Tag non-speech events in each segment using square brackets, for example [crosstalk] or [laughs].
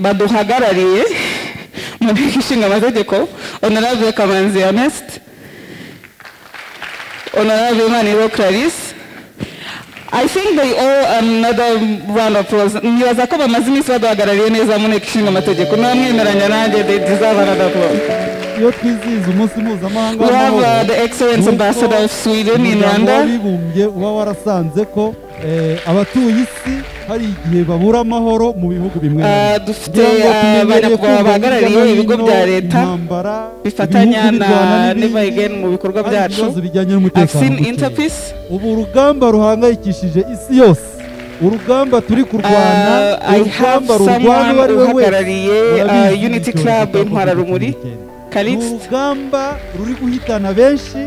baduhagarariye mu nteko ishinga amategeko honorable kamanzi ernest honorable maniro clarisse I think they owe another round of applause. Nibaza ko bamaze iminsi baduhagarariye neza mu nteko ishinga amategeko. N'abamwemeranya nanjye, they deserve another applause. iyo twizihiza umunsi mpuzamahanga We have uh, w'amahoro the excellence nuko ambassador of Sweden in umuryango Rwanda. w'abibumbye uba warasanze ko eh, abatuye isi hari igihe babura amahoro mu bihugu bimwe Uh, dufite uh, abanyakubahwa bahagarariye ibigo bya leta bifatanya na. Never Again mu bikorwa byacu. mukeya. Interpeace. ubu urugamba ruhangayikishije isi yose urugamba turi kurwana Uh, urugamba rurwana uwo ari we wese uh, icyorezo Club Intwararumuri. COVID-19. ni Calixte. urugamba ruri guhitana benshi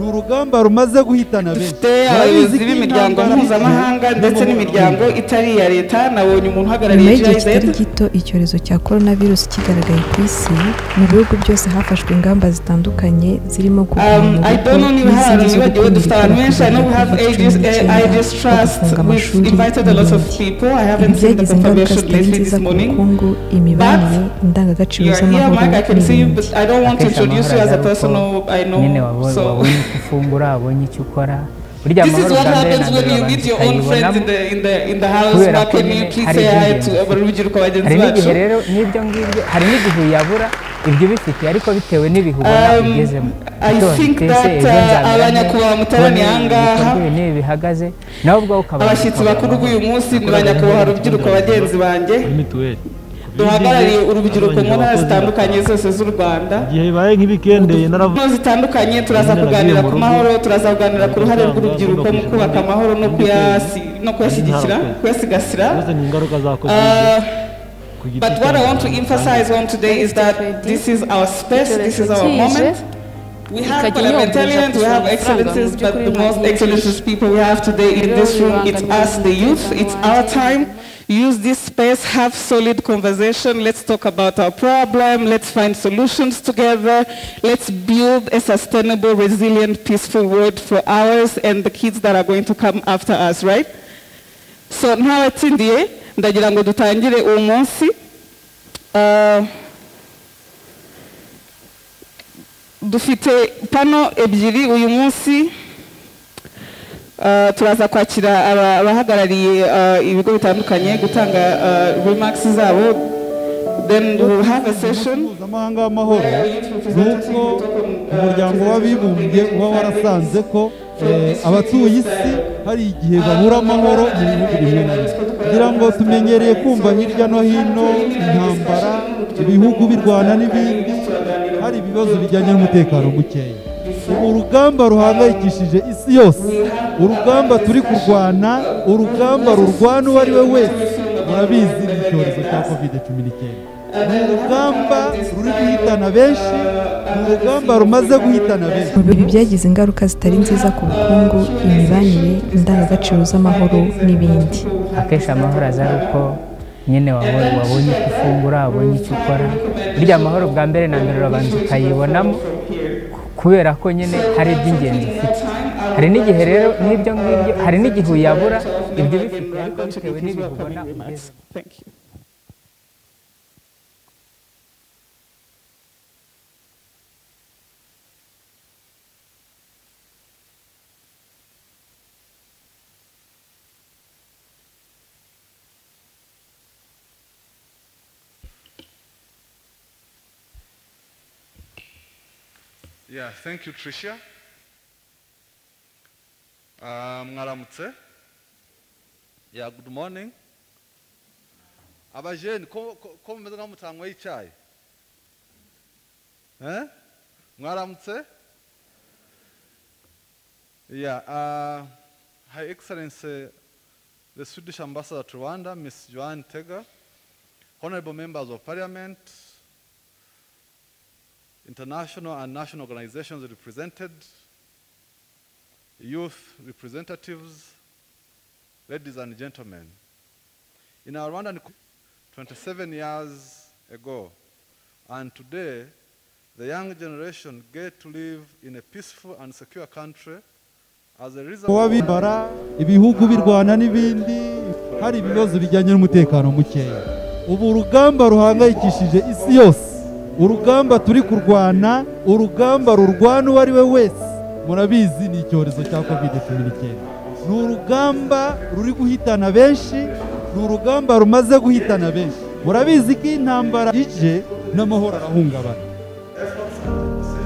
ni urugamba rumaze guhitana benshi. Dufite abayobozi b'imiryango mpuzamahanga ndetse n'imiryango itari iya leta nabonye umuntu nyuma uhagarariye y'igihe GIZ kitari gito icyorezo cya korona virusi kigaragaye ku isi. Mu bihugu byose hafashwe ingamba zitandukanye zirimo kurwanya Um, I don't know niba hari abantu nibagiwe dufite abantu benshi. I know we have ages, uh, Aegis Trust. we've invited a lot of people. I haven't seen the byagize ingaruka zitari nziza ku bukungu imibanire indangagaciro z'amahoro n'ibindi. Ufungura wabonye icyo ukora. Burya amahoro bwa mbere house Kubera ko hari n'igihe rero n'ibyo ngibyo hari n'igihe uyabura ibyo bifite. Ariko bitewe n'ibihe ubona Um, ugezemo abanyakubahwa kubona aha ngaha, bihagaze nawe ubwawe ukabona abashyitsi bakuru b'uyu munsi ni banyakubahwa urubyiruko bagenzi banjye. Mituweli. Duhagarariye urubyiruko mu ntara zitandukanye zose z'u rwanda. Igihe bibaye nk'ibikendeye naravuga zitandukanye turaza kuganira ku mahoro turaza kuganira ku ruhare rw'urubyiruko mu kubaka amahoro no kuyashyigikira kuyasigasira. Uh, But what I want to emphasize on today is that this is our space, this is our moment. We have parliamentarians, we have excellencies, but the most excellencies people we have today in this room, it's us, the youth, it's our time. Use this space, have solid conversation. Let's talk about our problem. Let's find solutions together. Let's build a sustainable, resilient, peaceful world for ours and the kids that are going to come after us, right? So ntabatsindiye ndagira ngo dutangire Uh, dufite pano ebyiri uyu munsi turaza kwakira aba- abahagarariye uh, ibigo bitandukanye gutanga uh, remarks zabo. Then we will have a session. Mpuzamahanga w'amahoro. Ni uko umuryango w'abibumbye uba warasanze ko eh, abatuye isi hari igihe babura amahoro mu bihugu bimwe na bimwe. Kugira ngo tumenyereye kumva hirya no hino intambara ibihugu birwana n'ibindi hari ibibazo bijyanye n'umutekano mukeya. Urugamba ruhangayikishije isi yose. Urugamba turi kurwana urugamba rurwana uwo ari we wese. Murabizi ni icyorezo cya covid cumi n'icyenda. Ni urugamba ruri guhitana benshi ni urugamba rumaze guhitana benshi. Mu bihe byagize ingaruka zitari nziza ku bukungu imibanire indangagaciro z'amahoro n'ibindi. Akenshi amahoro aza ari uko nyine wabonye wabonye icyo ufungura wabonye icyo ukora. Burya amahoro bwa mbere na mbere urabanza ukayibonamo. Kubera ko nyine hari iby'ingenzi ufite hari n'igihe rero n'ibyo ngibyo hari n'igihe uyabura ibyo bifite ariko bitewe n'ibihe ubona Yeah, thank you, Tricia. Uh, mwaramutse. Yeah, good morning. Abajeni, ko mumeze nka mutangwa y'icyayi? Eh? Mwaramutse? Yeah, uh, High Excellency, the Swedish Ambassador to Rwanda, Ms. Joanne Tega, honorable members of parliament, international and national organizations represented, youth representatives, ladies and gentlemen. In our Rwandan 27 years ago, and today, the young generation get to live in a peaceful and secure country as a result of... ibihugu birwana n'ibindi hari ibibazo bijyanye n'umutekano mukeya ubu urugamba ruhangayikishije isi yose urugamba turi kurwana urugamba rurwana uwo ari we wese. Murabizi ni icyorezo cya covid cumi n'icyenda. Ni urugamba ruri guhitana benshi ni urugamba rumaze guhitana benshi. Murabizi ko intambara ije n'amahoro arahungabana.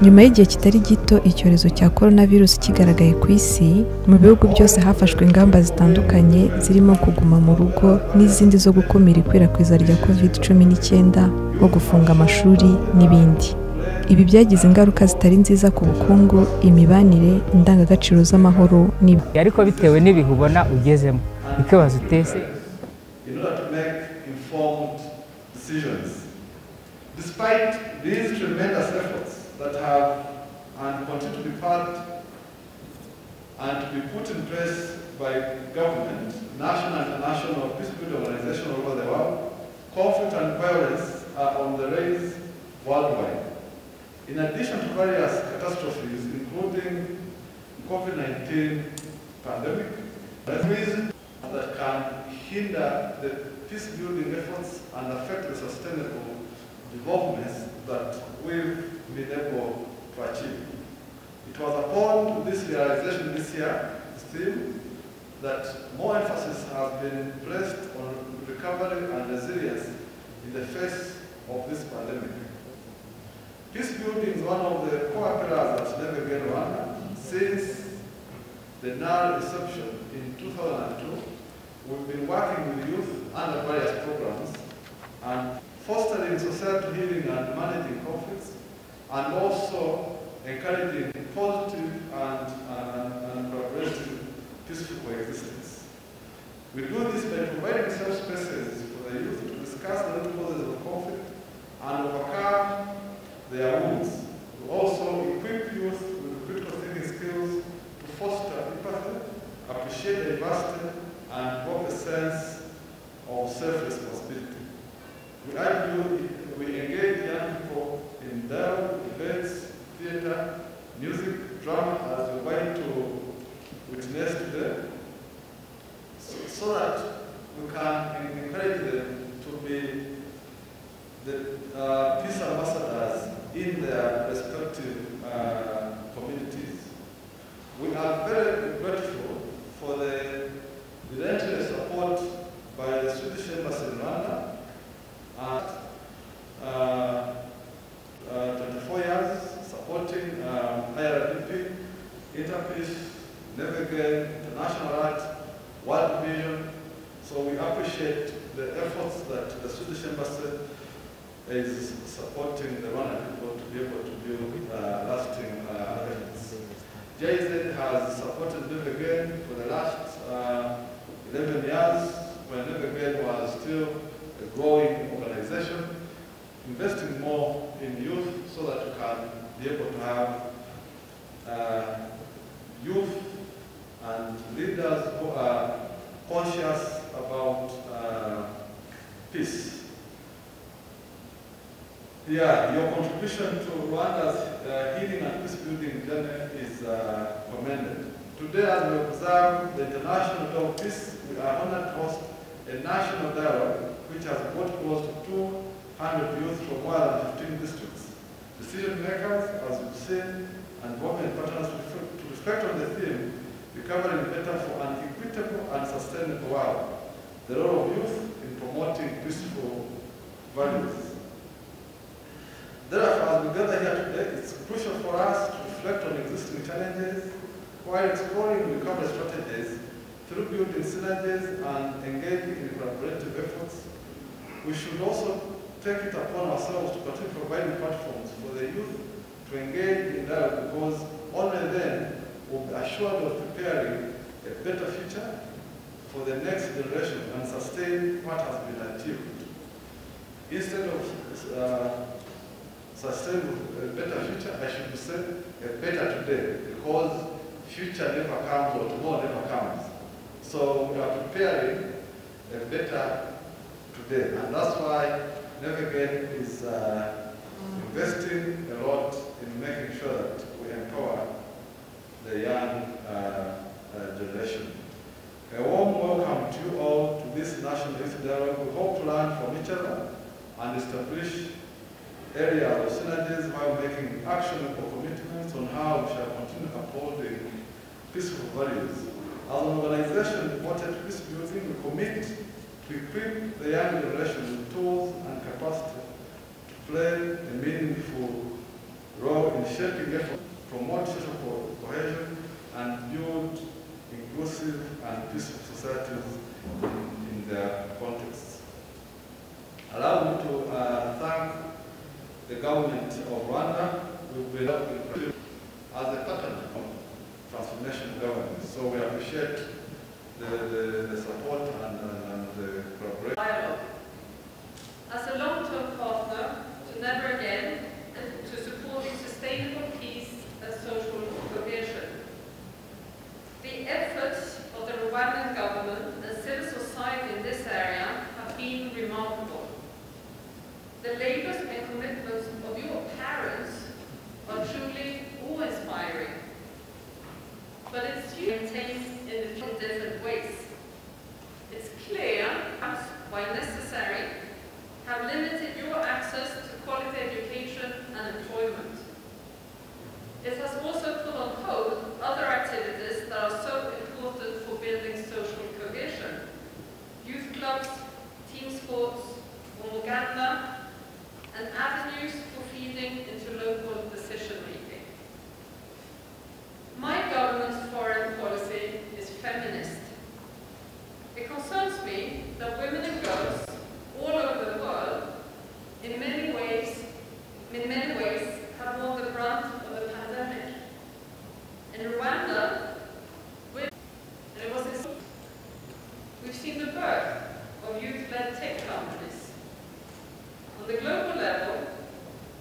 Nyuma y'igihe kitari gito icyorezo cya korona virusi kigaragaye ku isi mu bihugu byose hafashwe ingamba zitandukanye zirimo kuguma mu rugo n'izindi zo gukumira ikwirakwiza rya covid cumi n'icyenda. Nko gufunga amashuri n'ibindi. Ibi byagize ingaruka zitari nziza ku bukungu imibanire indangagaciro z'amahoro n'ibindi. Ariko bitewe n'ibihe ubona ugezemo ikibazo utese in order to make informed decisions. Despite these tremendous efforts that have and continue to be part and to be put in place by government, national and international peacebuilding organizations all over the world, conflict and violence are on the rise worldwide. In addition to various catastrophes, including COVID-19 pandemic, reasons that can hinder the peace-building efforts and affect the sustainable developments that we've been able to achieve. It was upon this realization this year, still, that more emphasis has been placed on recovery and resilience in the face of this pandemic. This building is one of the core pillars at Again Rwanda. Since the NAR reception in 2002, we've been working with youth under various programs and fostering societal healing and managing conflicts, and also encouraging positive and, and, and collaborative peaceful coexistence. We do this by providing safe spaces for the youth to discuss the root causes of conflict and overcome their wounds. We also equip youth with critical thinking skills to foster empathy, appreciate diversity, and develop a sense of self-responsibility. We argue we engage young people in dialogue, debates, theater, music, drama, as we're going to witness today, so, so that we can encourage them to be the uh, peace ambassadors in their respective uh, communities. We are very grateful for the relentless support by the Swedish Embassy in Rwanda and uh, uh, 24 years supporting um, IRDP, Interpeace, Nevigan, International Art, World Vision. So we appreciate the efforts that the Swedish Embassy is supporting the Rwanda people to be able to build uh, lasting uh, alliance. JZ has supported Nevigan for the last uh, 11 years when Nevigan was still a growing organization, investing more in youth so that we can be able to have uh, youth and leaders who are conscious about uh, peace. Yeah, your contribution to Rwanda's uh, healing and peace building journey is uh, commended. Today, as we observe the International Day of Peace, we are honored to host a national dialogue which has brought close to 200 youth from more than 15 districts. Decision makers, as we've seen, and government partners to reflect on the theme, recovering better for an equitable and sustainable world, the role of youth in promoting peaceful values. Therefore, as we gather here today, it's crucial for us to reflect on existing challenges while exploring recovery strategies through building synergies and engaging in collaborative efforts. We should also take it upon ourselves to continue providing platforms for the youth to engage in dialogue because only then we'll be assured of preparing a better future for the next generation and sustain what has been achieved. Instead of uh, sustain a better future, I should say a better today, because future never comes or tomorrow never comes. So we are preparing a better today, and that's why Navigate is uh, investing a lot in making sure that we empower the young uh, uh, generation. A warm welcome to you all to this national youth dialogue, we hope to learn from each other and establish areas of synergies while making actionable commitments on how we shall continue upholding peaceful values. As an organization devoted to peace building, we commit to equip the young generation with tools and capacity to play a meaningful role in shaping efforts, promote social co- cohesion, and build inclusive and peaceful societies in, in their contexts. Allow me to uh, thank the government of Rwanda. We've been working as a partner of transformation governance. So we appreciate the, the, the support and, and, the dialogue. As a long-term partner to Never Again and to supporting sustainable peace and social cohesion. The efforts of the Rwandan government and civil society in this area have been remarkable. The labors and commitments of your parents are truly awe-inspiring. But it's maintained in different ways. It's clear, why necessary, have limited your access to quality education and employment. It has also put on hold other activities that are so important for building social cohesion. Youth clubs, team sports, Umuganda, and avenues for feeding into local decision making. My government's foreign policy is feminist. It concerns me that women and girls all over the world, in many ways, in many ways, have borne the brunt of the pandemic. In Rwanda, we've seen the birth of youth-led tech companies. On the global level,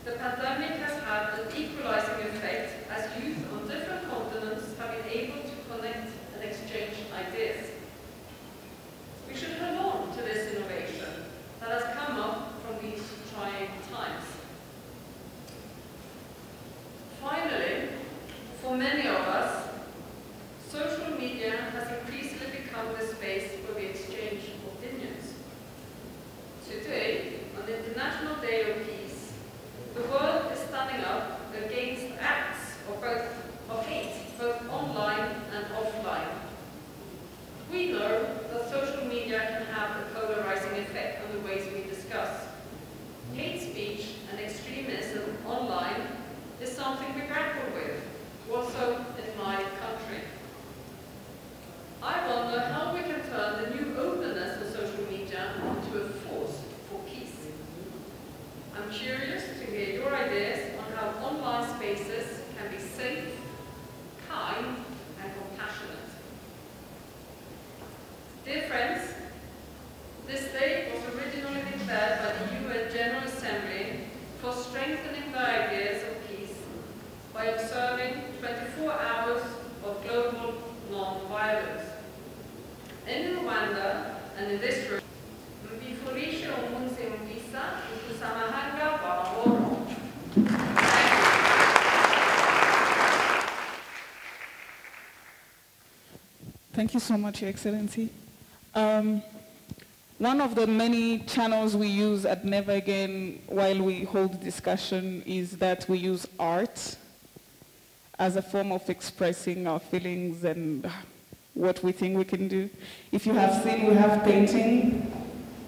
the pandemic has had an equalizing effect as youth on different continents have been able to connect and exchange ideas. We should hold on to this innovation that has come up from these trying times. Finally, for many of us, social media has increasingly become the space where we exchange opinions. Today, on the International Day of Peace, the world is standing up against acts of both of hate, both online and offline. We know that social media can have a polarizing effect on the ways we discuss. Hate speech and extremism online is something we grapple with, also in my country. I wonder how we can turn the new openness of social media into a. I'm curious to hear your ideas on how online spaces can be safe, kind, and compassionate. Dear friends, this day was originally declared by the UN General Assembly for strengthening the ideas of peace by observing 24 hours of global non-violence. In Rwanda and in this room, mbifurije umunsi Thank you so much, Your Excellency. Um, one of the many channels we use at Never Again while we hold discussion is that we use art as a form of expressing our feelings and what we think we can do. If you have seen, we have painting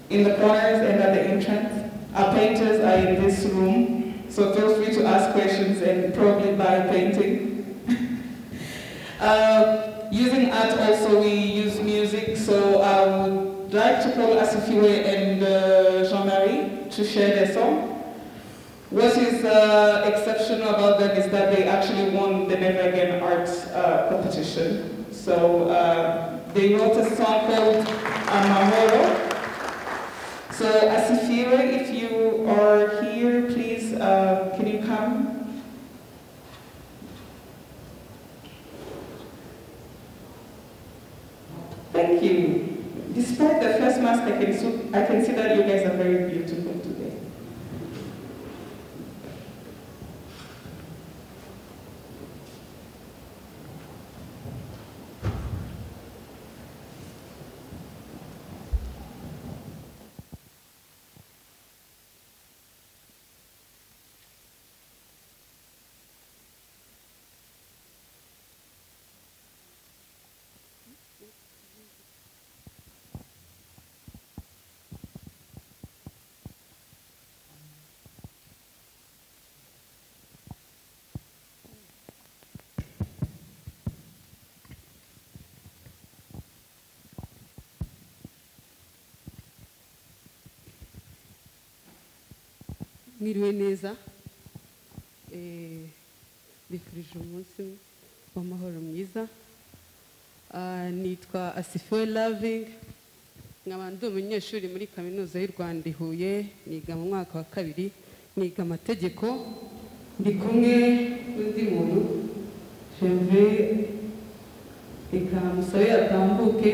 in the corners and at the entrance. Our painters are in this room, so feel free to ask questions and probably buy a painting. Uh, [laughs] using art also, we use music, so I would like to call Asifiwe and uh, Jean-Marie to share their song. What is uh, exceptional about them is that they actually won the Never Again Art uh, competition. So uh, they wrote a song called Amahoro. So Asifiwe, if you are here, please, uh, can you come? Thank you. Despite the first mask, I can, so, I can see that you guys are very beautiful mwiriwe neza Eh, bifurije umunsi w'amahoro mwiza. Ah, nitwa asifuwe laving nkaba ndi umunyeshuri muri kaminuza y'u rwanda i huye niga mu mwaka wa kabiri niga amategeko. Ndi kumwe n'undi muntu jeve reka musabe atambuke.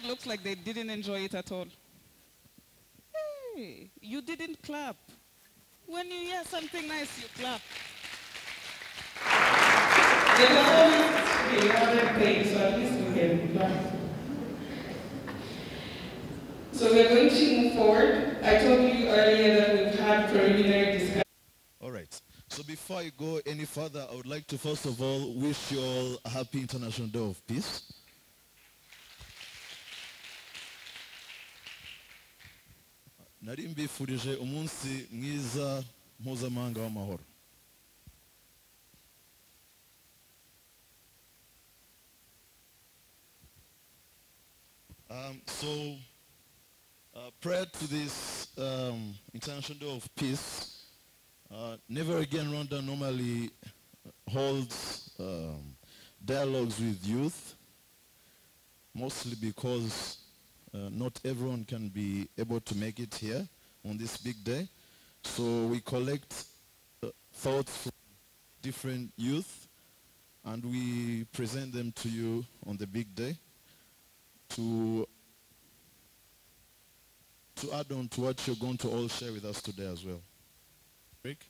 This side looks like they didn't enjoy it at all. Hey, you didn't clap. When you hear something nice, you clap. The performance should be rather paid, so at least we can clap. So we're going to move forward. I told you earlier that we've had preliminary discussion. All right. So before I go any further, I would like to first of all wish you all a happy International Day of Peace. Umunsi mwiza mpuzamahanga w'amahoro. Um, so, uh, prior to this um, International Day of Peace, uh, Never Again Rwanda normally holds um, dialogues with youth, mostly because uh, not everyone can be able to make it here on this big day. So we collect uh, thoughts from different youth and we present them to you on the big day to to add on to what you're going to all share with us today as well. Rick?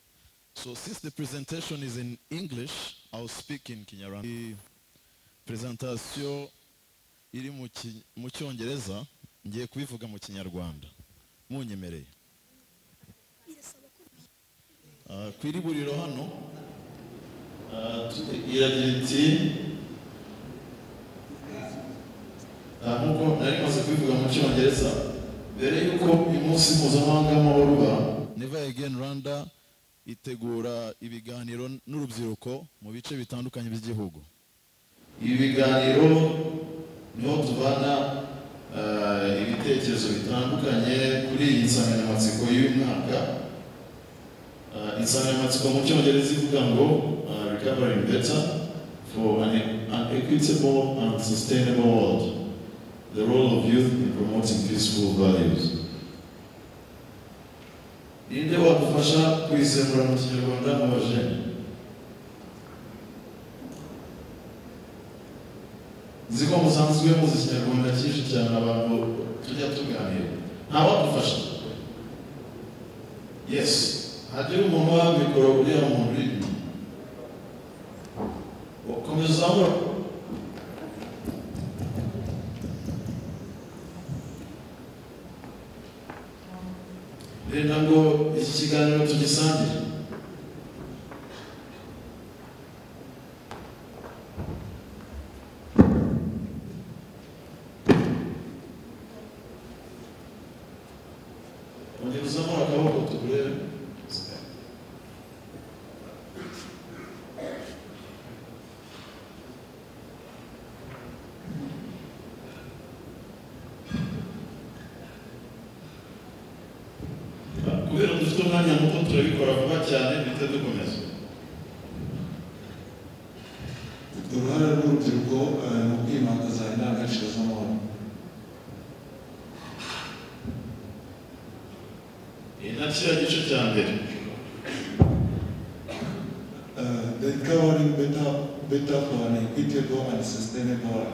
So since the presentation is in English, I'll speak in Kinyarwanda. Presentation iri mu cyongereza ngiye kubivuga mu kinyarwanda. Munyemereye. Ah, ku iriburiro hano ah, iragira iti Ah, nk'uko nari maze kubivuga mu cyongereza mbere y'uko uyu munsi mpuzamahanga w'amahoro uba never again rwanda itegura ibiganiro n'urubyiruko mu bice bitandukanye by'igihugu. Ibi biganiro ni ho tuvana eh, ibitekerezo bitandukanye kuri iyi nsanganyamatsiko y'uyu mwaka Eh, insanganyamatsiko mu cyongereza ivuga ngo eh, recovering better for an, an equitable and sustainable world. The role of youth in promoting peaceful values. Ninde wadufasha kuyisemura mu kinyarwanda mu bajene nzi ko musanzwe muzi ikinyarwanda cyinshi cyane abantu tujya tuganira ntawadufasha yes hagira umuntu wa mikoro uriya muntu uri inyuma komeza uzamura reka ngo iki kiganiro tugisangire ongera uzamura akaboko tukurebe kubera dufite umwanya muto turabikora vuba cyane duhita dukomeza uruhare rw'urubyiruko eh, mu kwimakaza indangagaciro z'amahoro iyi na kiriya gice cya mbere Uh, the governing better, better an equitable and sustainable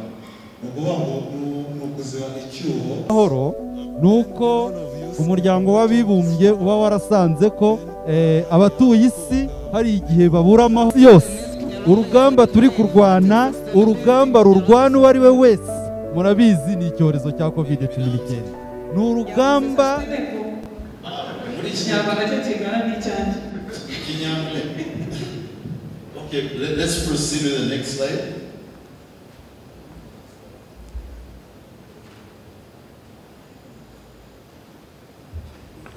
ni ukuvuga ngo ni- ukuziba icyuho amahoro ni uko umuryango w'abibumbye uba warasanze ko eh, abatuye isi hari igihe babura amahoro yose. Urugamba turi kurwana urugamba rurwana uwo ari we wese. Murabizi ni icyorezo cya covid cumi n'icyenda. Ni urugamba ikinyarwanda cyo kingana n'icyanjye ikinyamule okay let, let's proceed with the next slide.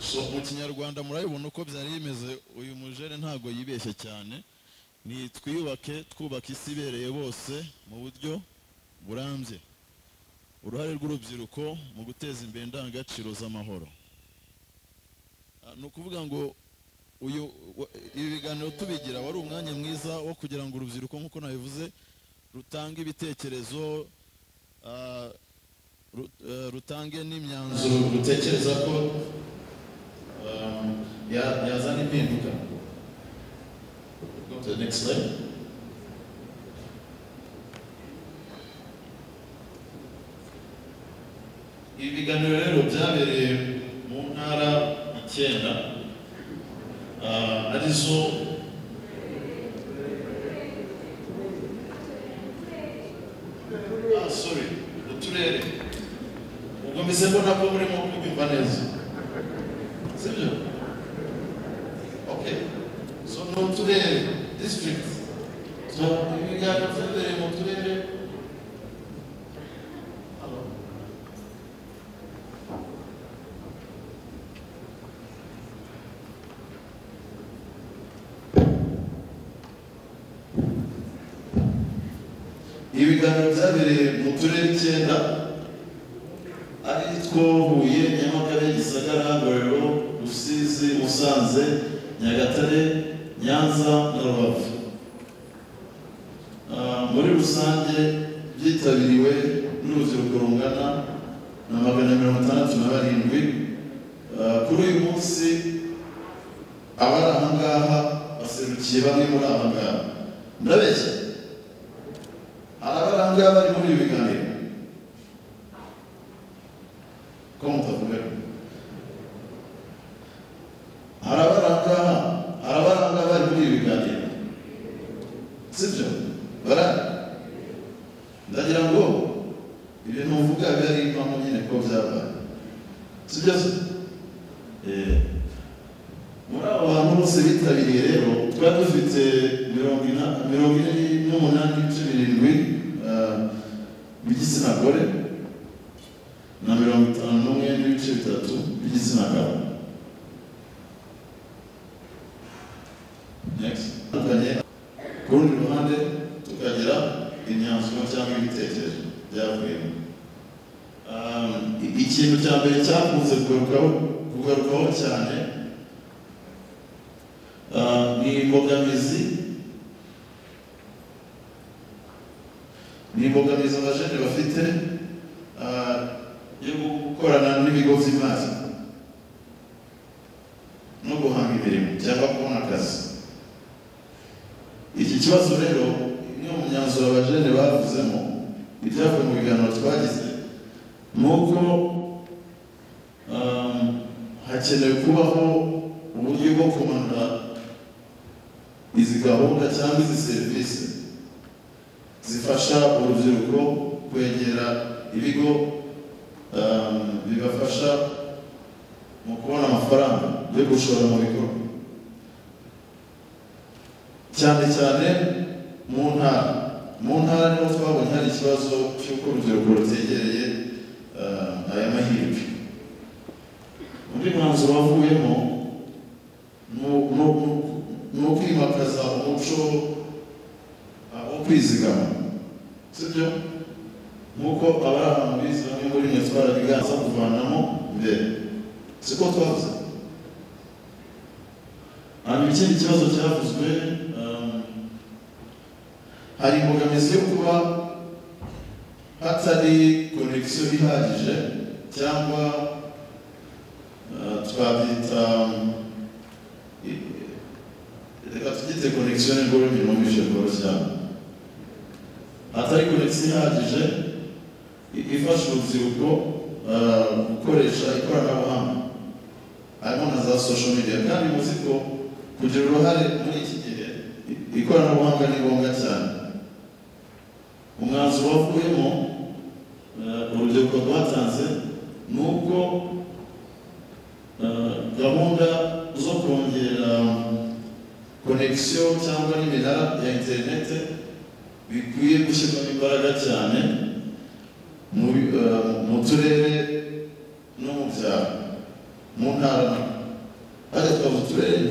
So mu kinyarwanda murabibona uko byari bimeze uyu mujene ntabwo yibeshye cyane. Ni twiyubake twubaka isi ibereye bose mu buryo burambye. Uruhare rw'urubyiruko mu guteza imbere indangagaciro z'amahoro. Ah, ni ukuvuga ngo uyu ibi biganiro tubigira wari umwanya mwiza wo kugira ngo urubyiruko nk'uko nabivuze rutange ibitekerezo ah, eh, rutange n'imyanzuro rutekereza ko ya- yazana impinduka next slide. ibi biganiro rero byabereye mu ntara icyenda ah, arizo ah sorry. Uturere ubwo mbese mbona ko murimo kubyumva neza sibyo okay so ni uturere district. So ibiganiro byabereye mu turere nyagatare nyanza umwanzuro wavuyemo e, urubyiruko rwatanze ni ubwo gahunda zo kongera konegisiyo cyangwa n'iminara ya interinete bikwiye gushyirwamo imbaraga cyane mu turere no mu byaro mu ntara hajya twavuga uturere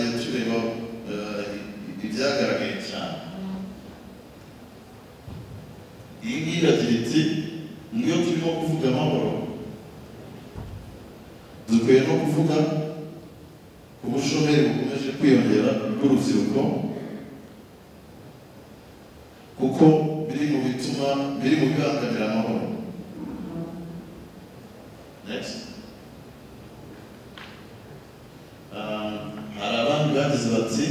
twagiye tureba ibyagaragaye cyane iyi ngiyi iragira iti iyo turimo kuvuga amahoro dukwiye no kuvuga ku bushomeri bukomeje kwiyongera bw'urubyiruko kuko biri mu bituma biri mu bibangamira amahoro next Ah, hari abandi bagize bati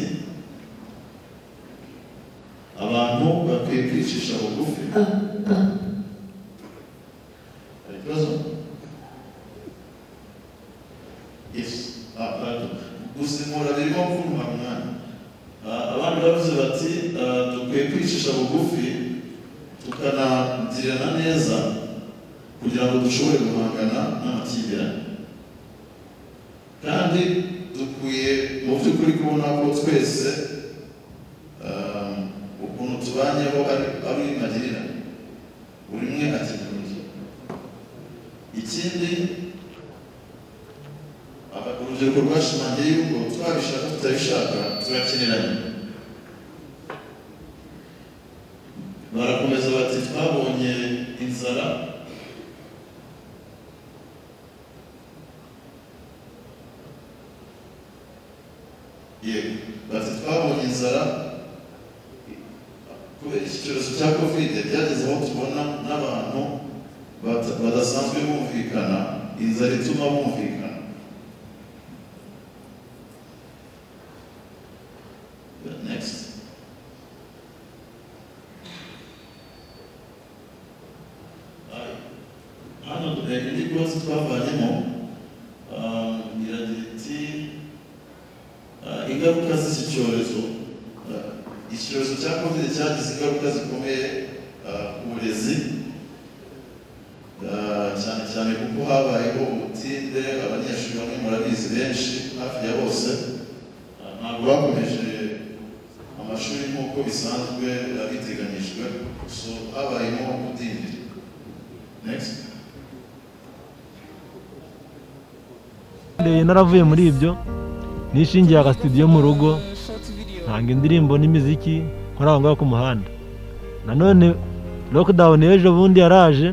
abantu bakwiye kwicisha bugufi hari ikibazo yes ah, pardon. gusimura birimo kumva umwanya Ah, abandi bavuze bati ah, dukwiye kwicisha bugufi tukanagirana neza kugira ngo dushobore guhangana n'amakimbirane kandi dukwiye mu by'ukuri kubona ko twese ah, ukuntu tubanyeho ari ari magirirane buri umwe akenera undi ikindi aba- urubyiruko rwashimangiye yuko twabishaka tutabishaka turakeneranye barakomeza bati twabonye inzara yego bati twabonye inzara kubera iki cyorezo cya covid byageze aho tubona n'abantu bata- badasanzwe bumvikana inzara ituma bumvikana next Aye. hano eh, indi rwose twavanyemo um, iragira iti ah, ingaruka z'iki cyorezo ah, icyorezo cya covid cyagize ingaruka zikomeye ah, ku burezi Ah, cyane cyane kuko habayeho ubutinde abanyeshuri bamwe murabizi benshi hafi ya bose ah, ntabwo bakomeje amashuri nk'uko bisanzwe biba biteganyijwe so habayemo ubutindire next Ndeye naravuye muri ibyo nishingiye agasitidiyo mu rugo ntanga indirimbo n'imiziki nkora aho ngaho ku muhanda. Nanone lockdown y'ejo bundi yaraje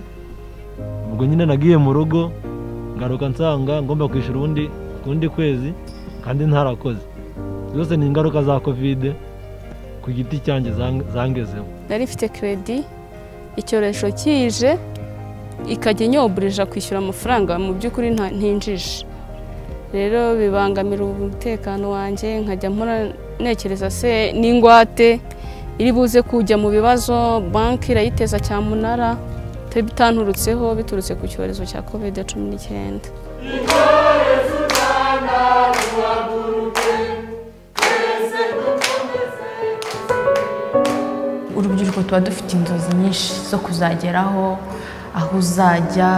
ubwo nyine nagiye mu rugo ngaruka nsanga ngomba kwishyura ubundi kundi kwezi kandi ntarakoze. Zose ni ingaruka za kovide ku giti cyanjye zang- zangezeho. Nari mfite keredi icyorezo kije ikajya inyoburija kwishyura amafaranga mu by'ukuri ntinjije. Rero bibangamira umutekano wanjye nkajya ntekereza se n'ingwate iri buze kujya mu bibazo banki irayiteza cyamunara bitanturutseho biturutse ku cyorezo cya kovide cumi n'icyenda. Urubyiruko tuba dufite inzozi nyinshi zo kuzageraho aho uzajya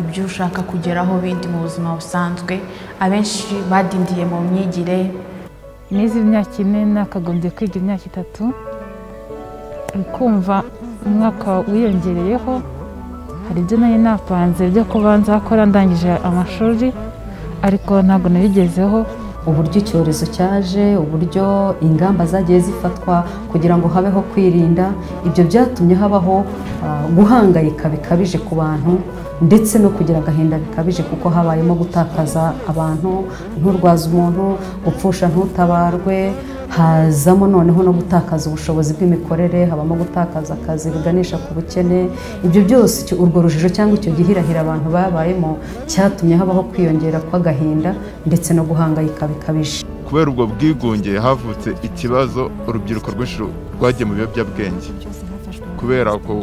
ibyo ushaka kugeraho bindi mu buzima busanzwe. Abenshi badindiye mu myigire. Nize imyaka ine nakagombye kwiga imyaka itatu. Kumva umwaka wiyongereyeho. Hari ibyo nari napanze byo kubanza gukora ndangije amashuri ariko ntabwo nabigezeho uburyo icyorezo cyaje uburyo ingamba zagiye zifatwa kugira ngo habeho kwirinda. Ibyo byatumye habaho ah, guhangayika bikabije ku bantu ndetse no kugira agahinda bikabije kuko habayemo gutakaza abantu. Nturwaze umuntu gupfusha ntutabarwe hazamo noneho no gutakaza ubushobozi bw'imikorere habamo gutakaza akazi biganisha ku bukene. Ibyo byose urwo rujijo cyangwa icyo gihirahiro abantu babayemo cyatumye habaho kwiyongera kw'agahinda ndetse no guhangayika bikabije. Kubera ubwo bwigunge havutse ikibazo urubyiruko rwinshi rwagiye mu biyobyabwenge. Kubera ko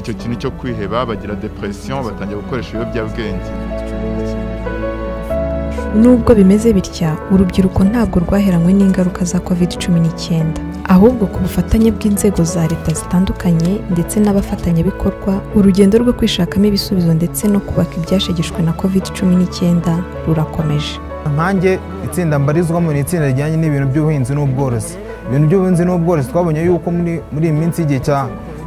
icyo kintu cyo kwiheba bagira depression batangira gukoresha ibiyobyabwenge. Nubwo bimeze bitya urubyiruko ntabwo rwaheranywe n'ingaruka za covid cumi n'icyenda. Ahubwo ku bufatanye bw'inzego za leta zitandukanye ndetse n'abafatanyabikorwa urugendo rwo kwishakamo ibisubizo ndetse no kubaka ibyashegeshwe na covid cumi n'icyenda rurakomeje. Nkanjye itsinda mbarizwamo ni itsinda rijyanye n'ibintu by'ubuhinzi n'ubworozi. Ibintu by'ubuhinzi n'ubworozi twabonye yuko muri iyi minsi y'igihe cya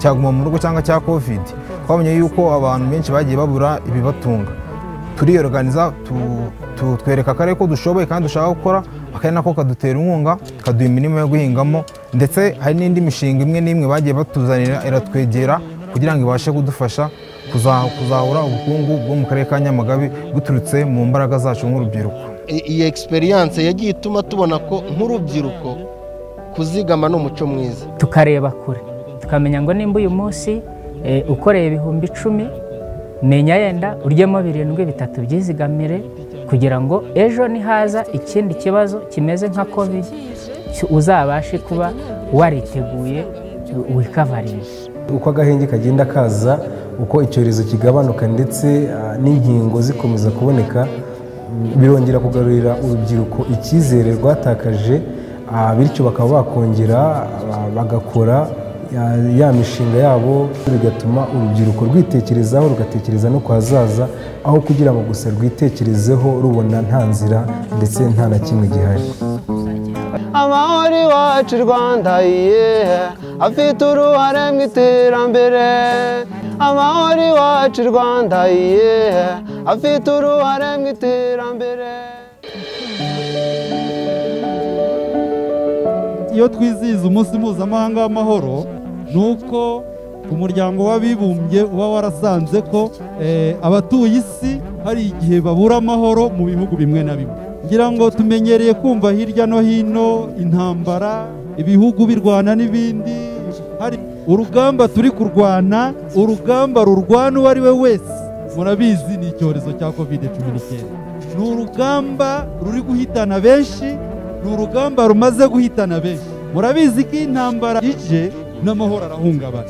cyaguma mu rugo cyangwa cya covid twabonye yuko abantu benshi bagiye babura ibibatunga. Turiyoganiza tu- tu- twereka akarere ko dushoboye kandi dushaka gukora akarere nako kadutera inkunga kaduha imirima yo guhingamo ndetse hari n'indi mishinga imwe n'imwe bagiye batuzanira iratwegera kugira ngo ibashe kudufasha kuza- kuzahura ubukungu bwo mu karere ka nyamagabe buturutse mu mbaraga zacu nk'urubyiruko. I- iyi experience yagiye ituma tubona ko nk'urubyiruko kuzigama ni umuco mwiza. Tukareba kure tukamenya ngo nimba uyu munsi eh, ukoreye ibihumbi icumi menya yenda uryemo birindwi bitatu byizigamire kugira ngo ejo nihaza ikindi kibazo kimeze nka covid uzabashe kuba wariteguye wikavaringa uko agahenge kagenda kaza uko icyorezo kigabanuka ndetse ah, n'inkingo zikomeza kuboneka birongera kugarurira urubyiruko icyizere rwatakaje ah, bityo bakaba bakongera ah, bagakora ya- ya mishinga yabo bigatuma urubyiruko rwitekerezaho rugatekereza no ku hazaza aho kugira ngo gusa rwitekerezeho rubona nta nzira ndetse nta na kimwe gihari. Amahoro iwacu rwanda ye afite uruhare mu iterambere. Amahoro iwacu rwanda ye afite uruhare mu iterambere. Iyo twizihiza umunsi mpuzamahanga w'amahoro ni uko umuryango w'abibumbye uba warasanze ko eh, abatuye isi hari igihe babura amahoro mu bihugu bimwe na bimwe. Ngira ngo tumenyereye kumva hirya no hino intambara ibihugu birwana n'ibindi. Hari urugamba turi kurwana urugamba rurwana uwo ari we wese. Murabizi ni icyorezo cya covid cumi n'icyenda ni urugamba ruri guhitana benshi ni urugamba rumaze guhitana benshi. Murabizi ko intambara ije n'amahoro arahungabana.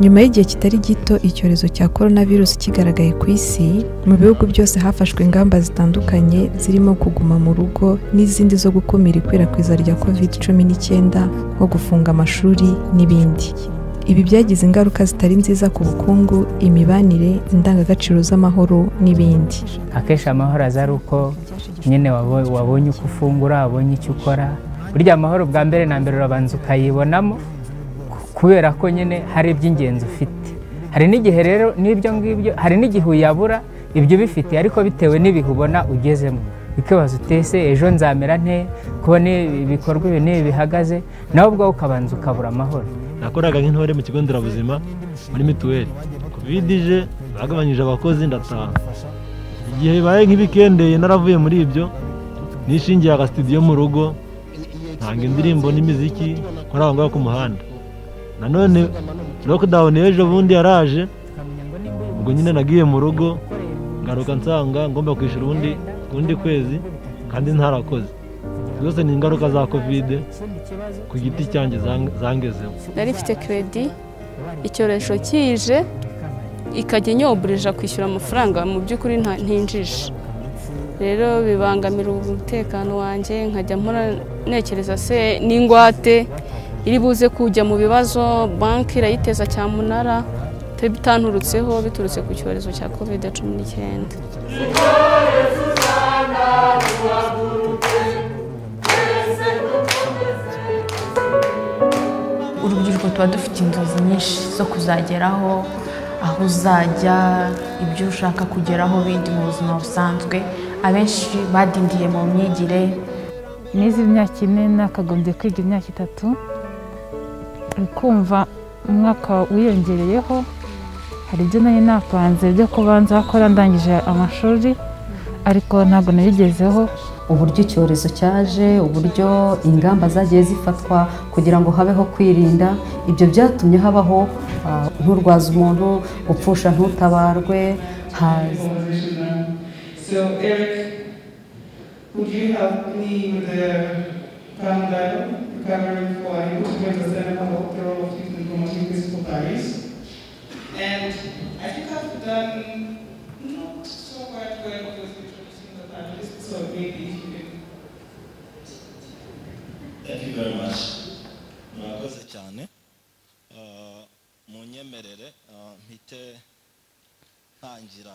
Nyuma y'igihe kitari gito icyorezo cya korona virusi kigaragaye ku isi mu bihugu byose hafashwe ingamba zitandukanye zirimo kuguma mu rugo n'izindi zo gukumira ikwirakwiza rya covid cumi n'icyenda nko gufunga amashuri n'ibindi. Ibi byagize ingaruka zitari nziza ku bukungu imibanire indangagaciro z'amahoro n'ibindi. Akenshi amahoro aza ari uko nyine wabo- wabonye uko ufungura wabonye icyo ukora burya amahoro bwa mbere na mbere urabanza ukayibonamo ku- kubera ko nyine hari iby'ingenzi ufite. Hari n'igihe rero n'ibyo ngibyo hari n'igihe uyabura ibyo ubifite ariko bitewe n'ibihe ubona ugezemo. Ukibaza utese ejo nzamera nte kubona ibikorwa ibi n'ibi bihagaze nawe ubwawe ukabanza ukabura amahoro. Nakoraga nk'intore mu kigo nderabuzima muri mituweli. Covid ije bagabanyije abakozi ndataha. Igihe bibaye nk'ibikendeye naravuye muri ibyo nishingiye agasitidiyo mu rugo ntanga indirimbo n'imiziki nkora aho ngaho ku muhanda. Nanone lockdown y'ejo bundi yaraje ubwo nyine nagiye mu rugo ngaruka nsanga ngomba kwishyura ubundi ubundi kwezi kandi ntarakoze. Zose ni ingaruka za kovide ku giti cyanjye zang- zangezeho. Nari mfite keredi icyorezo kije ikajya inyoburija kwishyura amafaranga mu by'ukuri ntinjije. Rero bibangamira umutekano wanjye nkajya ntekereza se n'ingwate iri buze kujya mu bibazo banki irayiteza cyamunara bitanturutseho biturutse ku cyorezo cya kovide cumi n'icyenda. Urubyiruko tuba dufite inzozi nyinshi zo kuzageraho aho uzajya ibyo ushaka kugeraho bindi mu buzima busanzwe. Abenshi badindiye mu myigire. Nize imyaka ine nakagombye kwiga imyaka itatu uri kumva umwaka wiyongereyeho hari ibyo nari napanze byo kubanza gukora ndangije amashuri ariko ntabwo nabigezeho. Uburyo icyorezo cyaje uburyo ingamba zagiye zifatwa kugira ngo habeho kwirinda ibyo byatumye habaho ah, nturwaza umuntu gupfusha ntutabarwe haza So, Eric, would you help me with the countdown, recovering for you to understand about the role of youth in promoting peaceful Paris? And I think I've done not so quite well with introducing the panelists, so maybe if you can Thank you very much. Murakoze cyane. Uh, munyemerere uh, mpite ntangira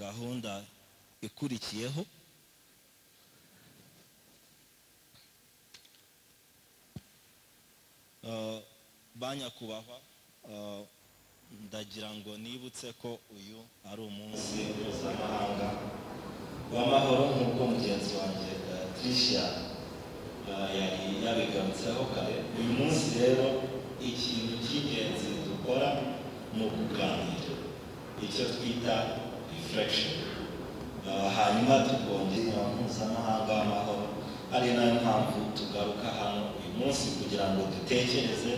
gahunda ikurikiyeho. Uh, ba nyakubahwa uh, ndagira ngo nibutse ko uyu ari umunsi mpuzamahanga w'amahoro nk'uko mugenzi wanjye uh, Tricia uh, yari yabigarutseho kare uyu munsi rero ikintu cy'ingenzi dukora ni ukuganira icyo twita reflection hanyuma tukongera mpuzamahanga w'amahoro ari na yo mpamvu tugaruka hano uyu munsi kugira ngo dutekereze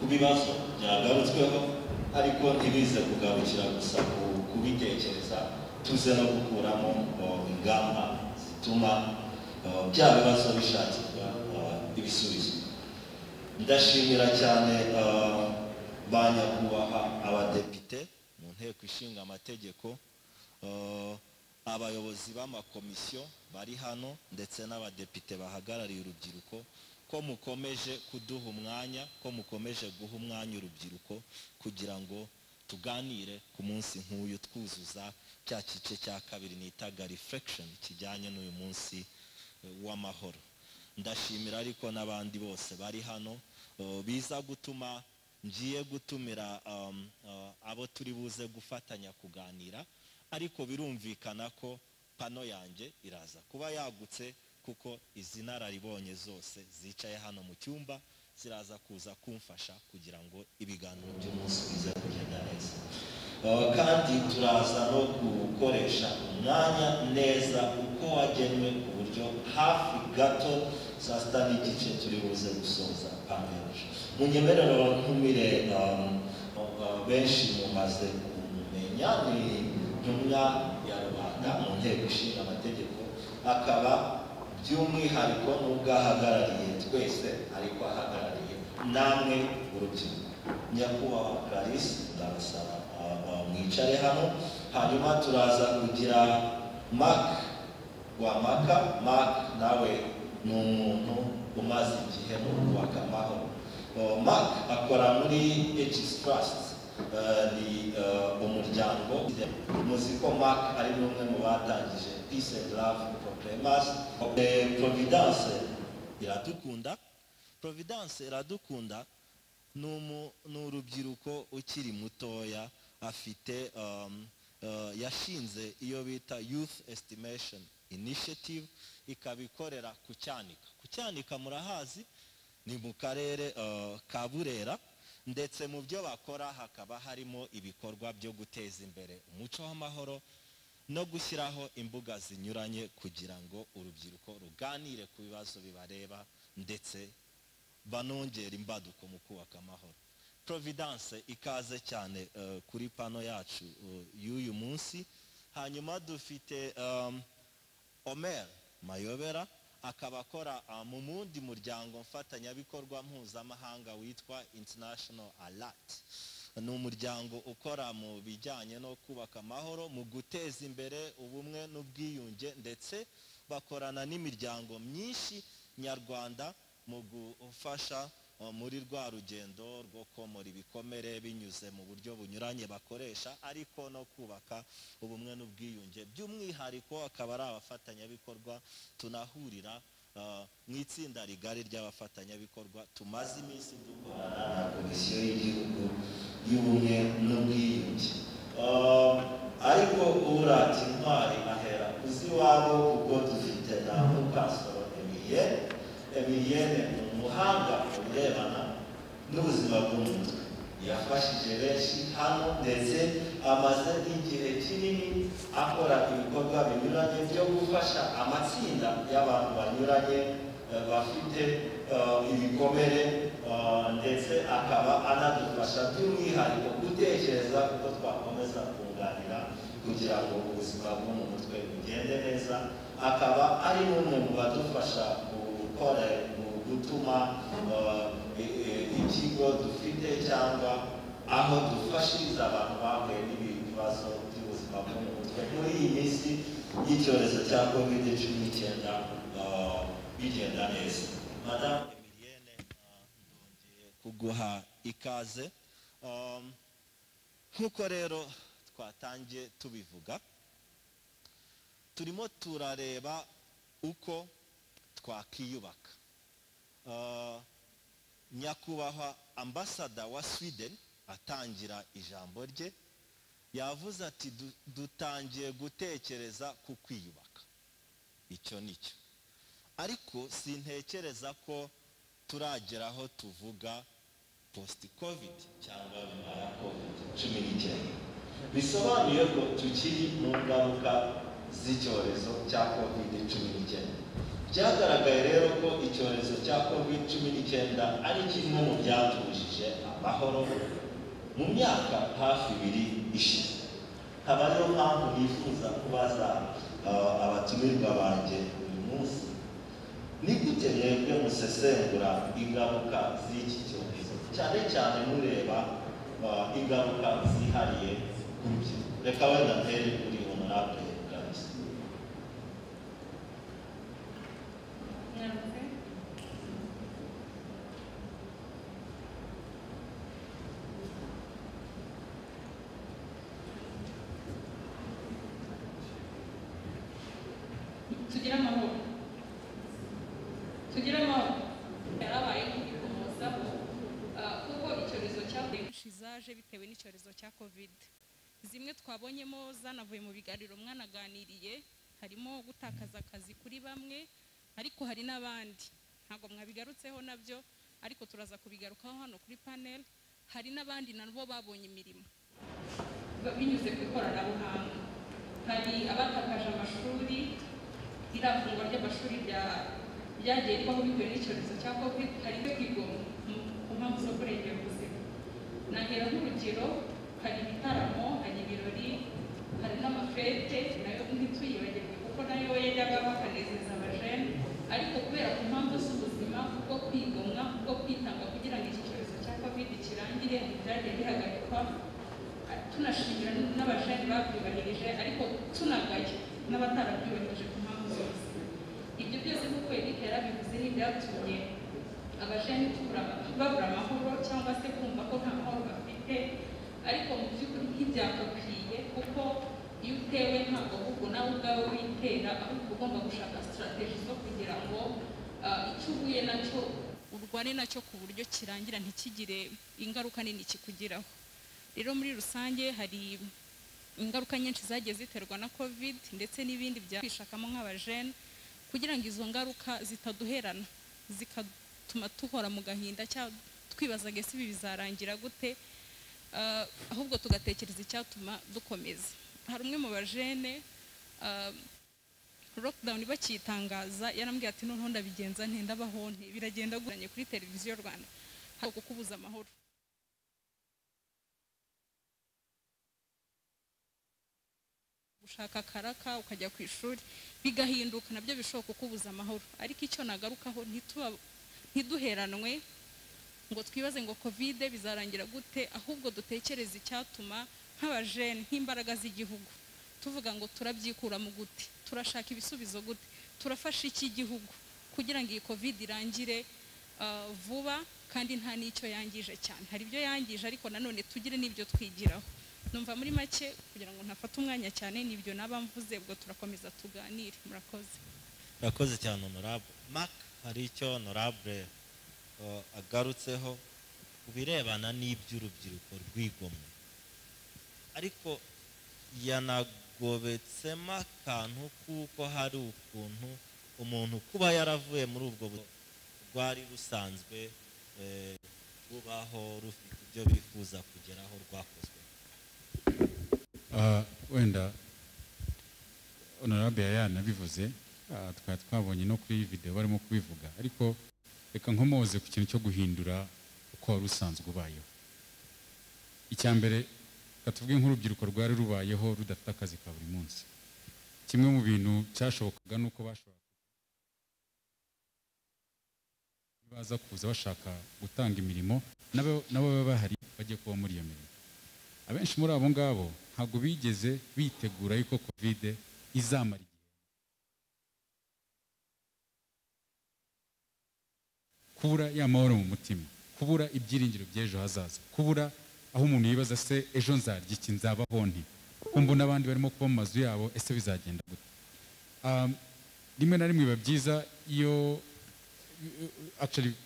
ku bibazo byagarutsweho ariko ntibize kugarukira gusa ku kubitekereza. Tuze no gukuramo ingamba zituma uh, bya bibazo bishakirwa uh, ibisubizo. Ndashimira cyane uh, ba nyakubahwa abadepite mu nteko ishinga amategeko abayobozi b'amakomisiyo bari hano ndetse n'abadepite bahagarariye urubyiruko ko mukomeje kuduha umwanya ko mukomeje guha umwanya urubyiruko kugira ngo tuganire ku munsi nk'uyu twuzuza cya gice cya kabiri nitaga reflection kijyanye n'uyu munsi eh, w'amahoro. Ndashimira ariko n'abandi bose bari hano eh, biza gutuma ngiye gutumira um, uh, abo turi buze gufatanya kuganira ariko birumvikana ko pano yanjye iraza kuba yagutse kuko izi nararibonye zose zicaye hano mu cyumba ziraza kuza kumfasha kugira ngo ibiganiro by'umunsi bize kugenda neza kandi turaza no gukoresha umwanya neza uko wagenwe ku buryo hafi gato saa sita n'igice turi buze gusoza yacu mu nyemerero ntumire um, uh, benshi mumaze kumenya ni intumwa ya rubanda mu nteko ishinga amategeko akaba by'umwihariko n'ubwo ahagarariye twese ariko ahagarariye namwe urubyiruko. Nyakubahwa clarisse ndabasaba mwicare hano hanyuma turaza kugira mark wa maka nawe ni umuntu umaze igihe amahoro. Uh, mark akora muri Uh, ni umuryango muzi ko mark ari n'umwe mu batangije peace and love proclaimers Eh, providence iradukunda. Providence iradukunda. Ni urubyiruko ukiri mutoya afite um, uh, yashinze iyo bita youth estimation initiative ikaba ikorera ku cyanika. Ku cyanika murahazi ni mu karere ka burera. Ndetse mu byo bakora hakaba harimo ibikorwa byo guteza imbere umuco w'amahoro no gushyiraho imbuga zinyuranye kugira ngo urubyiruko ruganire ku bibazo bibareba ndetse banongera imbaduko mu kubaka amahoro. Providence ikaze cyane eh, kuri pano yacu eh, y'uyu munsi. Hanyuma dufite um, omer mayobera akaba akora uh, mu wundi muryango mfatanyabikorwa mpuzamahanga witwa international alert. Ni umuryango ukora mu bijyanye no kubaka amahoro mu guteza imbere ubumwe n'ubwiyunge ndetse bakorana n'imiryango myinshi nyarwanda mu gufasha muri rwa rugendo rwo komora ibikomere binyuze mu buryo bunyuranye bakoresha ariko no kubaka ubumwe n'ubwiyunge. By'umwihariko akaba ari abafatanyabikorwa tunahurira uh, mu itsinda rigari ry'abafatanyabikorwa tumaze iminsi dukorana na komisiyo y'igihugu y'ubumwe n'ubwiyunge. Uh, ariko urata intwari ahera iwabo kuko dufite na mupasitoro emiliyene emiliyene ni umuhanga mu birebana n'ubuzima bwo mu mutwe yafashije benshi hano ndetse amaze n'igihe kinini akora ibikorwa binyuranye byo gufasha amatsinda y'abantu banyuranye eh, bafite eh, ibikomere eh, ndetse akaba anadufasha by'umwihariko gutekereza uko twakomeza kunganira kugira ngo ubuzima bwo mu mutwe bugende neza. Akaba ari n'umwe mu badufasha gukora gutuma i- ikigo dufite cyangwa aho dufashiriza abantu bahuye n'ibibazo by'ubuzima bwo mu mutwe. Muri iyi minsi y'icyorezo cya covid cumi n'icyenda eh, bigenda neza. Madamu emilienne eh, ndongeye kuguha ikaze. Um, nk'uko rero twatangiye tubivuga turimo turareba uko twakiyubaka Uh, nyakubahwa ambasada wa sweden atangira ijambo rye yavuze ati "Du- dutangiye gutekereza ku kwiyubaka icyo ni cyo. Ariko sintekereza ko turagera aho tuvuga post covid cyangwa nyuma ya covid cumi n'icyenda. Bisobanuye ko tukiri mu ngaruka z'icyorezo cya covid cumi n'icyenda. Byagaragaye rero ko icyorezo cya covid cumi n'icyenda ari kimwe mu byatujije amahoro mu myaka hafi ibiri ishize. Nkaba ariyo mpamvu nifuza kubaza uh, abatumirwa banjye uyu munsi. Ni gute mwebwe musesengura ingaruka z'iki cyorezo? Cyane cyane mureba uh, ingaruka zihariye ku rubyiruko. Reka wenda ntere kuri honorable kabisa tugire amahoro tugire amahoro yarabaye nk'igikomozaho ah, kuko icyorezo cyavuye zaje bitewe n'icyorezo cya covid zimwe twabonyemo zanavuye mu biganiro mwanaganiriye harimo gutakaza akazi kuri bamwe ariko hari n'abandi. Ntabwo mwabigarutseho na byo ariko turaza kubigarukaho hano kuri panel hari n'abandi nabo babonye imirimo. Binyuze ku ikoranabuhanga. Hari abatakaje amashuri iriya fungwa ry'amashuri rya- ryagiye ribaho bitewe n'icyorezo cya covid hari ibyo kwigomwa ku mpamvu zo kurengera ubuzima. Nahera nk'urugero hari ibitaramo hari ibirori hari n'amafete na yo ntituyibagirwe kuko na yo yajyaga bakanezeza abajene. Ariko kubera ku mpamvu z'ubuzima kubwo kwigomwa kubwo kwitanga kugira ngo iki cyorezo cya covid kirangire ntibyagiye bihagarikwa tunashimira n'abajene babyubahirije ariko tunagaye n'abatarabyubahirije ku mpamvu zose. Ibyo byose nk'uko Eric yarabivuze ni ibyatumye abajene babura amahoro cyangwa se kumva ko nta mahoro bafite. Ariko mu by'ukuri ntibyagakwiye kuko iyo utewe ntabwo ahubwo nawe ubwawe witera ahubwo ugomba gushaka sitarateji zo kugira ngo ah, icyo uhuye na cyo urwane na cyo ku buryo kirangira ntikigire ingaruka nini kikugiraho. Rero muri rusange hari ingaruka nyinshi zagiye ziterwa na covid ndetse n'ibindi bya kwishakamo nk'abajene kugira ngo izo ngaruka zitaduherana zikatuma duhora mu gahinda cyangwa twibazaga ese ibi bizarangira gute? Ahubwo tugatekereza icyatuma dukomeza. Hari umwe mu bajene ah, lockdown bakiyitangaza yarambwiye ati noneho ndabigenza nte ndabaho nte biragenda guranye kuri televiziyo rwanda. Hari kukubuza amahoro. Gushaka akaraka ukajya ku ishuri bigahinduka na byo bishobora kukubuza amahoro. Ariko icyo nagarukaho ntiduheranwe ngo twibaze ngo kovide bizarangira gute ahubwo dutekereze icyatuma nk'abajene nk'imbaraga z'igihugu. Tuvuga ngo turabyikuramo gute turashaka ibisubizo gute. Turafasha iki igihugu kugira ngo iyi kovide irangire ah, vuba kandi nta n'icyo yangije cyane. Hari ibyo yangije ariko nanone tugire n'ibyo twigiraho. Numva muri make kugira ngo ntafate umwanya cyane ni byo naba mvuze ubwo turakomeza tuganire. Murakoze. Urakoze cyane honorable. Mark hari icyo honorable uh, agarutseho ku birebana n'iby'urubyiruko rwigomwe. Ariko hagobetsemo akantu kuko hari ukuntu umuntu kuba yaravuye muri ubwo rwari rusanzwe eh, rubaho rufite ibyo bifuza kugeraho rwakozwe. Ah, wenda honorable yanabivuze ah, twari twabonye no kuri iyi video barimo kubivuga. Ariko reka nkomoze ku kintu cyo guhindura uko wari usanzwe ubayeho. Icya mbere tuvuge nk'urubyiruko rwari rubayeho rudafite akazi ka buri munsi. Kimwe mu bintu cyashobokaga ni uko bashobora baza kuza bashaka gutanga imirimo nabo baba bahari bajye kuba muri iyo mirimo. Abenshi muri abo ngabo ntabwo bigeze bitegura yuko kovide izamara kubura ya mahoro mu mutima kubura ibyiringiro by'ejo hazaza kubura aho umuntu yibaza se ejo nzarya iki? Nzabaho nti ko mbona abandi barimo kuba mu mazu yabo ese bizagenda gute? Rimwe na rimwe biba byiza iyo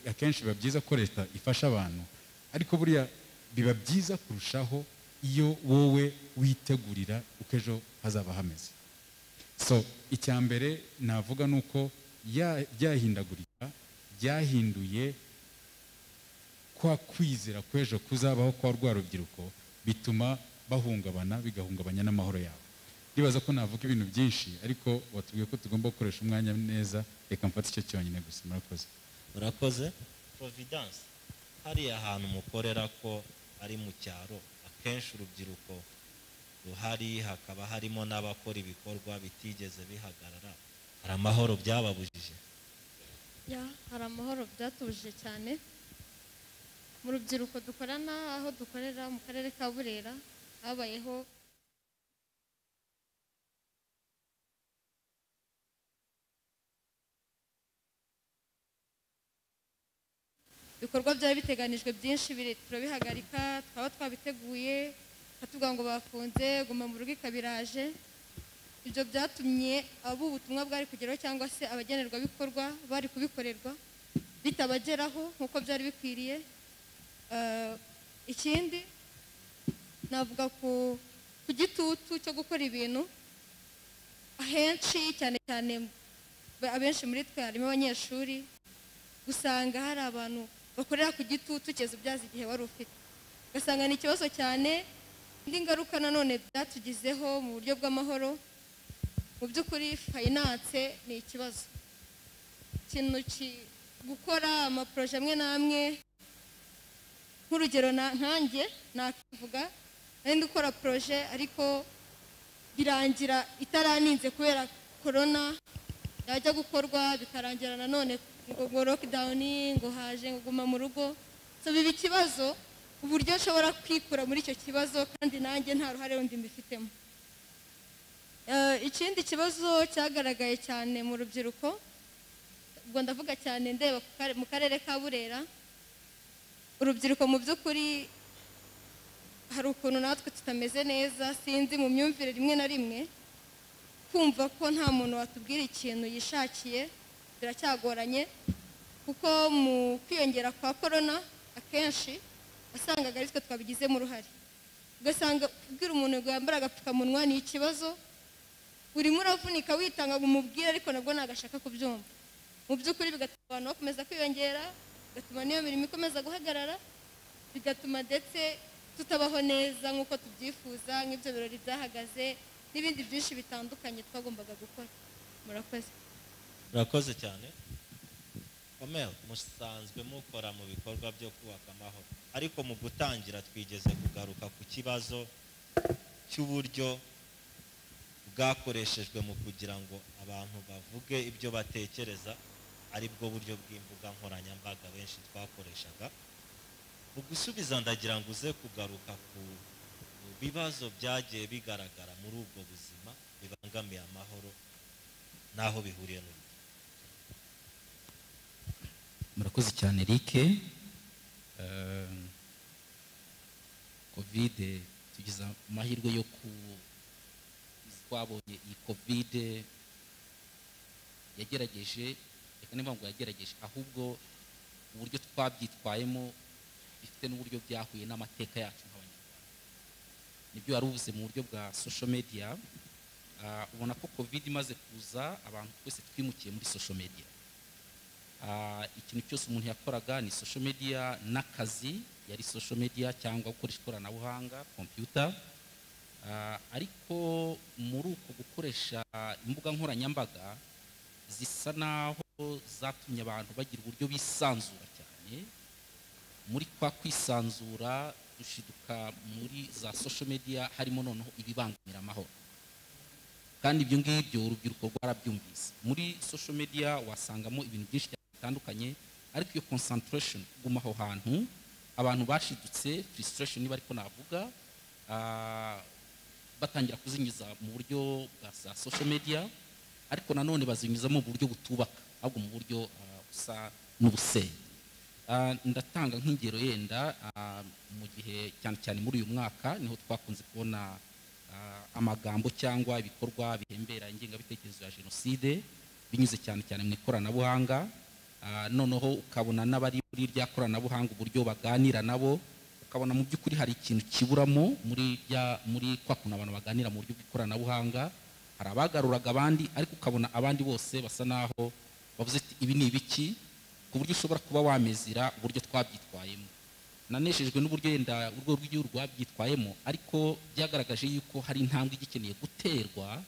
akenshi biba byiza ko leta ifasha abantu ariko buriya biba byiza kurushaho iyo wowe witegurira uko ejo hazaba hameze. So icya mbere navuga ni uko ya- ryahindagurika ryahinduye kwa kwizera kw'ejo kuzabaho kwa rwa rubyiruko bituma bahungabana bigahungabanya n'amahoro yabo. Ndibaza ko navuga ibintu byinshi ariko watubwiye ko tugomba gukoresha umwanya neza reka mfate icyo cyonyine gusa murakoze. Murakoze? Providence. Hariya hantu mukorera ko ari mu cyaro akenshi urubyiruko ruhari hakaba harimo n'abakora ibikorwa bitigeze bihagarara. Hari amahoro byababujije. ya hari amahoro byatubujije cyane. Mu rubyiruko dukorana aho dukorera mu karere ka burera habayeho ibikorwa byari biteganijwe byinshi turabihagarika twaba twabiteguye bakatubwira ngo bafunze guma mu rugo ikabiraje ibyo byatumye ubutumwa bwari kugeraho cyangwa se abagenerwabikorwa bari kubikorerwa bitabageraho nk'uko byari bikwiriye. Eh, ikindi navuga ku gitutu cyo gukora ibintu ahenshi cyane cyane abenshi muri twe harimo abanyeshuri usanga hari abantu bakorera ku gitutu kugeza ubyaza igihe wari ufite. Ugasanga ni ikibazo cyane indi ngaruka nanone byatugizeho mu buryo bw'amahoro mu by'ukuri fayinanse ni ikibazo. Ikintu ki- gukora amaporoje amwe n'amwe nk'urugero nkanjye nakivuga nari gukora poroje ariko birangira itaraninze kubera korona yajya gukorwa bikarangira nanone ngo ngo lokidawuni ngo haje ngo guma mu rugo. Biba ikibazo uburyo nshobora kwikura muri icyo kibazo kandi nanjye nta ruhare rundi mbifitemo. Ikindi kibazo cyagaragaye cyane mu rubyiruko ubwo ndavuga cyane ndeba mu karere ka burera. Urubyiruko mu by'ukuri hari ukuntu natwe tutameze neza sinzi mu myumvire rimwe na rimwe kumva ko nta muntu watubwira ikintu yishakiye biracyagoranye kuko mu kwiyongera kwa korona akenshi wasangaga ari twe twabigizemo uruhare ugasanga kubwira umuntu ngo yambare agapfukamunwa ni ikibazo urimo uravunika witanga ngo umubwire ariko nabwo nagashaka kubyumva. Mu by'ukuri bigatuma abantu bakomeza kwiyongera bigatuma n'iyo mirimo ikomeza guhagarara bigatuma ndetse tutabaho neza nk'uko tubyifuza nk'ibyo birori byahagaze n'ibindi byinshi bitandukanye twagombaga gukora. Murakoze. Murakoze cyane. Omel musanzwe mukora mu bikorwa byo kubaka amahoro. Ariko mu gutangira twigeze kugaruka ku kibazo cy'uburyo bwakoreshejwe mu kugira ngo abantu bavuge ibyo batekereza ari bwo buryo bw'imbuga nkoranyambaga benshi twakoreshaga. Mu gusubiza ndagira ngo uze kugaruka ku bibazo byagiye bigaragara muri ubwo buzima bibangamiye amahoro n'aho bihuriye n'urubyiruko murakoze cyane Eric. Kovide tugize amahirwe yo ku twabonye iyi kovide yagerageje reka niba ngo yagerageje ahubwo uburyo twabyitwayemo bifite n'uburyo byahuye n'amateka yacu nk'abanyarwanda. Nibyo wari uvuze mu buryo bwa social media ah, ubona ko covid imaze kuza abantu twese twimukiye muri social media. Ah, ikintu cyose umuntu yakoraga ni social media n'akazi yari social media cyangwa gukoresha ikoranabuhanga computer. Ariko muri uko gukoresha imbuga nkoranyambaga zisa naho zatumye abantu bagira uburyo bisanzura cyane. Muri kwa kwisanzura dushiduka muri za social media harimo noneho ibibangamira amahoro. Kandi ibyo ngibyo urubyiruko rwarabyumvise. Muri social media wasangamo ibintu byinshi bitandukanye ariko iyo concentration kuguma aho hantu abantu bashidutse frustration niba ariko navuga ah, batangira kuzinyuza mu buryo bwa za social media ariko nanone bazinyuzamo mu buryo butubaka ahubwo mu buryo ah, busa n'ubusenyi Ah, ndatanga nk'ingero yenda ah, mu gihe cyane cyane muri uyu mwaka ni ho twakunze kubona amagambo cyangwa ibikorwa bihembera ingengabitekerezo ya jenoside binyuze cyane cyane mu ikoranabuhanga. Noneho ukabona n'abari muri rya koranabuhanga uburyo baganira nabo ukabona mu by'ukuri hari ikintu kiburamo muri rya muri kwa kuntu abantu baganira mu buryo bw'ikoranabuhanga. Hari abagaruraga abandi ariko ukabona abandi bose basa naho bavuze ati ibi ni ibiki? ku buryo ushobora kuba wamezira uburyo twabyitwayemo. Naneshejwe n'uburyo yenda urwego rw'igihugu rwabyitwayemo ariko byagaragaje yuko hari intambwe igikeneye guterwa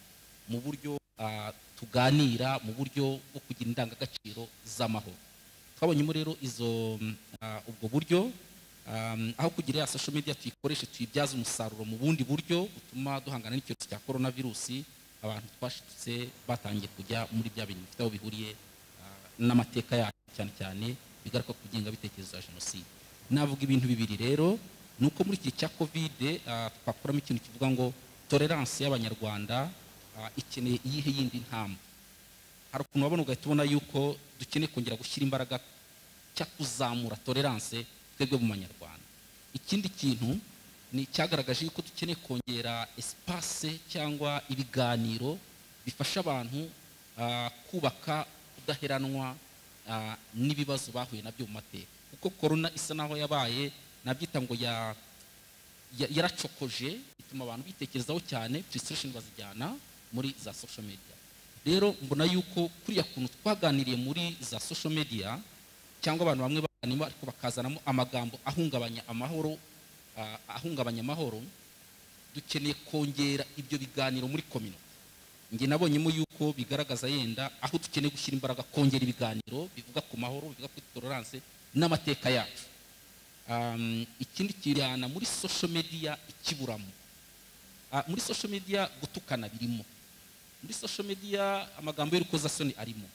mu buryo tuganira mu buryo bwo kugira indangagaciro z'amahoro. Twabonyemo rero izo ubwo buryo aho kugira ya social media tuyikoreshe tuyibyaze umusaruro mu bundi buryo butuma duhangana n'icyorezo cya corona virusi abantu twashitse batangiye kujya muri bya bintu bifite aho bihuriye ah, n'amateka yacu cyane cyane bigaruka ku ngengabitekerezo ya jenoside. Navuga ibintu bibiri rero ni uko muri iki cya kovide ah, twakuramo ikintu kivuga ngo tolerance y'abanyarwanda ah, ikeneye iyihe yindi ntambwe? Hari ukuntu wabona ugahita ubona yuko dukeneye kongera gushyira imbaraga cya kuzamura tolerance twebwe mu banyarwanda ikindi kintu ni icyagaragaje yuko dukeneye kongera espace cyangwa ibiganiro bifasha abantu ah, kubaka kudaheranwa ah, n'ibibazo bahuye na byo mu mateka. Kuko korona isa naho yabaye nabyita ngo ya ya- yaracokoje bituma abantu bitekerezaho cyane frustration bazijyana muri za social media. Rero mbona yuko kuriya kuntu twaganiriye muri za social media cyangwa abantu bamwe baganimo ariko bakazanamo amagambo ahungabanya amahoro ah, ahungabanya amahoro dukeneye kongera ibyo biganiro muri community. Njye nabonyemo yuko bigaragaza yenda aho dukeneye gushyira imbaraga kongera ibiganiro bivuga ku mahoro bivuga kuri tolerance n'amateka yacu. Ikindi kirana muri social media ikiburamo muri social media gutukana birimo. Muri social media amagambo y'urukozasoni arimo.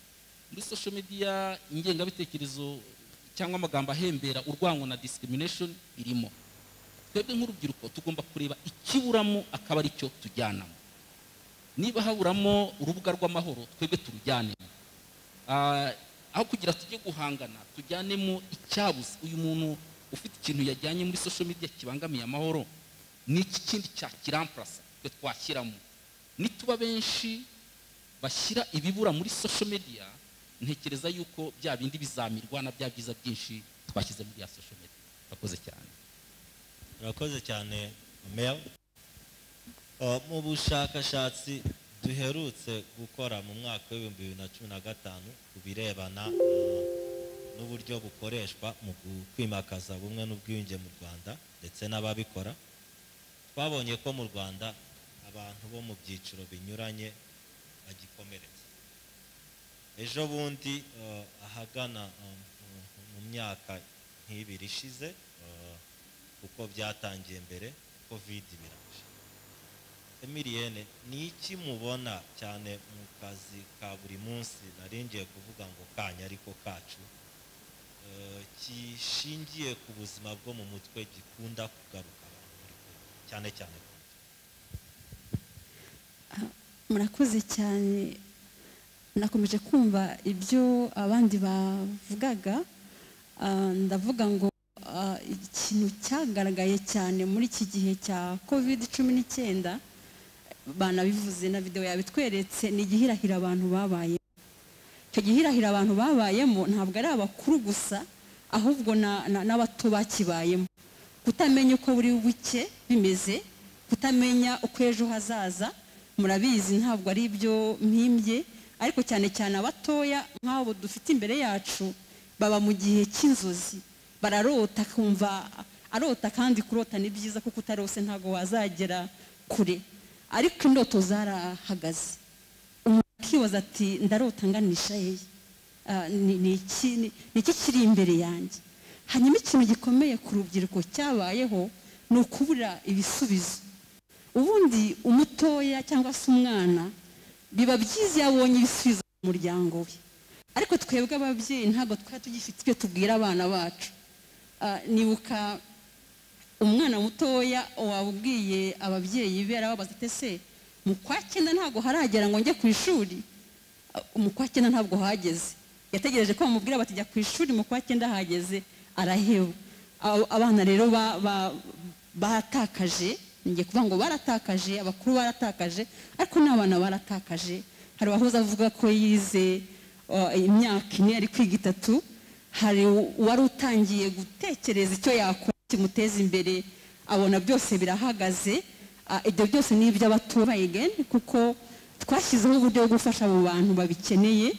Muri social media ingengabitekerezo cyangwa amagambo ahembera urwango na discrimination birimo twebwe nk'urubyiruko tugomba kureba ikiburamo akaba ari cyo tujyanamo. Niba haburamo urubuga rw'amahoro twebwe turujyanemo. Ah, aho kugira tujye guhangana tujyanemo icyabuze uyu muntu ufite ikintu yajyanye muri social media kibangamiye amahoro ni iki kindi cyakiramparasa twe twashyiramo? Nituba benshi bashyira ibibura muri social media ntekereza yuko bya bindi bizamirwa na bya byiza byinshi twashyize muri ya social media. Urakoze cyane. Urakoze cyane meya mu bushakashatsi duherutse gukora mu mwaka w'ibihumbi bibiri na cumi na gatanu ku birebana n'uburyo bukoreshwa mu kwimakaza ubumwe n'ubwiyunge mu rwanda ndetse n'ababikora twabonye ko mu rwanda abantu bo mu byiciro binyuranye bagikomeretse. Ejo bundi uh, ahagana um, mu- myaka nk'ibiri ishize kuko byatangiye mbere covid biraje emiliyene ni iki mubona cyane mu kazi ka buri munsi? Naringiye kuvuga ngo kanya ariko kacu. Eh, kishingiye ku buzima bwo mu mutwe gikunda kugaruka cyane cyane ku murakoze cyane. Nakomeje kumva ibyo abandi bavugaga Ah, ndavuga ngo ah, ikintu cyagaragaye cyane muri iki gihe cya covid cumi n'icyenda banabivuze na videwo yabitweretse ni igihirahiro abantu babayemo. Icyo gihirahiro abantu babayemo ntabwo ari abakuru gusa ahubwo na- na- n'abato bakibayemo. Kutamenya uko buri buke bimeze kutamenya uko ejo hazaza murabizi ntabwo ari ibyo mpimbye ariko cyane cyane abatoya nk'abo dufite imbere yacu baba mu gihe cy'inzozi. Bararota akumva arota kandi kurota ni byiza kuko utarose ntabwo wazagera kure. Ariko indoto zarahagaze. Umuntu akibaza ati ndarota nganisha hehe Ah, ni iki kiri imbere yanjye? Hanyuma ikintu gikomeye ku rubyiruko cyabayeho ni ukubura ibisubizo. Ubundi umutoya cyangwa se umwana biba byiza iyo abonye ibisubizo mu muryango we. Ariko twebwe ababyeyi ntabwo twari tugifite ibyo tubwira abana bacu. Ah, nibuka umwana mutoya wabwiye ababyeyi be arababaza ese mu kwa cyenda ntabwo haragera ngo njye ku ishuri? Ah, mu kwa cyenda ntabwo hageze. Yategereje ko bamubwira bati jya ku ishuri mu kwa cyenda hageze. Araheba. Abana rero ba- ba- baratakaje ngiye kuvuga ngo baratakaje abakuru baratakaje ariko n'abana baratakaje. Hari uwahoze avuga ko yize imyaka ine ari kwiga itatu. Hari uwari utangiye gutekereza icyo yakora kimuteza imbere abona byose birahagaze. Ah, ibyo byose ni iby'abatuye again kuko twashyizeho uburyo bwo gufasha abo bantu babikeneye.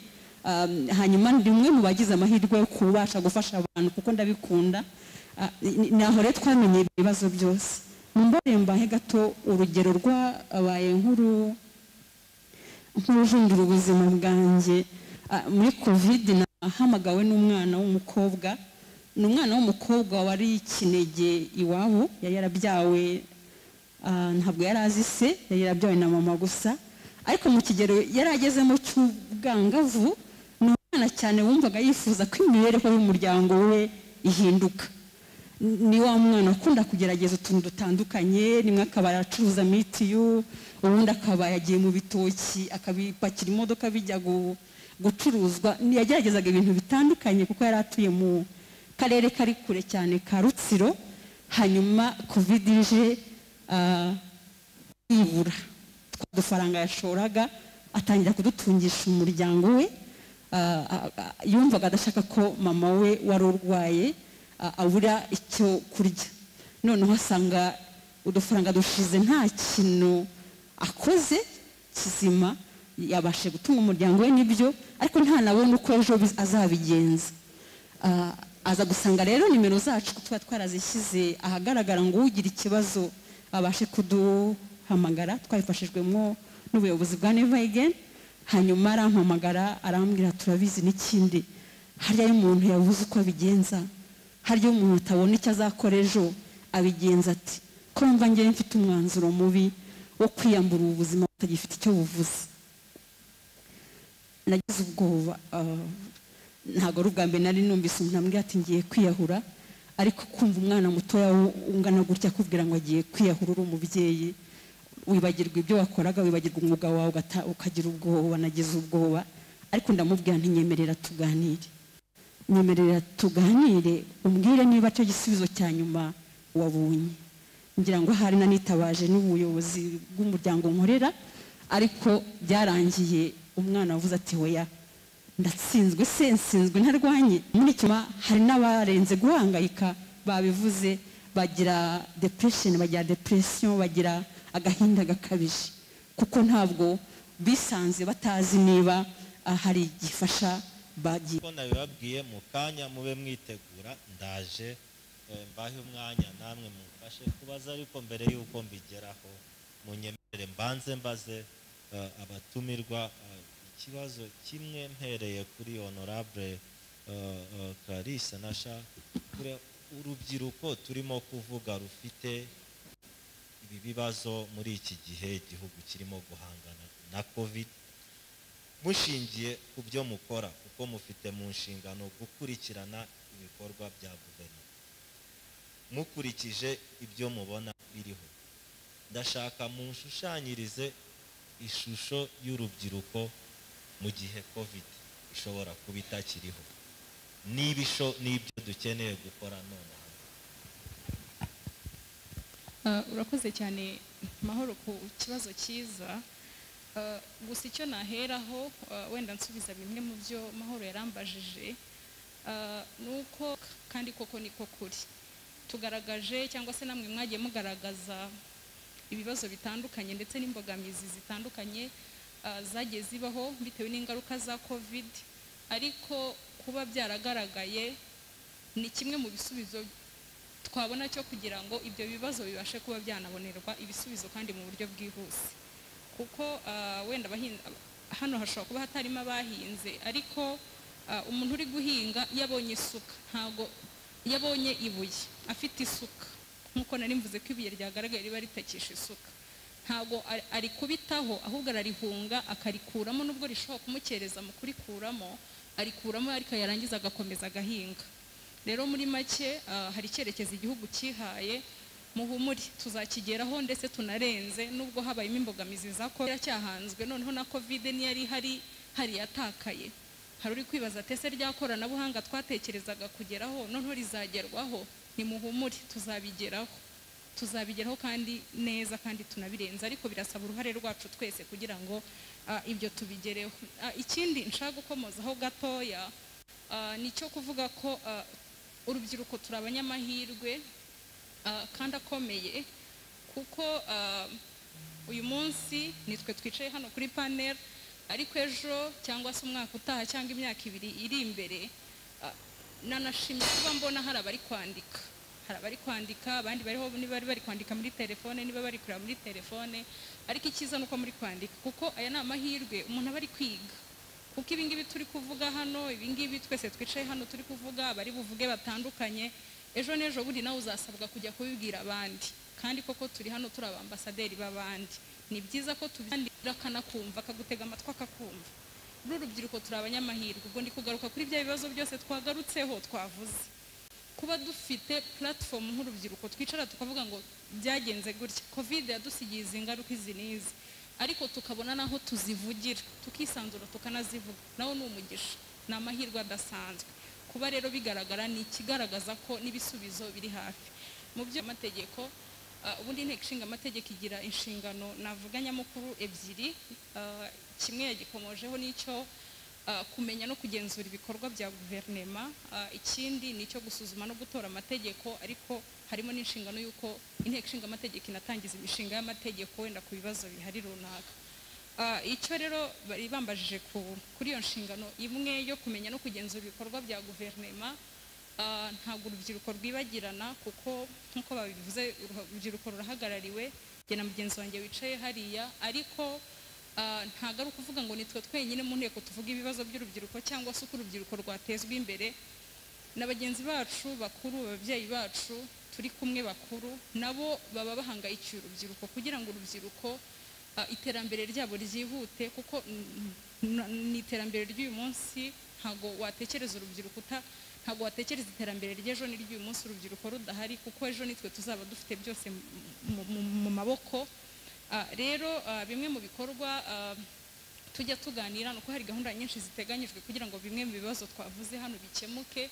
Um, hanyuma ndi umwe mu bagize amahirwe yo kubasha gufasha abantu kuko ndabikunda. Ah, ni- naho rero twamenye ibibazo byose. Mumbore mbahe gato urugero rwabaye nkuru nk'urujundura ubuzima bwanjye. Ah, muri covid nahamagawe n'umwana w'umukobwa. Ni umwana w'umukobwa wari ikinege iwabo yari yarabyawe ah, ntabwo yari azi se yari yarabyawe na mama gusa. Ariko mu kigero yari agezemo cy'ubwangavu ni umwana cyane wumvaga yifuza ko imibereho y'umuryango we ihinduka. Ni wa mwana ukunda kugerageza utuntu dutandukanye rimwe akaba aracuruza mitiyu ubundi akaba yagiye mu bitoki akabipakira imodoka bijya gu- gucuruzwa. Yageragezaga ibintu bitandukanye kuko yari atuye mu karere kari kure cyane ka rutsiro hanyuma covid ije ah, yibura twa dufaranga yashoraga atangira kudutungisha umuryango we Ah, ah, ah, yumvaga adashaka ko mama we wari urwaye. ah, abura icyo kurya. Noneho asanga udufaranga dushize nta kintu akoze kizima yabashe gutunga umuryango we n'ibyo ariko ntanabona uko ejo azabigenza. Aza gusanga rero nimero zacu tuba twarazishyize ahagaragara ngo ugira ikibazo abashe kuduhamagara twabifashijwemo n'ubuyobozi bwa Never Again hanyuma arampamagara arambwira turabizi n'ikindi. Harya iyo umuntu yabuze uko abigenza. Harya iyo umuntu atabona icyo azakora ejo abigenza ati ko mva ngewe mfite umwanzuro mubi wo kwiyambura ubu buzima butagifite icyo buvuze nagize ubwoba ah, ntabwo ari ubwa mbere nari numvise umuntu ambwira ati ngiye kwiyahura. Ariko kumva umwana mutoya ungana gutya akubwira ngo agiye kwiyahura uri umubyeyi wibagirwa ibyo wakoraga wibagirwa umwuga wawe ukagira ubwoba nagize ubwoba. Ariko ndamubwira ntinyemerera tuganire. Nyemerera tuganire. Umbwire niba cyo gisubizo cya nyuma wabonye. Ngira ngo ahari nanitabaje n'ubuyobozi bw'umuryango nkorera ariko byarangiye umwana wavuze ati hoya ndatsinzwe se nsinzwe ntarwanye. Muri icyo hari n'abarenze guhangayika babivuze bagira depression bagira depression bagira agahinda gakabije. Kuko ntabwo bisanze batazi niba ah, hari igifasha bagiye nabibabwiye mu kanya mube mwitegura ndaje eh, mbahe umwanya namwe mumfashe kubaza ariko mbere y'uko mbigeraho. Munyemerere mbanze mbaze eh, abatumirwa eh, ikibazo kimwe mpereye kuri honorable Clarisse nasha. Urubyiruko turimo kuvuga rufite ibi bibazo muri iki gihe igihugu kirimo guhangana na covid. Mushingiye ku byo mukora. Kuko mufite mu nshingano gukurikirana ibikorwa bya guverinoma. Mukurikije ibyo mubona biriho. Ndashaka mushushanyirize ishusho y'urubyiruko mu gihe covid ishobora kuba itakiriho. N'ibisho n'ibyo dukeneye gukora nonaha Ah, urakoze cyane mahoro ku kibazo cyiza. Gusa icyo naheraho ah, wenda nsubiza bimwe mu byo mahoro yarambajije ah, ni uko kandi koko niko kuri. Tugaragaje cyangwa se namwe mwagiye mugaragaza ibibazo bitandukanye ndetse n'imbogamizi zitandukanye zagiye zibaho bitewe n'ingaruka za covid ariko kuba byaragaragaye ni kimwe mu bisubizo twabona cyo kugira ngo ibyo bibazo bibashe kuba byanabonerwa ibisubizo kandi mu buryo bwihuse. Kuko ah, wenda hano hashobora kuba hatarimo abahinze ariko ah, umuntu uri guhinga iyo abonye isuka. Ntabwo iyo abonye ibuye afite isuka. Nk'uko nari mvuze ko ibuye ryagaragaye riba ritakisha isuka. Ntabwo ari- arikubitaho ahubwo ararihunga akarikuramo nubwo rishobora kumukereza mu kurikuramo arikuramo ariko yarangiza agakomeza agahinga. Rero muri make ah, hari icyerekezo igihugu cyihaye muhumure. Tuzakigeraho ndetse tunarenze nubwo habayemo imbogamizi za covid cyahanzwe noneho na covid niyo yari ihari hari yatakaye. Hari uri kwibaza ati ese rya koranabuhanga twatekerezaga kugeraho? Noneho rizagerwaho? Nimuhumure. Tuzabigeraho. Tuzabigeraho kandi neza kandi tunabirenza ariko birasaba uruhare rwacu twese kugira ngo ibyo tubigereho. Ikindi nshaka gukomozaho gatoya ni icyo kuvuga ko urubyiruko turi abanyamahirwe ah, kandi akomeye kuko ah, uyu munsi nitwe twicaye hano kuri panel ariko ejo cyangwa se umwaka utaha cyangwa imyaka ibiri iri imbere ah, nanashimye kuba mbona hari abari kwandika. Hari abari kwandika abandi bariho niba bari bari kwandika muri telefone niba bari kureba muri telefone ariko icyiza ni uko muri kwandika. Kuko aya ni amahirwe umuntu aba ari kwiga. Kuko ibingibi turi kuvuga hano ibingibi twese twicaye hano turi kuvuga abari buvuge batandukanye ejo n'ejo bundi nawe uzasabwa kujya kubibwira abandi. Kandi koko turi hano turi abambasaderi b'abandi. Ni byiza ko tubyandika akanakumva akagutega amatwi akakumva. Uru rubyiruko turi abanyamahirwe. Ubwo ndi kugaruka kuri bya bibazo byose twagarutseho twavuze. Kuba dufite platform nk'urubyiruko twicara tukavuga ngo byagenze gutya. Covid yadusigiye izi ngaruka izi n'izi. Ariko tukabona n'aho tuzivugira. Tukisanzura tukanazivuga. Nawo ni umugisha. Ni amahirwe adasanzwe. Kuba rero bigaragara ni ikigaragaza ko n'ibisubizo biri hafi. Mu by'amategeko ah, ubundi inteko ishinga amategeko igira inshingano navuga nyamukuru ebyiri ah, kimwe yagikomojeho n'icyo ah, kumenya no kugenzura ibikorwa bya guverinema ikindi ni icyo gusuzuma no gutora amategeko ariko harimo n'inshingano y'uko inteko ishinga amategeko inatangiza imishinga y'amategeko wenda ku bibazo bihari runaka. Icyo rero bari bambajije ku- kuri iyo nshingano imwe yo kumenya no kugenzura ibikorwa bya guverinema ntabwo urubyiruko rwibagirana kuko nk'uko babivuze urubyiruko rurahagarariwe. Na mugenzi wanjye wicaye hariya ariko ntabwo ari ukuvuga ngo nitwe twenyine mu nteko tuvuga ibibazo by'urubyiruko cyangwa se uko urubyiruko rwatezwa imbere. Na bagenzi bacu bakuru ababyeyi bacu turi kumwe bakuru nabo baba bahangayikiye urubyiruko kugira ngo urubyiruko iterambere ryabo ryihute kuko ni iterambere ry'uyu munsi ntabwo watekereza urubyiruko uta ntabwo watekereza iterambere ry'ejo n'iry'uyu munsi urubyiruko rudahari kuko ejo nitwe tuzaba dufite byose mu- maboko. Rero bimwe mu bikorwa tujya tuganira ni uko hari gahunda nyinshi ziteganyijwe kugira ngo bimwe mu bibazo twavuze hano bikemuke.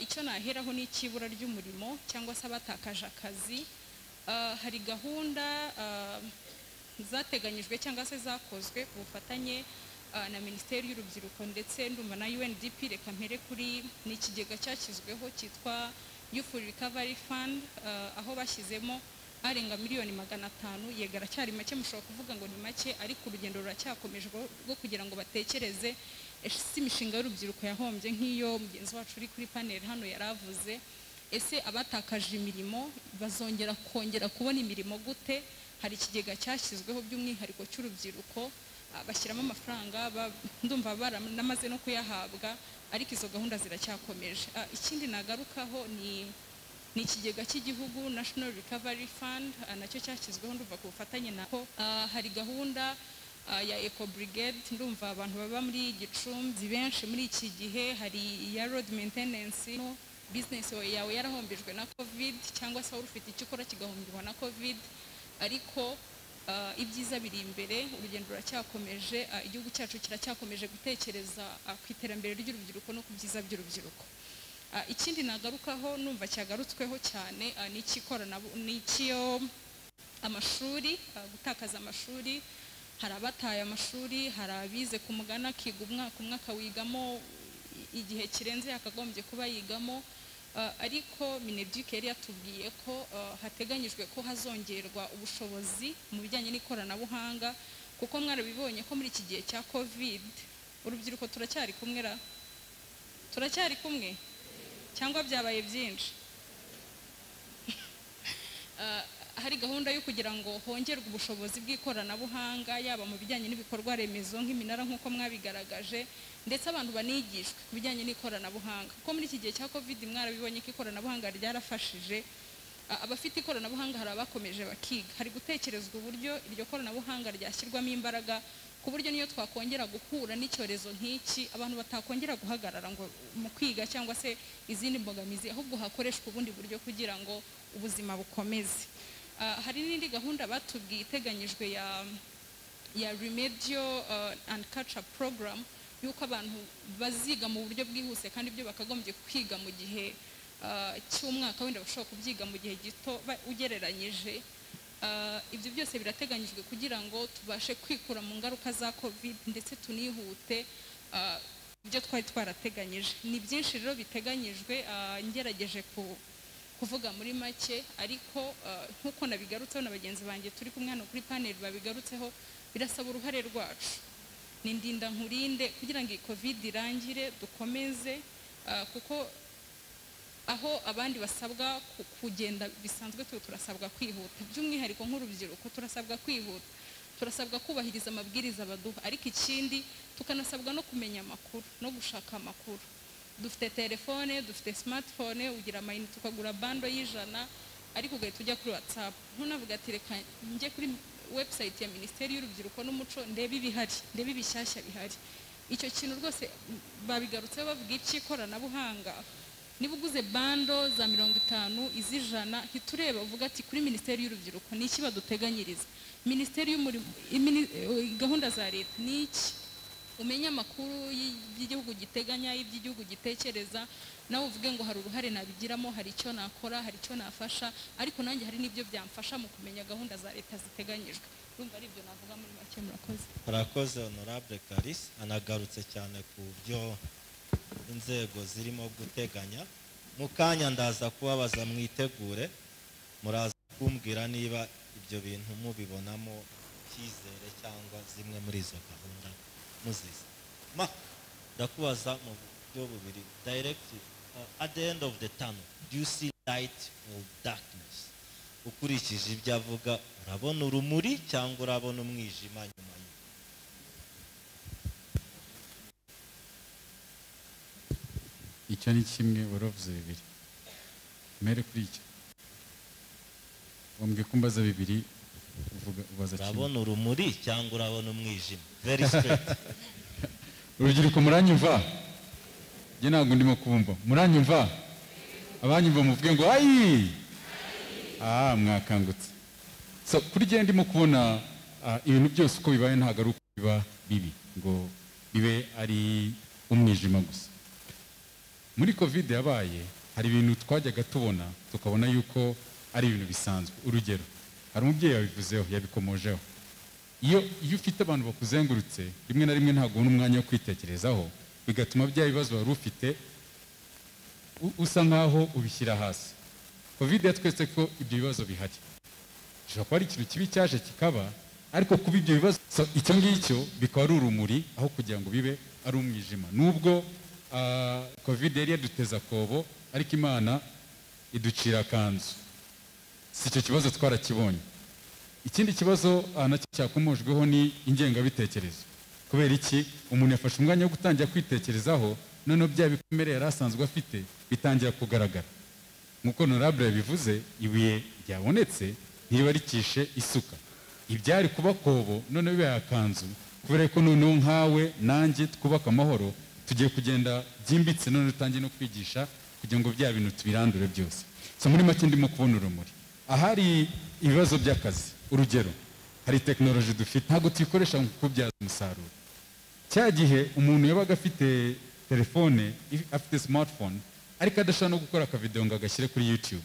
Icyo naheraho ni icy'ibura ry'umurimo cyangwa se abatakaje akazi. Hari gahunda ah, zateganyijwe cyangwa se zakozwe ku bufatanye ah, na minisiteri y'urubyiruko ndetse ndumva na UNDP reka mpere kuri ni ikigega cyashyizweho cyitwa Youth Recovery Fund ah, aho bashyizemo arenga miliyoni magana atanu. Yego aracyari make mushobora kuvuga ngo ni make ariko urugendo ruracyakomeje rwo- kugira ngo batekereze. Ese imishinga y'urubyiruko yahombye nk'iyo mugenzi wacu uri kuri panel hano yari avuze? Ese abatakaje imirimo bazongera kongera kubona imirimo gute? Hari ikigega cyashyizweho by'umwihariko cy'urubyiruko bashyiramo amafaranga ndumva baranamaze no kuyahabwa ariko izo gahunda ziracyakomeje. Ah, ikindi nagarukaho ni ni ikigega cy'igihugu national recovery fund ah, na cyo cyashyizweho ndumva ku bufatanye nako Ah, hari gahunda ah, ya eco brigade ndumva abantu baba muri gicumbi benshi muri iki gihe hari iya road maintenance business yawe yarahombejwe na covid cyangwa se wari ufite icyo ukora kigahombirwa na covid. Ariko ah, ibyiza biri imbere urugendo ruracyakomeje ah, igihugu cyacu kiracyakomeje gutekereza ah, ku iterambere ry'urubyiruko no ku byiza by'urubyiruko. Ikindi nagarukaho numva cyagarutsweho cyane ni icy'iyo amashuri gutakaza amashuri. Hari abataye amashuri hari abize ku mugani akiga umwaka umwe akawigamo i- igihe kirenze yakagombye kuba yigamo. Uh, ariko mineduc yari yatubwiye ko uh, hateganyijwe ko hazongerwa ubushobozi mu bijyanye n'ikoranabuhanga kuko mwarabibonye ko muri iki gihe cya covid urubyiruko turacyari kumwe ra? Turacyari kumwe? Cyangwa byabaye byinshi? Uh, [laughs] hari gahunda yo kugira ngo hongerwe ubushobozi bw'ikoranabuhanga yaba mu bijyanye n'ibikorwa remezo nk'iminara nk'uko mwabigaragaje. Ndetse abantu banigishwe ku bijyanye n'ikoranabuhanga. Kuko muri iki gihe cya covid mwarabibonye ko ikoranabuhanga ryarafashije abafite ikoranabuhanga hari abakomeje bakiga. Hari gutekerezwa uburyo iryo koranabuhanga ryashyirwamo imbaraga ku buryo niyo twakongera guhura n'icyorezo nk'iki abantu batakongera guhagarara ngo mu kwiga cyangwa se izindi mbogamizi ahubwo hakoreshwa ubundi buryo kugira ngo ubuzima bukomeze. Hari n'indi gahunda batubwiye iteganyijwe ya ya remedial and culture program y'uko abantu baziga mu buryo bwihuse kandi ibyo bakagombye kwiga mu gihe uh, cy'umwaka wenda bashobora kubyiga mu gihe gito ugereranyije Uh, ibyo byose birateganyijwe kugira ngo tubashe kwikura mu ngaruka za covid ndetse tunihute uh, ibyo twari twarateganyije. Ni byinshi rero biteganyijwe ngerageje ku kuvuga muri make ariko nk'uko nabigarutseho na bagenzi banjye turi kumwe hano kuri paneli babigarutseho birasaba uruhare rwacu. Ni ndinda nkurinde kugira ngo iyi covid irangire dukomeze uh, kuko aho abandi basabwa ku- kugenda bisanzwe twe turasabwa kwihuta. By'umwihariko nk'urubyiruko turasabwa kwihuta. Turasabwa kubahiriza amabwiriza baduha. Ariko ikindi tukanasabwa no kumenya amakuru no gushaka amakuru. Dufite telefone dufite smartphone ugira amayinite ukagura bando y'ijana ariko ugahita ujya kuri whatsapp. Ntunavuga ati reka njye kuri website ya minisiteri y'urubyiruko n'umuco ndebe ibihari ndebe ibishyashya bihari. Icyo kintu rwose babigarutseho bavuga icy'ikoranabuhanga niba uguze bando za mirongo itanu iz'ijana hita ureba uvuga ati kuri minisiteri y'urubyiruko ni iki baduteganyiriza? Minisiteri y'umurimo eh, gahunda za leta ni iki? Umenye amakuru y'igihugu giteganya y'iby'igihugu gitekereza? Nawe uvuge ngo hari uruhare nabigiramo hari icyo nakora hari icyo nafasha ariko nanjye hari n'ibyo byamfasha mu kumenya gahunda za leta ziteganyijwe. Urumva ari ibyo navuga muri make murakoze. Murakoze honorable Clarisse. Anagarutse cyane ku byo inzego zirimo guteganya. Mu kanya ndaza kubabaza mwitegure. Muraza kumbwira niba ibyo bintu mubibonamo icyizere cyangwa zimwe muri izo gahunda muzizi ma ndakubaza mu buryo bubiri. Uh, at the end of the tunnel do you see light or darkness? Ukurikije ibyo avuga urabona urumuri cyangwa urabona umwijima nyuma icyo ni kimwe waravuze bibiri. Mere kuri icyo. Wambwiye ko mbaza bibiri uvuga ubaza kimwe. Urabona urumuri cyangwa urabona umwijima? Very straight. [laughs] Urubyiruko muranyumva? Njye ntabwo ndimo kubumva muranyumva? Abanyumva muvuge ngo ayi ah mwakangutse. Kuri njye ndimo kubona ah, ibintu byose uko bibaye ntabwo ari uko biba bibi ngo bibe ari umwijima gusa. Muri covid yabaye hari ibintu twajyaga tubona tukabona yuko ari ibintu bisanzwe. Urugero hari umubyeyi wabivuzeho yabikomojeho. Iyo iyo ufite abantu bakuzengurutse rimwe na rimwe ntabwo ubona umwanya wo kwitekerezaho bigatuma bya bibazo wari ufite usa nkaho ubishyira hasi. Covid yatwetse ko ibyo bibazo bihari. Gishobora kuba ari ikintu kibi cyaje kikaba ariko kuba ibyo bibazo icyo ngicyo bikaba ari urumuri aho kugira ngo bibe ari umwijima. Nubwo ah, covid yari yaduteza akobo ariko imana iducira akanzu. Si icyo kibazo twarakibonye. Ikindi kibazo ah, na cyo cyakomojweho ni ingengabitekerezo. Kubera iki? Umuntu yafashe umwanya wo gutangira kwitekerezaho noneho bya bikomere yari asanzwe afite bitangira kugaragara. Nk'uko honorable yabivuze ibuye ryabonetse ntiribarikishe isuka. Ibyari kuba kobo noneho bibaye akanzu kubera ko noneho nkawe nanjye twubaka amahoro tugiye kugenda byimbitse noneho dutangiye no kwigisha kugira ngo bya bintu tubirandure byose. So muri make ndimo kubona urumuri. Ahari ibibazo by'akazi. Urugero hari tekinoloji dufite ntabwo tuyikoresha mu kubyaza umusaruro. Cya gihe umuntu yabaga afite telefone afite smartphone ariko adashobora no gukora akavidewo ngo agashyire kuri youtube.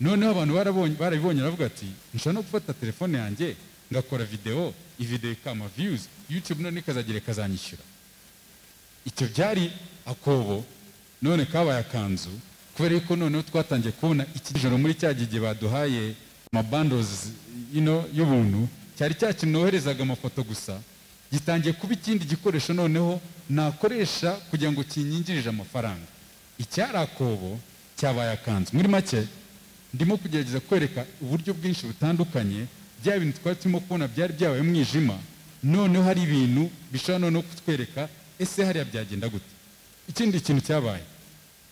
Noneho abantu barabibonye baravuga ati nshobora no gufata telefone yanjye ngakora videwo ividewo ikama views youtube none ikazagira ikazanyishyura. Icyo byari akobo none kabaye akanzu kubera yuko noneho twatangiye kubona iki joro muri cya gihe baduhaye amabandozi y'ubuntu cyari cya kintu noherezaga amafoto gusa. Gitangiye kuba ikindi gikoresho noneho nakoresha kugira ngo kinyingirije amafaranga. Icyari akobo cyabaye akanzu. Muri make ndimo kugerageza kwereka uburyo bwinshi butandukanye bya bintu twari turimo kubona byari byabaye umwijima noneho hari ibintu bishobora noneho kutwereka ese hariya byagenda gute? Ikindi kintu cyabaye.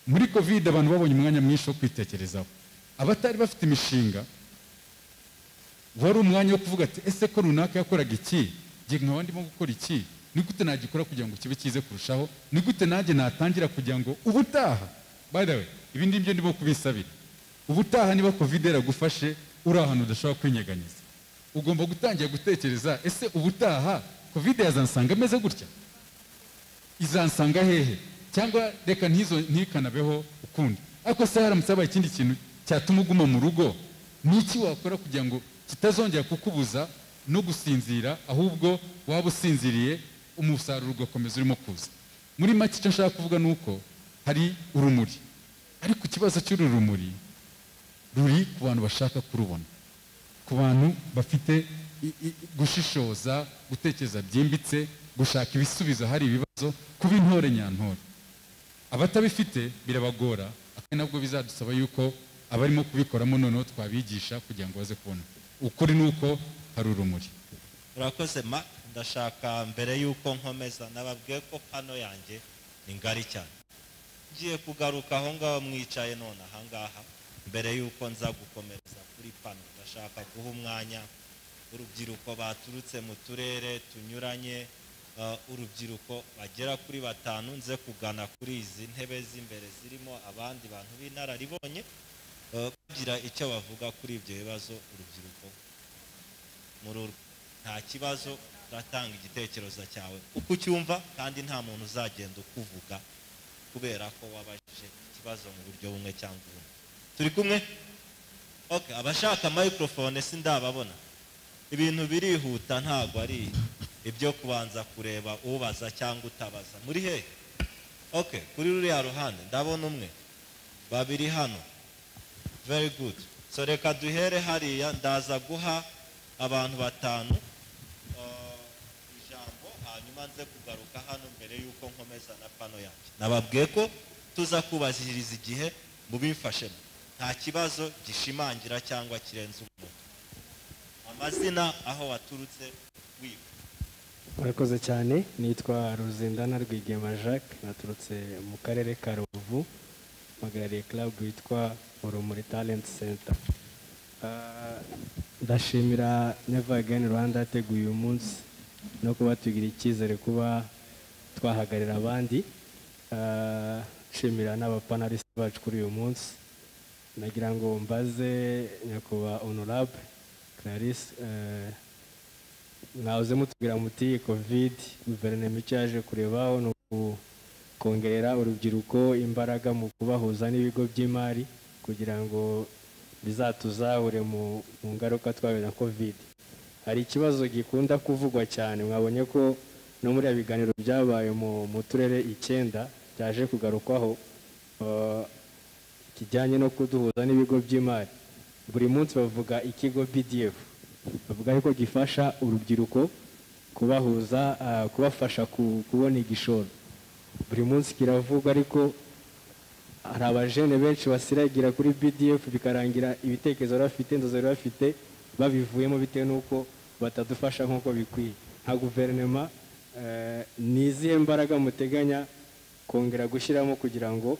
Muri kovide abantu babonye umwanya mwinshi wo kwitekerezaho. Abatari bafite imishinga wari umwanya wo kuvuga ati ese ko runaka yakoraga iki? Ngiye nkaba ndimo gukora iki? Ni gute nagikora kugira ngo kibe cyize kurushaho? Ni gute nanjye natangira kugira ngo ubutaha? By the way ibi ngibyo ndimo kubisabira. Ubutaha niba kovide yaragufashe uri ahantu udashobora kwinyeganyeza. Ugomba gutangira gutekereza ese ubutaha kovide yazansanga ameze gutya? Izansanga hehe? Cyangwa reka ntizo ntikanabeho ukundi. Ariko se haramutse habaye ikindi kintu cyatuma uguma mu rugo ni iki wakora kugira ngo kitazongera kukubuza no gusinzira ahubwo waba usinziriye umusaruro ugakomeza urimo kuza. Muri make icyo nshaka kuvuga ni uko hari urumuri. Ariko ikibazo cy'uru rumuri ruri ku bantu bashaka kurubona. Ku bantu bafite gushishoza gutekereza byimbitse gushaka ibisubizo hari ibibazo kuba intore nyantore. Abatabifite birabagora akenshi nabwo bizadusaba yuko abarimo kubikoramo noneho twabigisha kugira ngo baze kubona. Ukuri ni uko hari urumuri. Urakoze ma ndashaka mbere y'uko nkomeza nababwiye ko pano yanjye ni ngari cyane. Ngiye kugaruka aho ngaho mwicaye none aha ngaha mbere y'uko nza gukomereza kuri pano. Ndashaka guha umwanya urubyiruko baturutse mu turere tunyuranye urubyiruko bagera kuri batanu nze kugana kuri izi ntebe z'imbere zirimo abandi bantu b'inararibonye bagira icyo bavuga kuri ibyo bibazo urubyiruko nta kibazo uratanga igitekerezo cyawe. Uko ucyumva kandi nta muntu uzagenda ukuvuga kubera ko wabajije ikibazo mu buryo bumwe cyangwa ubundi. Turi kumwe? Abashaka microphone si ndababona ibintu birihuta ntabwo ari ibyo kubanza kureba ubaza cyangwa utabaza. Muri he? Oke kuri ruriya ruhande ndabona umwe. Babiri hano. Very good. So reka duhere hariya ndaza guha abantu batanu ijambo hanyuma nze kugaruka hano mbere y'uko nkomeza na pano yanjye. Nababwiye ko tuza kubaziriza igihe mubifashemo. Nta kibazo gishimangira cyangwa kirenze umuntu. Amazina aho waturutse wiga murakoze cyane. Nitwa ruzindana rwigema jacques. Naturutse mu karere ka rubavu mpagarariye club yitwa urumuri talent center. Ndashimira never again rwanda yateguye uyu munsi no kuba tugira icyizere kuba twahagarira abandi. Nshimira n'abapanalisite bacu kuri uyu munsi. Nagira ngo mbaze nyakubahwa honorable clarisse mwahoze mutubwira muti covid guverinoma icyo yaje kurebaho ni kongerera urubyiruko imbaraga mu kubahuza n'ibigo by'imari kugira ngo bizatuzahure mu ngaruka twahuye na covid. Hari ikibazo gikunda kuvugwa cyane. Mwabonye ko no muri biganiro byabaye mu turere icyenda byaje kugarukwaho kijyanye no kuduhuza n'ibigo by'imari. Buri munsi bavuga ikigo bdf bavuga ko gifasha urubyiruko kubahuza kubafasha kubona igishoro. Buri munsi kiravugwa ariko hari abajene benshi basiragira kuri bdf bikarangira ibitekerezo bari bafite inzozi bari bafite babivuyemo bitewe n'uko batadufasha nk'uko bikwiye. Nka guverinoma ni izihe mbaraga muteganya kongera gushyiramo kugira ngo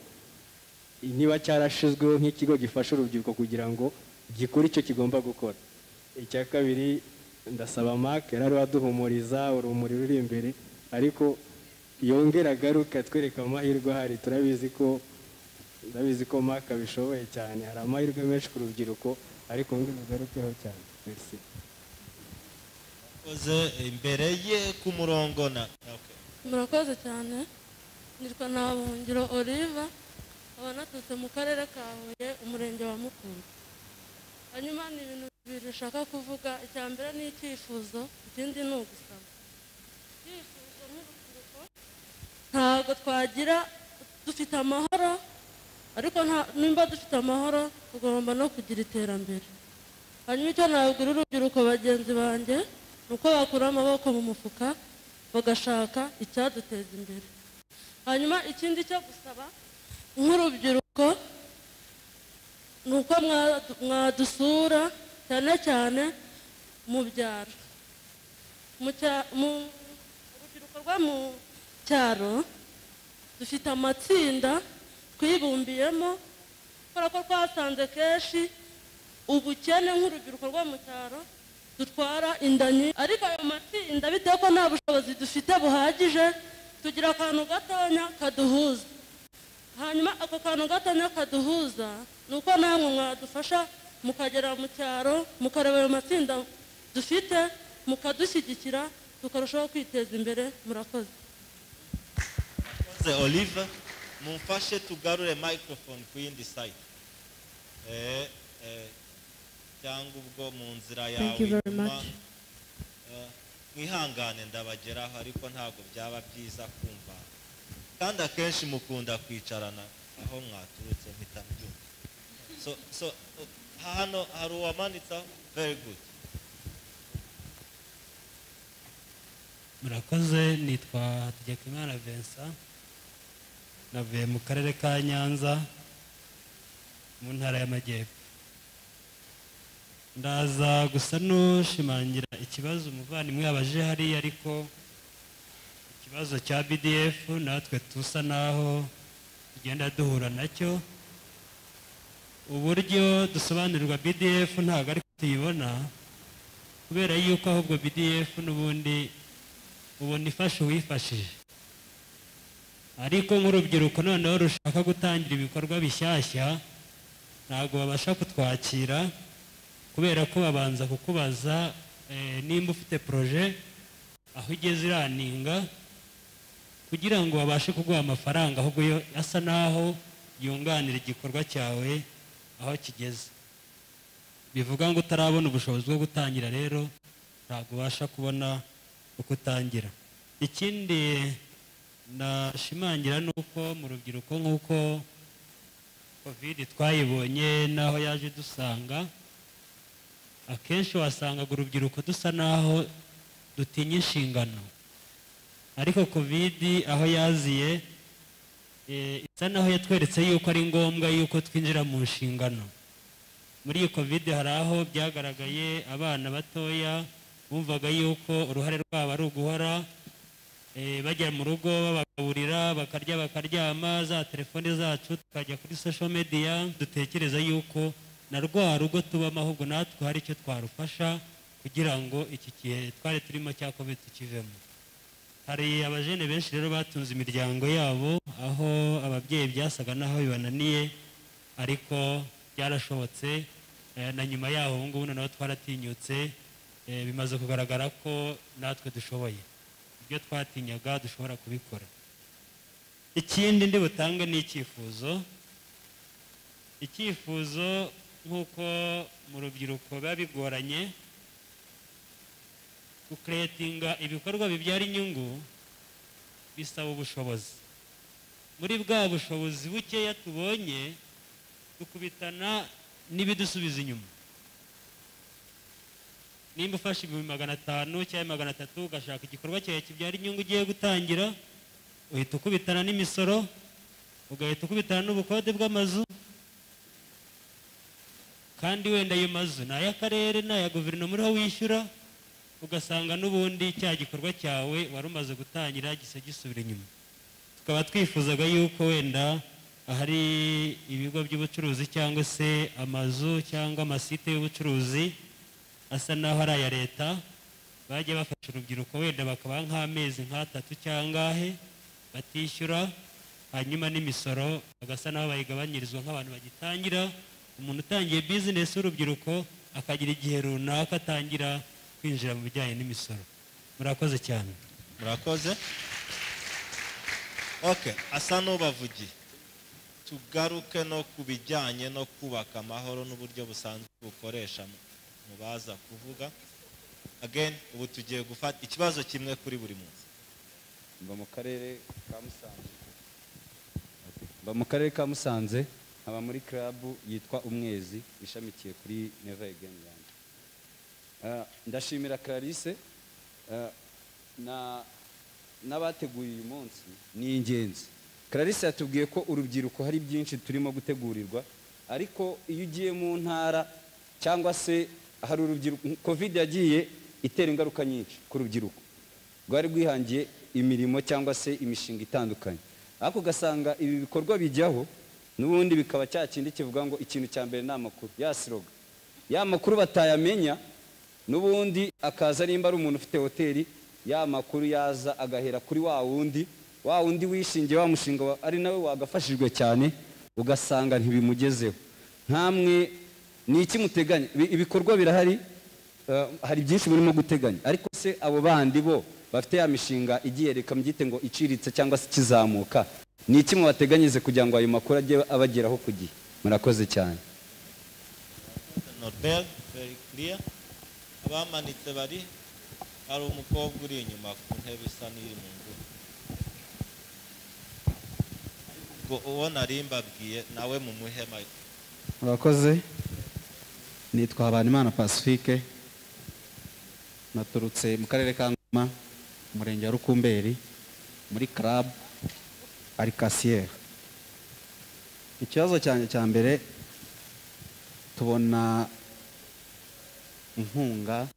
niba cyarashizweho nk'ikigo gifasha urubyiruko kugira ngo gikore icyo kigomba gukora. Icya kabiri ndasaba mark yari ari waduhumuriza urumuri ruri imbere ariko yongera agaruka twereka amahirwe ahari. Turabizi ko ndabizi ko mark abishoboye cyane. Hari amahirwe menshi ku rubyiruko ariko ngo bigarukeho cyane. Koze imbere ye ku murongo na murakoze cyane. Nitwa ntabungiro oliva aba naturutse mu karere ka huye umurenge wa mukuru. Hanyuma ni ibintu bibiri ushaka kuvuga. Icya mbere ni icyifuzo ikindi ni ugusaba. Icyifuzo n'urubyiruko ntabwo twagira dufite amahoro ariko nimba dufite amahoro tugomba no kugira iterambere. Hanyuma icyo nabwira urubyiruko bagenzi banjye ni uko bakura amaboko mu mufuka bagashaka icyaduteza imbere. Hanyuma ikindi cyo gusaba nk'urubyiruko ni uko mwadu- mwadusura cyane cyane mu byaro. Mu urubyiruko rwo mu cyaro dufite amatsinda twibumbiyemo kubera ko twasanze kenshi ubukene nk'urubyiruko rwo mu cyaro dutwara inda nyinshi. Ariko ayo matsinda bitewe ko nta bushobozi dufite buhagije tugira akantu gatonya kaduhuza. Hanyuma ako kantu gatonya kaduhuza ni uko namwe mwadufasha mukagera mu cyaro mukareba ayo matsinda dufite mukadushyigikira tukarushaho kwiteza imbere murakoze. Olive. Mumfashe tugarure microphone ku yindi side Eh, eh, cyangwa ubwo mu nzira yawe Thank you very inyuma, much. eh, mwihangane ndabageraho ariko ntabwo byaba byiza kumva. Kandi akenshi mukunda kwicarana aho mwaturutse mpita mbyumva. So so uh, hano hari uwamanitseho? Very good. Murakoze nitwa hategekimana vincent. Navuye mu karere ka nyanza mu ntara y'amajyepfo. Ndaza gusa n'ushimangira ikibazo umuvandimwe yabaje hariya ariko ikibazo cya bdf natwe tusa naho tugenda duhura na cyo. Uburyo dusobanurirwa bdf ntabwo ariko tuyibona kubera yuko ahubwo bdf n'ubundi ubona ifasha uwifashije. Ariko nk'urubyiruko noneho rushaka gutangira ibikorwa bishyashya ntabwo babasha kutwakira kubera ko babanza kukubaza eh, nimba ufite poroje aho igeze iraninga kugira ngo babashe kuguha amafaranga ahubwo asa naho yunganira igikorwa cyawe aho kigeze. Bivuga ngo utarabona ubushobozi bwo gutangira rero ntabwo ubasha kubona uko utangira. Ikindi nashimangira ni uko mu rubyiruko nk'uko kovide twayibonye n'aho yaje dusanga akenshi wasangaga urubyiruko dusa n'aho dutinya inshingano. Ariko kovide aho yaziye eh, isa n'aho yatweretse yuko ari ngombwa yuko twinjira mu nshingano. Muri iyi kovide hari aho byagaragaye abana batoya bumvaga yuko uruhare rwabo ari uguhora eh, bajya mu rugo babagaburira bakarya bakaryama za telefoni zacu tukajya kuri social media dutekereza yuko na rwa rugo tubamo ahubwo natwe hari icyo twarufasha kugira ngo iki gihe twari turimo cya covid tukivemo. Hari abajene benshi rero batunze imiryango yabo aho ababyeyi byasaga n'aho bibananiye ariko byarashobotse eh, na nyuma yaho ubu ngubu noneho twaratinyutse eh, bimaze kugaragara ko natwe dushoboye. Ibyo twatinyaga dushobora kubikora. Ikindi ndi butange ni icyifuzo. Icyifuzo nk'uko mu rubyiruko biba bigoranye gukeretinga ibikorwa bibyara inyungu bisaba ubushobozi. Muri bwa bushobozi bukeya tubonye dukubitana n'ibidusubiza inyuma. Nimba ufashe ibihumbi magana atanu cyangwa magana atatu ugashaka igikorwa cyawe kibyara inyungu ugiye gutangira uhita ukubitana n'imisoro ugahita ukubitana n'ubukode bw'amazu kandi wenda ayo mazu ni ay'akarere ni aya guverinoma uriho wishyura ugasanga n'ubundi cya gikorwa cyawe wari umaze gutangira gisa gisubira inyuma. Tukaba twifuzaga yuko wenda ahari ibigo by'ubucuruzi cyangwa se amazu cyangwa amasite y'ubucuruzi asa n'aho ari aya leta bajya bafasha urubyiruko wenda bakaba nk'amezi nk'atatu cyangwa batishyura hanyuma n'imisoro bagasa n'aho bayigabanyirizwa nk'abantu bagitangira. Umuntu utangiye bizinesi w'urubyiruko akagira igihe runaka atangira kwinjira mu bijyanye n'imisoro. Murakoze cyane. Murakoze. Ok asa n'ubavugiye. Tugaruke no ku bijyanye no kubaka amahoro n'uburyo busanzwe bukoresha mu- baza kuvuga. Again ubu tugiye gufata ikibazo kimwe kuri buri munsi. Mba mu karere ka musanze. Mba mu karere ka musanze nkaba muri club yitwa umwezi ishamikiye kuri Never Again Rwanda. Ah, ndashimira Clarisse. Ah, na n'abateguye uyu munsi ni ingenzi. Clarisse yatubwiye ko urubyiruko hari byinshi turimo gutegurirwa ariko iyo ugiye mu ntara cyangwa se hari urubyiruko covid yagiye itera ingaruka nyinshi ku rubyiruko. Rwari rwihangiye imirimo cyangwa se imishinga itandukanye. Ariko ugasanga ibi bikorwa bijyaho n'ubundi bikaba cya kindi kivuga ngo ikintu cya mbere ni amakuru. Ya siroga. Ya makuru batayamenya n'ubundi akaza nimba ari umuntu ufite hoteli ya makuru yaza agahera kuri wa wundi wa wundi wishingiye wa mushinga ari nawe wagafashijwe cyane ugasanga ntibimugezeho. Nkamwe ni iki muteganya? Ibi- ibikorwa birahari eh, hari byinshi murimo guteganya. Ariko se abo bandi bo bafite ya mishinga igiye reka mbyite ngo iciritse cyangwa se ikizamuka ni iki mubateganyirize kugira ngo ayo makuru ajye abageraho ku gihe? Murakoze cyane. Norbert very clear. Abamanitse bari hari umukobwa uri inyuma ku ntebe isa n'iri mu nguni ubwo uwo nari mbabwiye nawe mu muhema murakoze. Nitwa habanimana pacifique naturutse mu karere ka ngoma umurenge wa rukumberi muri club arikasiyeri ikibazo cyanjye cya mbere tubona inkunga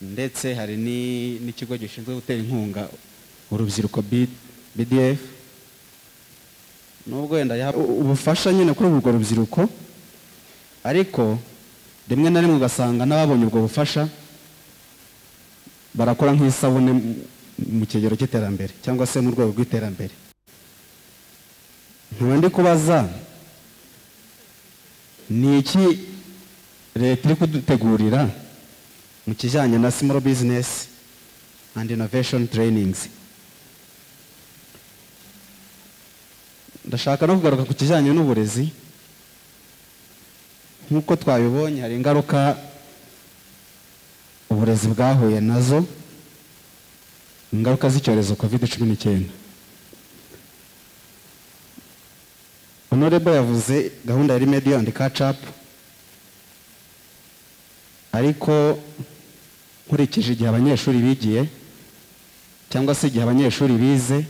ndetse hari ni- n'ikigo gishinzwe gutera inkunga urubyiruko bdf nubwo wenda ubufasha nyine kuri urwo rubyiruko? Ariko rimwe na rimwe ugasanga n'ababonye ubwo bufasha barakora nk'isabune mu- kigero cy'iterambere cyangwa se mu rwego rw'iterambere. Ndi kubaza ni iki leta iri kudutegurira mu kijyanye na small business and innovation trainings? Ndashaka no kugaruka ku kijyanye n'uburezi. Nk'uko twabibonye hari ingaruka uburezi bwahuye na zo ingaruka z'icyorezo covid cumi n'icyenda. Honorable yavuze gahunda ya remedio and catch up ariko nkurikije igihe abanyeshuri bigiye cyangwa se igihe abanyeshuri bize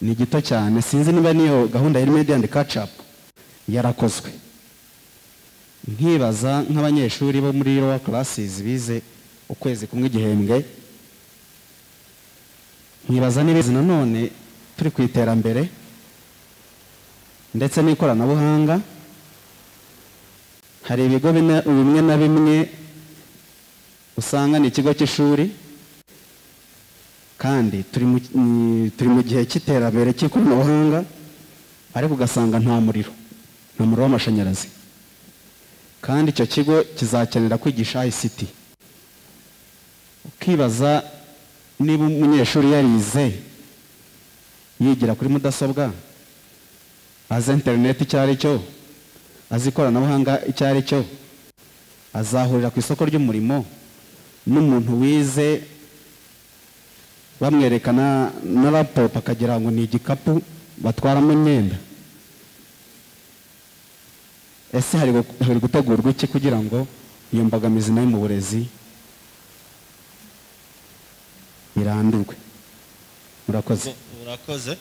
ni gito cyane. Sinzi niba niyo gahunda ya remedio and catch up yarakozwe. Nkibaza nk'abanyeshuri bo muri lower classes bize ukwezi kumwe igihembwe. Nkibaza n'ibizi nanone turi ku iterambere ndetse n'ikoranabuhanga. Hari ibigo bimwe na bimwe usanga ni ikigo cy'ishuri. Kandi turi mu gihe cy'iterambere cy'ikoranabuhanga ariko ugasanga nta muriro nta muriro w'amashanyarazi. Kandi icyo kigo kizakenera kwigisha ICT ukibaza niba umunyeshuri yarize yigira kuri mudasobwa azi interineti icyo ari cyo azi ikoranabuhanga icyo ari cyo azahurira ku isoko ry'umurimo n'umuntu wize bamwerekana na laptop akagira ngo ni igikapu batwaramo imyenda. Ese hari gu- hari gutegurwa iki kugira ngo iyo mbogamizi na yo mu burezi irandurwe? Murakoze. Urakoze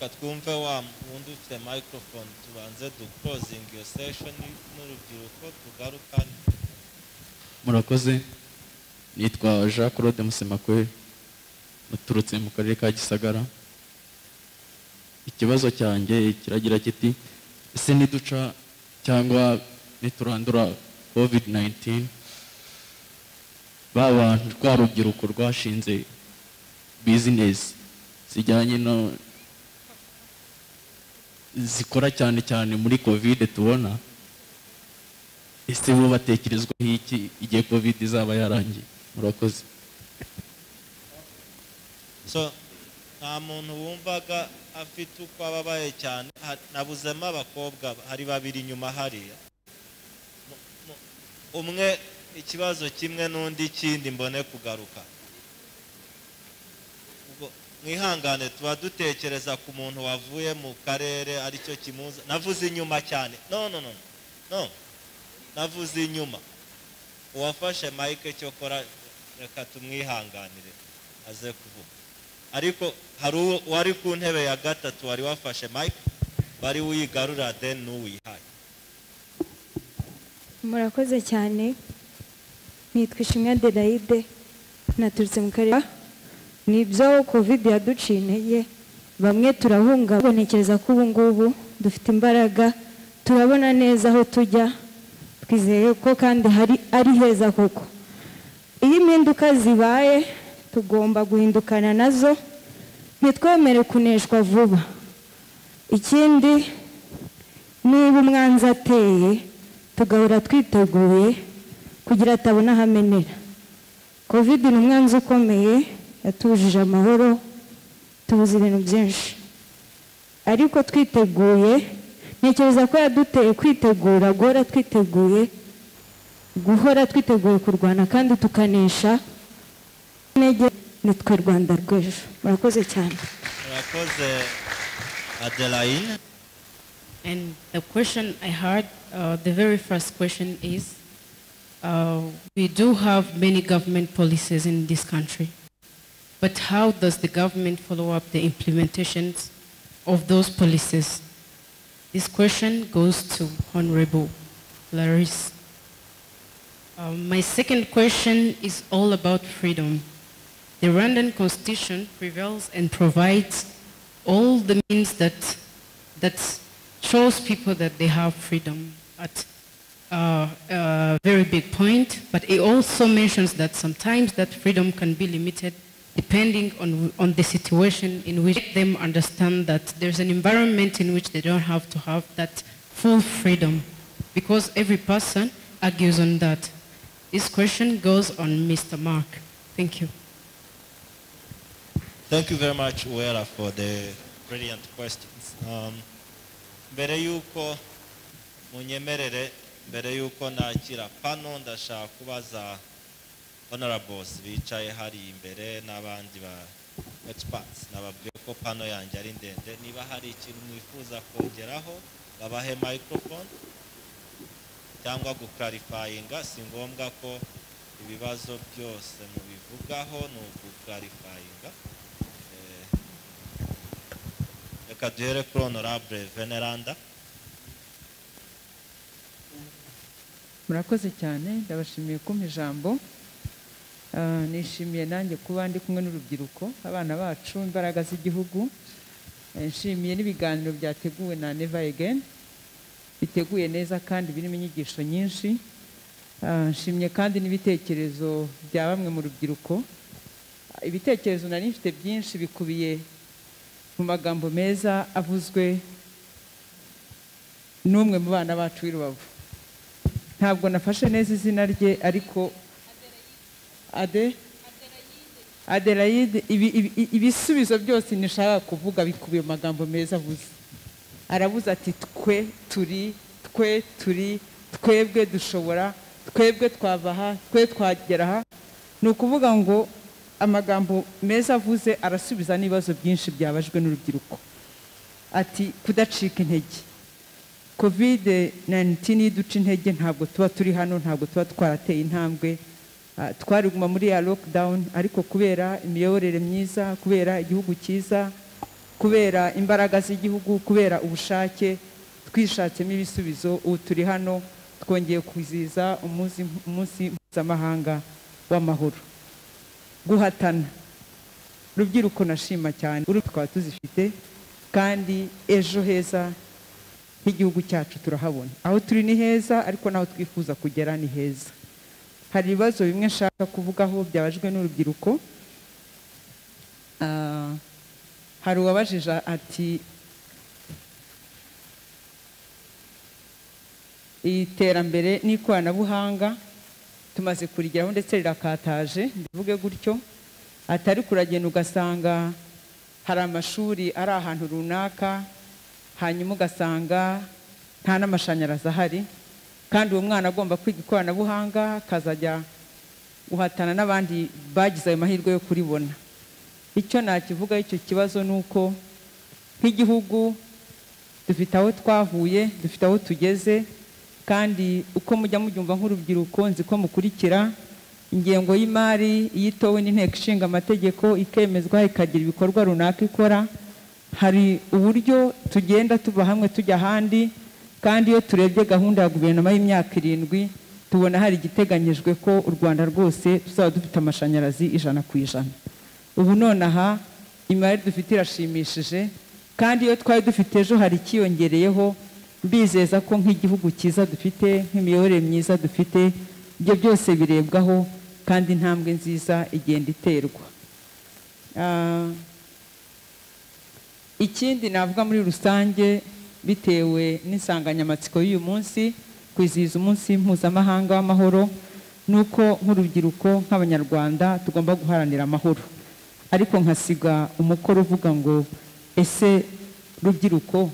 reka twumve wa wundi ufite microphone. Tubanze duclosing iyo session n'urubyiruko tugarukane murakoze. Nitwa jean claude musemakwe naturutse mu karere ka gisagara. Ikibazo cyanjye kiragira kiti ese niduca cyangwa niturandura covid 19 ba bantu rwa rubyiruko rwashinze bizinesi zijyanye no zikora cyane cyane muri covid tubona. Ese bo batekerezwaho iki igihe covid izaba yarangiye? Murakoze. So nta muntu wumvaga afite uko ababaye cyane nabuzemo abakobwa hari babiri inyuma hariya. Umwe ikibazo kimwe n'undi kindi mbone kugaruka. Mwihangane tuba dutekereza ku muntu wavuye mu karere ari cyo kimuza. Navuze inyuma cyane. No no no no. Navuze inyuma. Uwafashe mike cyokora reka tumwihanganire aze kuvuga. Ariko hari uwo wari ku ntebe ya gatatu wari wafashe mike bari wigarura deni n'uwihaye. Murakoze cyane. Nitwa ishimwe adelaide naturutse mu karere ni ibyo kovide yaduciye intege bamwe turahunga ntekereza ko ubu ngubu dufite imbaraga turabona neza aho tujya twizeye ko kandi hari ari heza koko. Iyo impinduka zibaye tugomba guhindukana na zo ntitwemere kuneshwa vuba. Ikindi niba umwanzi ateye tugahora twiteguye kugira atabona aho amenera. Kovide ni umwanzi ukomeye yatujije amahoro tubuze ibintu byinshi. Ariko twiteguye ntekereza ko yaduteye kwitegura guhora twiteguye guhora twiteguye kurwana kandi tukanesha intege nitwe rwanda rw'ejo murakoze cyane murakoze adelaine And the question I heard, uh, the very first question is, uh, we do have many government policies in this country, but how does the government follow up the implementations of those policies? This question goes to Honorable Larisse. Um, my second question is all about freedom. The Rwandan constitution prevails and provides all the means that, that shows people that they have freedom at uh, a very big point, but it also mentions that sometimes that freedom can be limited depending on, on the situation in which them understand that there's an environment in which they don't have to have that full freedom because every person argues on that. This question goes on Mr. Mark. Thank you. Thank you very much, Uela, for the brilliant questions. Um, mbere y'uko munyemerere mbere y'uko nakira pano ndashaka kubaza honorables bicaye hari imbere n'abandi ba experts. Nababwiye ko pano yanjye ari ndende. Niba hari ikintu mwifuza kongeraho babahe microphone cyangwa gukarifayinga si ngombwa ko ibibazo byose mubivugaho ni ugukarifayinga reka duhere kuri honorable veneranda. Murakoze cyane ndabashimiye kumpa ijambo. Ah, nishimiye nanjye kuba ndi kumwe n'urubyiruko abana bacu imbaraga z'igihugu. Eh, nshimiye n'ibiganiro byateguwe na never again biteguye neza kandi birimo inyigisho nyinshi. Ah, nshimye kandi n'ibitekerezo bya bamwe mu rubyiruko. Ibitekerezo nari mfite byinshi bikubiye mu magambo meza avuzwe n'umwe mu bana bacu w'i Rubavu. Ntabwo nafashe neza izina rye ariko ade? Aderayide ibi- ibi- ibi- ibisubizo byose nishaka kuvuga bikubiye mu magambo meza avuze aravuze ati twe turi twe turi twebwe dushobora twebwe twava aha twe twagera aha. Ni ukuvuga ngo amagambo meza avuze arasubiza n'ibibazo byinshi byabajwe n'urubyiruko. Ati kudacika intege. Kovide 19 iduca intege ntabwo tuba turi hano ntabwo tuba twarateye intambwe. Ah, twariguma muri ya lockdown ariko kubera imiyoborere myiza kubera igihugu cyiza kubera imbaraga z'igihugu kubera ubushake twishatsemo ibisubizo ubu turi hano twongeye kwizihiza umunsi mpuzamahanga w'amahoro. Guhatana. Rubyiruko nashima cyane uru tukaba tuzifite kandi ejo heza h'igihugu cyacu turahabona. Aho turi ni heza ariko n'aho twifuza kugera ni heza. Hari ibibazo bimwe nshaka kuvugaho byabajwe n'urubyiruko. Ah, hari uwabajije ati iterambere n'ikoranabuhanga tumaze kurigeraho ndetse rirakataje ndivuge gutyo atari kuragenda ugasanga hari amashuri ari ahantu runaka hanyuma ugasanga nta n'amashanyarazi ahari kandi uwo mwana agomba kwiga ikoranabuhanga akazajya guhatana n'abandi bagize ayo mahirwe yo kuribona. Icyo nakivuga icyo kibazo ni uko nk'igihugu dufite aho twavuye dufite aho tugeze kandi uko mujya mubyumva nk'urubyiruko nzi ko mukurikira ingengo y'imari iyo itowe n'inteko ishinga amategeko ikemezwa ikagira ibikorwa runaka ikora. Hari uburyo tugenda tuva hamwe tujya ahandi kandi iyo turebye gahunda ya guverinoma y'imyaka irindwi tubona hari igiteganyijwe ko u rwanda rwose tuzaba dufite amashanyarazi ijana ku ijana. Ubu nonaha imibare dufite irashimishije kandi iyo twari dufite ejo hari ikiyongereyeho mbizeza ko nk'igihugu cyiza dufite nk'imiyoborere myiza dufite ibyo byose birebwaho kandi intambwe nziza igenda iterwa. Ah, ikindi navuga muri rusange bitewe n'insanganyamatsiko y'uyu munsi kwizihiza umunsi mpuzamahanga w'amahoro ni uko nk'urubyiruko nk'abanyarwanda tugomba guharanira amahoro. Ariko nkasiga umukoro uvuga ngo ese rubyiruko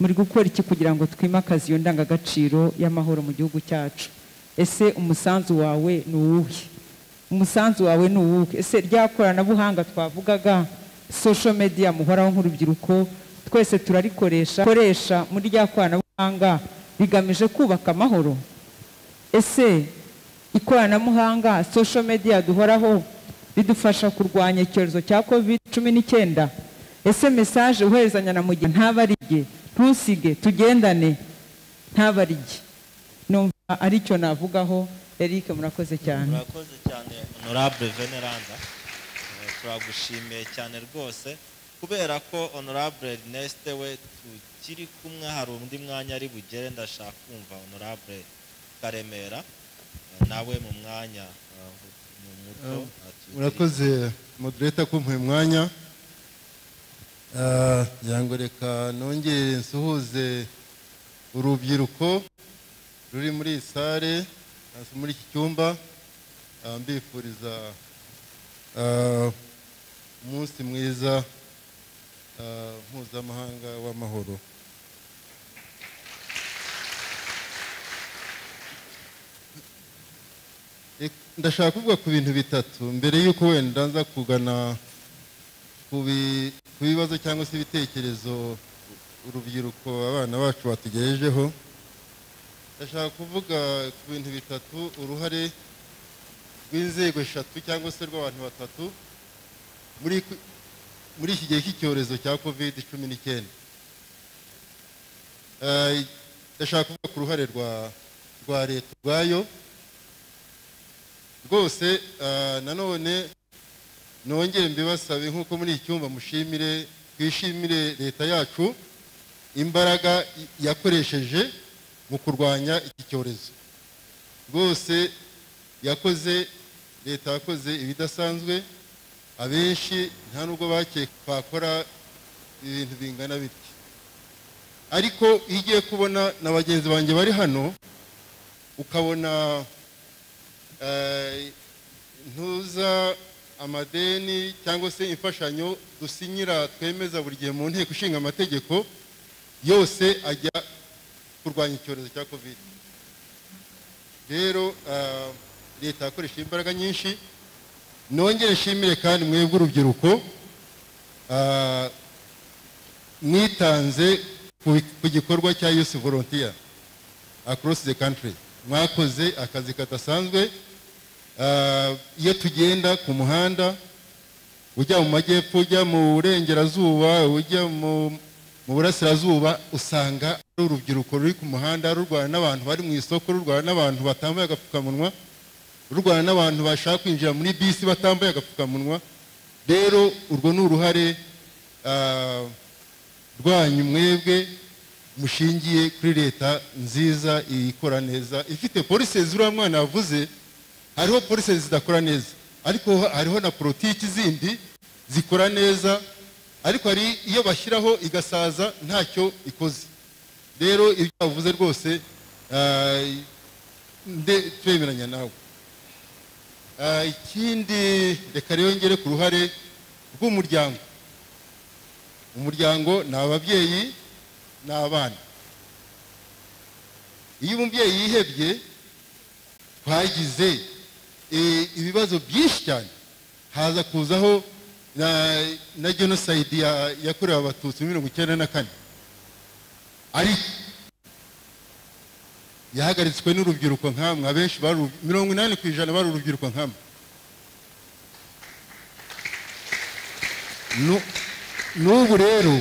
muri gukora iki kugira ngo twimakaze iyo ndangagaciro y'amahoro mu gihugu cyacu? Ese umusanzu wawe ni uwuhe? Umusanzu wawe ni uwuhe? Ese rya koranabuhanga twavugaga social media muhoraho nk'urubyiruko twese turarikoresha koresha muri rya koranabuhanga bigamije kubaka amahoro? Ese ikoranabuhanga social media duhoraho bidufasha kurwanya icyorezo cya covid cumi n'icyenda? Ese mesaje uherezanya na mugihe ntabarige ntusige tugendane. Ntabarige. Numva ari cyo navugaho eric murakoze cyane. Murakoze cyane honorable veneranda turagushimiye cyane rwose kubera ko honorable Ernest we tukiri kumwe hari undi mwanya ari bugere ndashaka kumva honorable karemera. Nawe mu mwanya muto atugire- murakoze moderator kumpa uyu mwanya. ngira ngo reka nongere nsuhuze urubyiruko ruri muri iyi hasi muri iki cyumba Ah, mbifuriza ah, umunsi mwiza ah, mpuzamahanga w'amahoro. Rek- ndashaka kuvuga ku bintu bitatu. Mbere y'uko wenda nza kugana ku bi- ku bibazo cyangwa se ibitekerezo urubyiruko abana bacu batugejejeho ndashaka kuvuga ku bintu bitatu uruhare rw'inzego eshatu cyangwa se rw'abantu batatu muri iki gihe cy'icyorezo cya covid cumi n'icyenda. Eh, ndashaka kuvuga ku ruhare rwa leta ubwayo. Rwose ah, nanone nongere mbibasabe nk'uko muri iki cyumba mushimire twishimire leta yacu imbaraga yakoresheje mu kurwanya iki cyorezo. Rwose yakoze leta yakoze ibidasanzwe abenshi nta nubwo bakora ibintu bingana bityo. Ariko iyo ugiye kubona na bagenzi banjye bari hano ukabona eh, ntuza amadeni cyangwa se imfashanyo dusinyira twemeza buri gihe mu nteko ishinga amategeko yose ajya kurwanya icyorezo cya covid. Rero ah, leta yakoresheje imbaraga nyinshi nongere nshimire kandi mwebwe urubyiruko ah, mwitanze ku gikorwa cya youth volunteer across the country. Mwakoze akazi kadasanzwe iyo tugenda ku muhanda ujya mu majyepfo ujya mu burengerazuba ujya mu burasirazuba usanga ari urubyiruko ruri ku muhanda rurwana n'abantu bari mu isoko rurwana n'abantu batambaye agapfukamunwa rurwana n'abantu bashaka kwinjira muri bisi batambaye agapfukamunwa. Rero urwo ni uruhare ah, rwanyu mwebwe mushingiye kuri leta nziza ikora neza ifite polisi zuriya mwana yavuze hariho polisi zidakora neza. Ariko hariho na politiki zindi zikora neza. Ariko hari iyo bashyiraho igasaza ntacyo ikoze. Rero ibyo bavuze rwose nde- turemeranya nawe. Ah, ikindi reka rero ngere ku ruhare rw'umuryango. Umuryango ni ababyeyi ni abana iyo umubyeyi yihebye twagize eh, ibibazo byinshi cyane haza kuzaho na, ya- yakorewe abatutsi mirongo icyenda na kane ariko yahagaritswe n'urubyiruko nk'amwe abenshi mirongo inani ku ijana bari urubyiruko nk'amwe Nu- n'ubu rero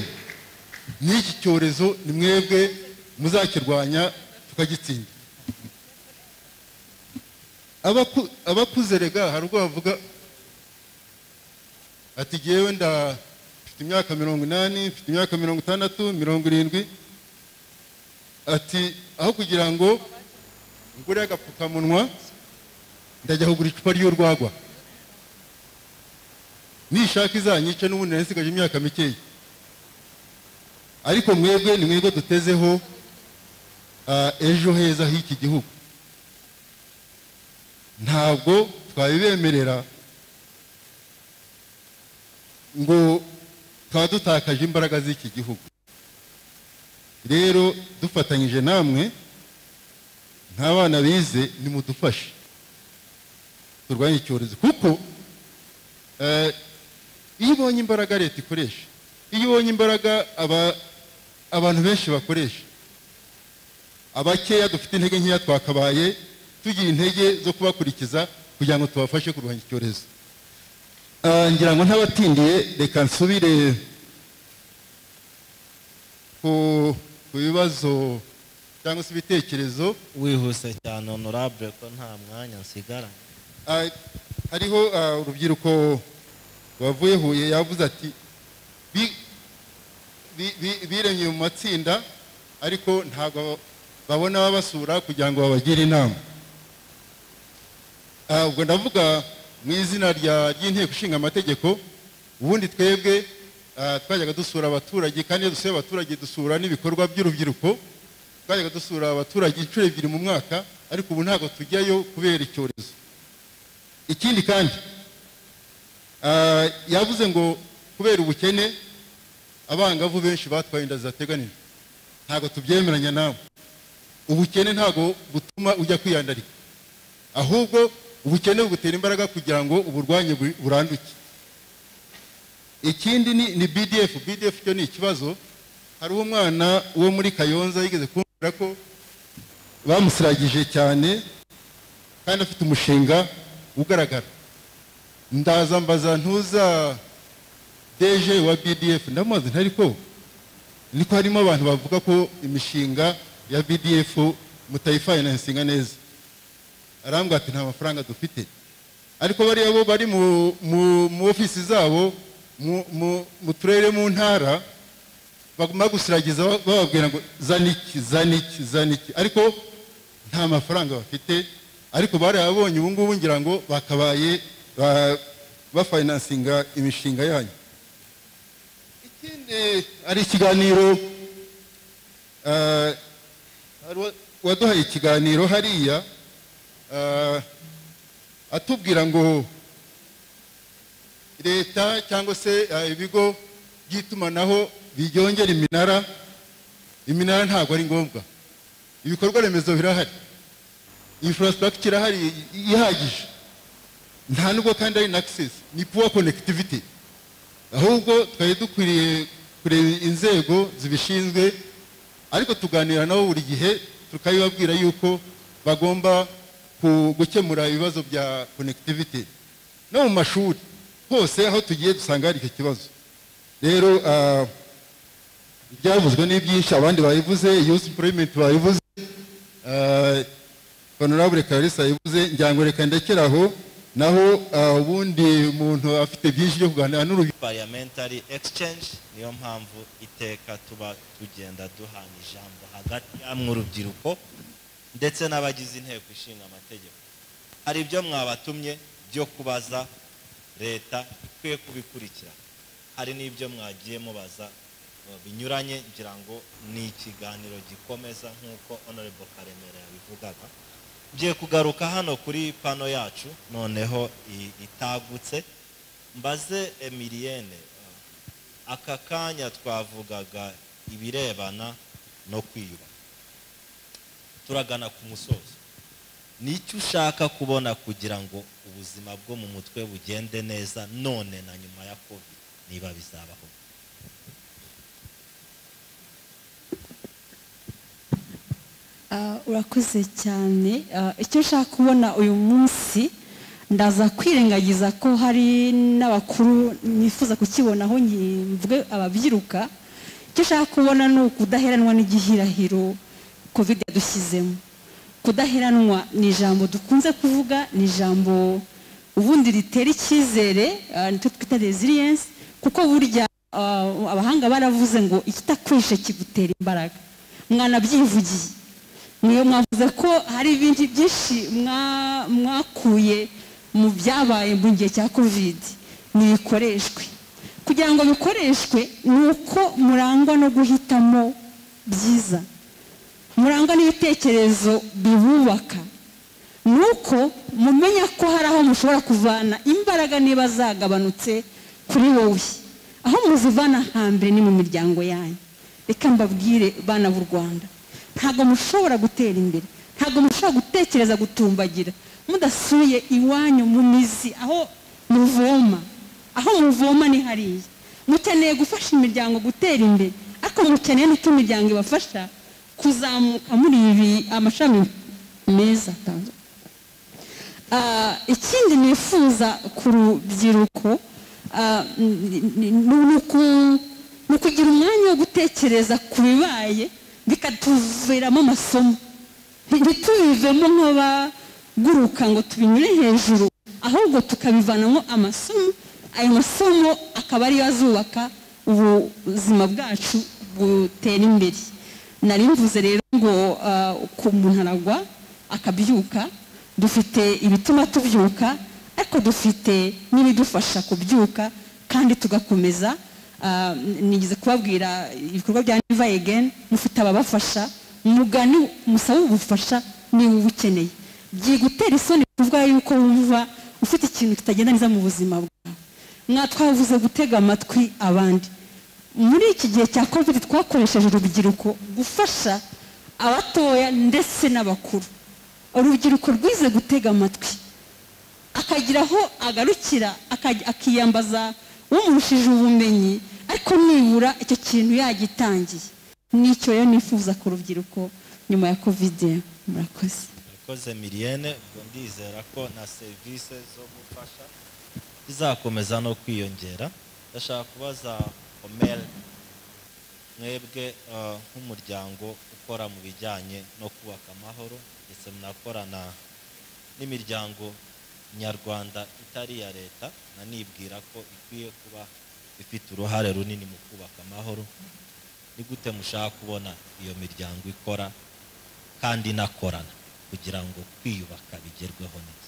n'iki cyorezo ni mwebwe muzakirwanya tukagitsinda abakuze rega hari ubwo bavuga ati jyewe nda mfite imyaka mirongo inani mfite imyaka mirongo itandatu mirongo irindwi. Ati aho kugira ngo ngure agapfukamunwa ndajya kugura icupa ry'urwagwa nishaka izanyice n'ubundi nari nsigaje imyaka mikeya ariko mwebwe ni mwebwe dutezeho ah, ejo heza h'iki gihugu. Ntabwo twabibemerera ngo twaba dutakaje imbaraga z'iki gihugu. Rero dufatanyije namwe nk'abana bize nimudufashe. Turwanye icyorezo. Kuko eh, iyo ubonye imbaraga leta ikoresha iyo ubonye imbaraga aba- abantu benshi bakoresha abakeya dufite intege nkeya twakabaye tugira intege zo kubakurikiza kugira ngo tubafashe kurwanya icyorezo. Ah, ngira ngo ntabatindiye reka nsubire ku bibazo cyangwa se ibitekerezo. Wihuse cyane honorable ko nta mwanya nsigaranye Ah, hariho ah, urubyiruko wavuye huye yavuze ati "Bi- bi- bi- biremye mu matsinda ariko ntabwo babona ababasura kugira ngo babagire inama. Ubwo ndavuga mu izina ry'inteko ishinga amategeko ubundi twebwe ah, twajyaga dusura abaturage kandi iyo dusuye abaturage dusura n'ibikorwa by'urubyiruko twajyaga dusura abaturage inshuro ebyiri mu mwaka ariko ubu ntabwo tujyayo kubera icyorezo. Ikindi kandi ah, yavuze ngo kubera ubukene abangavu benshi batwaye inda zidateganijwe ntabwo tubyemeranya nawe. Ubukene ntabwo butuma ujya kwiyandarika. Ahubwo ubukene bugutera imbaraga kugira ngo uburwanye bu- buranduke. Ikindi ni, ni bdf bdf cyo ni ikibazo. Hariho umwana wo muri kayonza yigeze kumbwira ko bamusiragije cyane kandi afite umushinga ugaragara. Ndaza mbaza ntuza deje wa bdf ndamubaza ntari ko. Niko harimo abantu bavuga ko imishinga ya bdf mutayifayinansinga neza. Arambwira ati nta mafaranga dufite. Ariko bariya bo bari mu, mu, ofisi zabo mu, mu, turere mu ntara baguma gusiragiza ba- bababwira ngo zaniki zaniki zaniki. Ariko nta mafaranga bafite. Ariko barayabonye ubu ngubu ngira ngo bakabaye ba- bafayinansinga imishinga yanyu. Ikindi ari ikiganiro uwa- waduhaye ikiganiro hariya atubwira ngo leta cyangwa se ah, ibigo by'itumanaho byongera iminara iminara ntabwo ari ngombwa. Ibikorwa remezo birahari. Infrastructure irahari ihagije. Nta nubwo kandi ari na ni poor connectivity. Ahubwo twari dukwiriye kureba inzego zibishinzwe ariko tuganira nabo buri gihe tukabibabwira yuko bagomba ku- gukemura ibibazo bya connectivity. No mu mashuri hose aho tugiye dusanga hari icyo kibazo. Rero ah, ibyavuzwe ni byinshi abandi bayivuze youth employment bayivuze ah, honorable clarisse yayivuze ngira ngo reka ndekere aho naho ah, ubundi umuntu afite byinshi byo kuganira n'urubyiruko parliamentary exchange niyo mpamvu iteka tuba tugenda duhana ijambo hagati y'amwe urubyiruko ndetse n'abagize inteko ishinga amategeko. Hari ibyo mwabatumye byo kubaza leta ikwiye kubikurikira. Hari n'ibyo mwagiye mubaza binyuranye ngira ngo ni ikiganiro gikomeza nk'uko honorable karemera yabivugaga. Ngiye kugaruka hano kuri pano yacu noneho itagutse. Mbaze emiliyene uh, aka kanya twavugaga ibirebana no kwiyuba turagana ku musozo. Ni icyo ushaka kubona kugira ngo ubuzima bwo mu mutwe bugende neza none na nyuma ya covid niba bizabaho. Ah, urakoze cyane. Ah, icyo nshaka kubona uyu munsi ndaza kwirengagiza ko hari n'abakuru nifuza kukibonaho mvuge ababyiruka. Icyo nshaka kubona ni ukudaheranwa n'igihirahiro. Covid yadushyizemo kudaheranwa ni ijambo dukunze kuvuga ni ijambo ubundi ritera icyizere ah, ni cyo twita resilience kuko burya ah, abahanga baravuze ngo ikitakwishe kigutera imbaraga. Mwanabyivugiye niyo mwavuze ko hari ibintu byinshi mwa- mwakuye mu byabaye mu gihe cya kovide nibikoreshwe kugira ngo bikoreshwe ni uko murangwa no guhitamo byiza. Murangwa n'ibitekerezo bibubaka. Ni uko mumenya ko hari aho mushobora kuvana imbaraga niba zagabanutse kuri wowe. Aho muzivana hambere ni mu miryango yanyu. Reka mbabwire bana b'u rwanda. Ntabwo mushobora gutera imbere. Ntabwo mushobora gutekereza gutumbagira. Mudasuye iwanyu mu mizi aho muvoma. Aho muvoma ni hariya. Mukeneye gufasha imiryango gutera imbere ariko mukeneye n'uko imiryango ibafasha kuzamuka muri ibi amashami meza atanzwe. Ah, ikindi nifuza ku rubyiruko ah, ni- ni ni uku- ni ukugira umwanya wo gutekereza ku bibaye bikatuviramo amasomo. Ntitubivemo nk'abaguruka ngo tubinyure hejuru ahubwo tukabivanamo amasomo. Ayo masomo akaba ariyo azubaka ubuzima bwacu butera imbere. Nari mvuze rero ngo ah, ku muntu aragwa akabyuka dufite ibituma tubyuka ariko dufite n'ibidufasha kubyuka kandi tugakomeza Ah, nigeze kubabwira ibikorwa bya niva egeni mufite ababafasha mugani musabe ubufasha niba ubukeneye. Byigutera isoni kuvuga yuko wumva ufite ikintu kitagenda neza mu buzima bwawe. Mwatwavuze gutega amatwi abandi. Muri iki gihe cya covid twakoresheje urubyiruko gufasha abatoya ndetse n'abakuru. Urubyiruko rwize gutega amatwi. Akagira aho agarukira akiyambaza umurushije ubumenyi ariko nibura icyo kintu yagitangiye. Nicyo rero nifuza ku rubyiruko nyuma ya kovide murakoze. Yakoze miliyene ubwo ndizera ko na serivisi zo gufasha zizakomeza no kwiyongera. Ndashaka kubaza omeri mwebwe eh, nk'umuryango ukora mu bijyanye no kubaka amahoro ndetse munakorana n'imiryango nyarwanda itari iya leta nanibwira ko ikwiye kuba ifite uruhare runini mu kubaka amahoro. Ni gute mushaka kubona iyo miryango ikora kandi inakorana kugira ngo kwiyubaka bigerweho neza?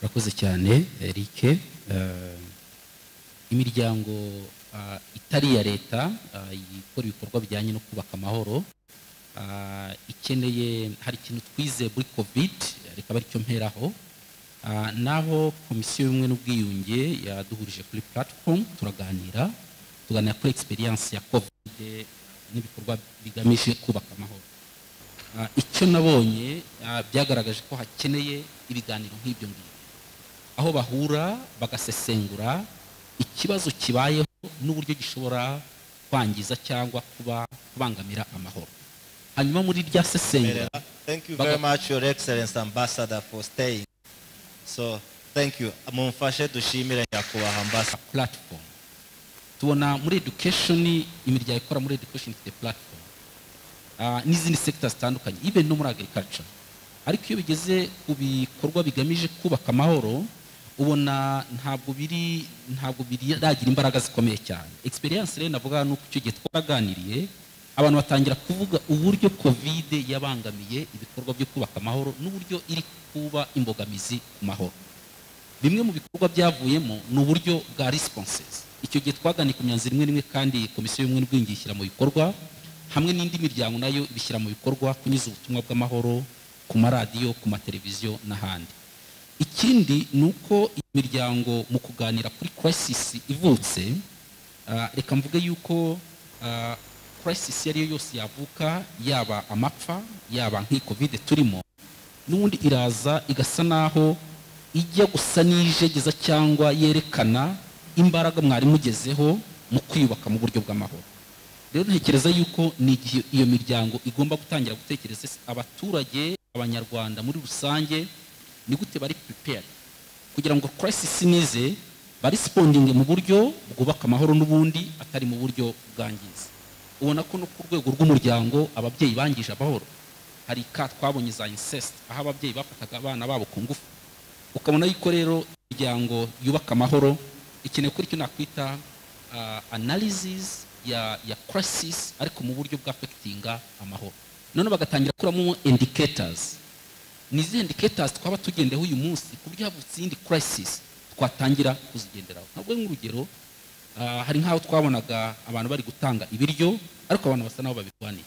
Urakoze cyane Eric. Eh, imiryango ah, itari iya leta ah, ikora ibikorwa bijyanye no kubaka amahoro. Ah, ikeneye hari ikintu twize muri covid reka ari cyo mperaho. Ah, naho komisiyo y'ubumwe n'ubwiyunge yaduhurije kuri platform turaganira tuganira kuri experience ya covid n'ibikorwa bigamije kubaka amahoro. Ah, icyo nabonye byagaragaje ko hakeneye ibiganiro nk'ibyo ngibyo. Aho bahura bagasesengura ikibazo kibayeho n'uburyo gishobora kwangiza cyangwa kuba kubangamira amahoro. Hanyuma muri rya sesengura thank you very much your excellence ambassador for staying. So thank you. Mumfashe dushimire nyakubahwa ambassador. Platform. Tubona muri education imiryango ikora muri education ifite platform. Ah, n'izindi sectors zitandukanye even no muri agriculture. Ariko iyo bigeze ku bikorwa bigamije kubaka amahoro ubona ntabwo biri ntabwo biragira imbaraga zikomeye cyane. Experience rero navuga ni uko icyo gihe twaraganiriye abantu batangira kuvuga uburyo covid yabangamiye ibikorwa byo kubaka amahoro n'uburyo iri kuba imbogamizi ku mahoro. Bimwe mu bikorwa byavuyemo ni uburyo bwa responses. Icyo gihe twaganiye ku myanzuro imwe n'imwe kandi komisiyo y'ubumwe n'ubwiyunge ishyira mu bikorwa hamwe n'indi miryango na yo ibishyira mu bikorwa kunyuza ubutumwa bw'amahoro ku maradiyo ku mateleviziyo n'ahandi. Ikindi ni uko imiryango mu kuganira kuri crisis ivutse ah, reka mvuge yuko ah, crisis iyo ari yo yose yavuka yaba amapfa yaba nk'iyi covid turimo n'ubundi iraza igasa naho ijya gusa n'ijegeza cyangwa yerekana imbaraga mwari mugezeho mu kwiyubaka mu buryo bw'amahoro. Rero ntekereza yuko ni igihe iyo miryango igomba gutangira gutekereza abaturage abanyarwanda muri rusange ni gute bari prepared? Kugira ngo crisis nize barisipondinge mu buryo bwubaka amahoro n'ubundi atari mu buryo bwangiza. Ubona ko no ku rwego rw'umuryango ababyeyi bangije amahoro. Hari ka twabonye za incest aho ababyeyi bafataga abana babo ku ngufu. Ukabona yuko rero imiryango yubaka amahoro ikeneye kuri icyo nakwita uh, analysis ya, ya crisis ariko mu buryo bwa affectinga amahoro. None bagatangira kuramo indicators. Ni izihe indicators twaba tugendeho uyu munsi ku buryo havutse iyindi crisis twatangira kuzigenderaho? Ntabwo nk'urugero ah, hari nk'aho twabonaga abantu bari gutanga ibiryo ariko abantu basa n'aho babirwaniye.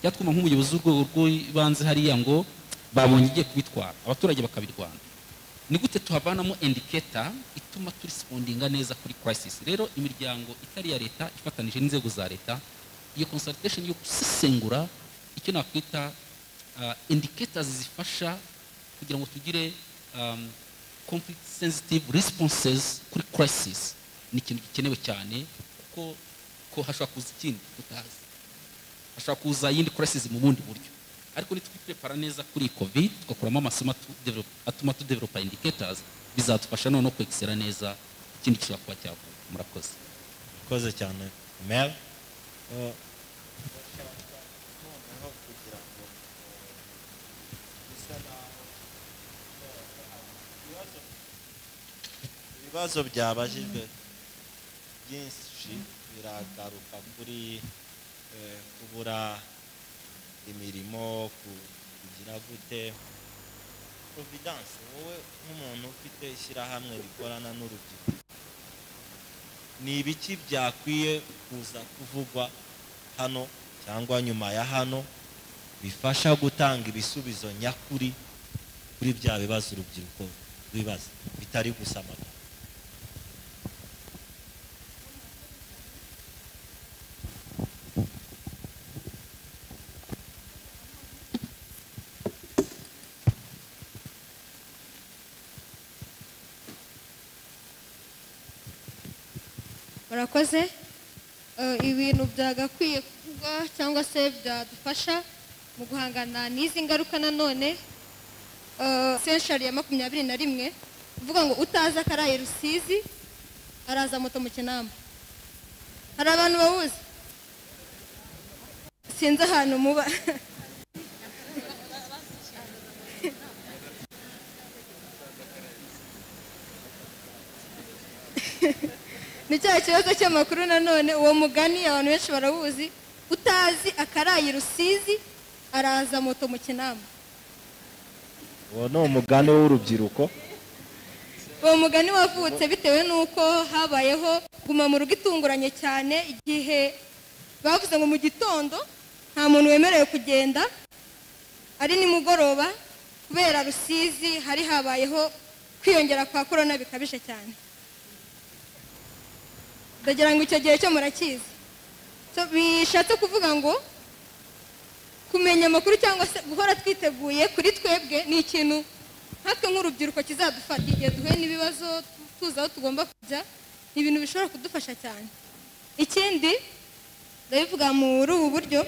Byatwuma nk'umuyobozi w'urwego rw'ibanze hariya ngo babonye igiye kubitwara abaturage bakabirwana. Ni gute tuhavanamo indicator ituma turisipondinga neza kuri crisis? Rero imiryango itari iya leta ifatanije n'inzego za leta iyo consultation yo gusesengura icyo nakwita indicators zifasha kugira ngo tugire um, conflict sensitive responses kuri crisis. Ni ikintu gikenewe cyane kuko ko hashobora kuza ikindi tutazi hashobora kuza yindi crisis mu bundi buryo. Ariko nitwiprepara neza kuri covid tugakuramo amasomo atuma tudevelopa indicators bizadufasha noneho kwexera neza ikindi gishobora kuba cyavuka murakoze. Murakoze cyane. Mel? Ibibazo byabajijwe byinshi biragaruka kuri eh, kubura imirimo ku- kugira gute providence. Wowe nk'umuntu ufite ishyirahamwe rikorana n'urubyiruko ni ibiki byakwiye kuza kuvugwa hano cyangwa nyuma ya hano bifasha gutanga ibisubizo nyakuri kuri bya bibazo urubyiruko rwibaza? Bitari gusa amagambo murakoze Ibintu byagakwiye kuvugwa cyangwa se byadufasha mu guhangana n'izi ngaruka nanone senshari ya makumyabiri na rimwe uvuga ngo utazi akaraye rusizi araza moto mu kinamba. Hari abantu bawuzi? Sinzi ahantu muba. [laughs] ni cya kibazo cy'amakuru nanone uwo mugani abantu benshi barawuzi utazi akaraye rusizi araza moto mu kinamba uwo ni umugani w'urubyiruko. Uwo mugani wavutse bitewe n'uko habayeho guma mu rugo itunguranye cyane igihe bavuze ngo mu gitondo nta muntu wemerewe kugenda ari nimugoroba kubera rusizi hari habayeho kwiyongera kwa korona bikabije cyane. Ndagira ngo icyo gihe cyo murakizi. Bishatse kuvuga ngo kumenya amakuru cyangwa se guhora twiteguye kuri twebwe ni ikintu natwe nk'urubyiruko kizadufata. Igihe duhuye n'ibibazo tu- tuzi aho tugomba kujya ni ibintu bishobora kudufasha cyane. Ikindi ndabivuga muri ubu buryo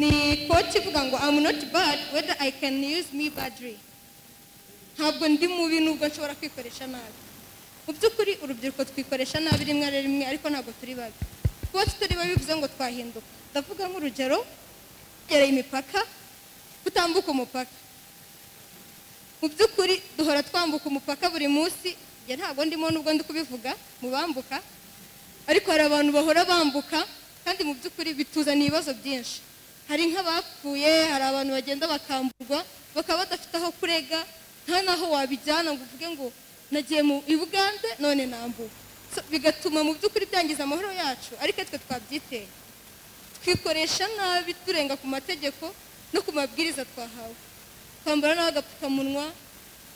ni koti ivuga ngo I'm not bad whether I can use me badly. Ntabwo ndi mubi nubwo nshobora kwikoresha nabi. Mu by'ukuri urubyiruko twikoresha nabi rimwe na rimwe ariko ntabwo turi babi. Kuba tutari babi bivuze ngo twahinduka. Ndavuga nk'urugero twegereye imipaka kutambuka umupaka. Mu by'ukuri duhora twambuka umupaka buri munsi ntabwo ndimo nubwo ndi kubivuga mu bambuka ariko hari abantu bahora bambuka kandi mu by'ukuri bituzaniye ibibazo byinshi. Hari nk'abapfuye hari abantu bagenda bakamburwa bakaba badafite aho kurega nta n'aho wabijyana ngo uvuge ngo nagiye mu i bugande none nambuka So, bigatuma mu by'ukuri byangiza amahoro yacu ariko twe twabyiteye. Twikoresha nabi turenga ku mategeko no ku mabwiriza twahawe. Kwambara nabi agapfukamunwa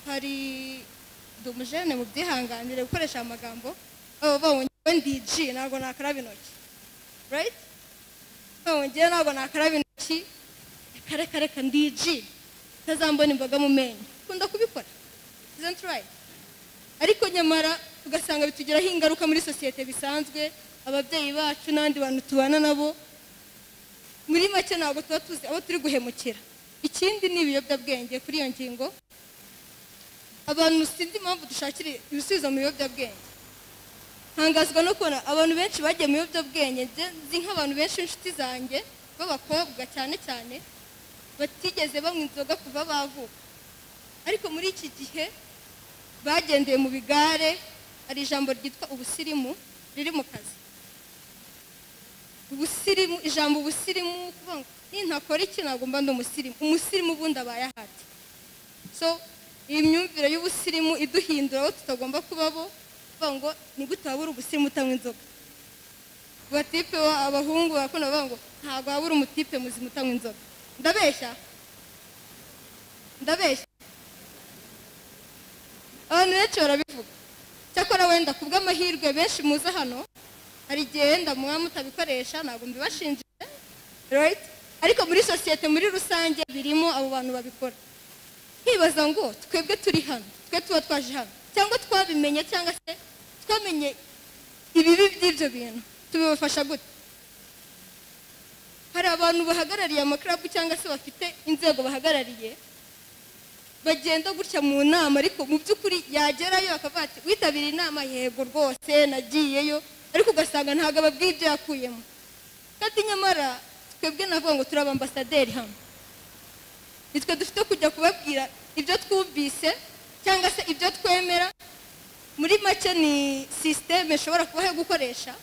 hari ndi umujene mu byihanganire gukoresha aya magambo baba babonye we ndi G ntabwo nakaraba intoki. Right? Ngewe ntabwo nakaraba intoki. Reka reka ndiji utazambona imboga mu menyo. Ukunda kubikora. Isn't right? Ariko nyamara ugasanga bitugiraho ingaruka muri sosiyete bisanzwe ababyeyi bacu n'abandi bantu tubana nabo muri make ntabwo tuba tuzi abo turi guhemukira. Ikindi ni ibiyobyabwenge kuri iyo ngingo. Abantu sinzi impamvu dushakira ibisubizo mu biyobyabwenge. Ntangazwa no kubona abantu benshi bagiye mu biyobyabwenge nzi nk'abantu benshi b'inshuti zanjye b'abakobwa cyane cyane batigeze banywa inzoga kuva bavuka. Ariko muri iki gihe bagendeye mu bigare hari ijambo ryitwa ubusirimu riri mu kazi. Ubusirimu ijambo ubusirimu kuvuga ngo nintakora iki? Ntabwo mba ndi umusirimu. Umusirimu ubundi abaye ahati so iyi myumvire y'ubusirimu iduhindura aho tutagomba kuba bo kuvuga ngo ni gute wabura ubusirimu utanywa inzoga? Batipe abahungu bakunda bavuga ngo ntabwo wabura umutipe muzima utanywa inzoga. Ndabeshya. Ndabeshya. Abantu benshi barabivuga. Cyakora wenda ku bw'amahirwe benshi muza hano hari igihe wenda muba mutabikoresha ntabwo mbibashinjije ariko muri sosiyete muri rusange birimo abo bantu babikora. Nkibaza ngo twebwe turi hano twe tuba twaje hano. Cyangwa twabimenye cyangwa se twamenye ibibi by'ibyo bintu tubibafasha gute? Hari abantu bahagarariye amakarabu cyangwa se bafite inzego bahagarariye bagenda gutya mu nama ariko mu by'ukuri yagerayo bakavuga ati witabiriye inama? Yego rwose nagiyeyo. Ariko ugasanga ntabwo ababwiye ibyo yakuyemo. Kandi nyamara twebwe navuga ngo turi abambasaderi hano. Nitwe dufite kujya kubabwira ibyo twumvise cyangwa se ibyo twemera. Muri make ni sisiteme ishobora kubaho yo gukoresha.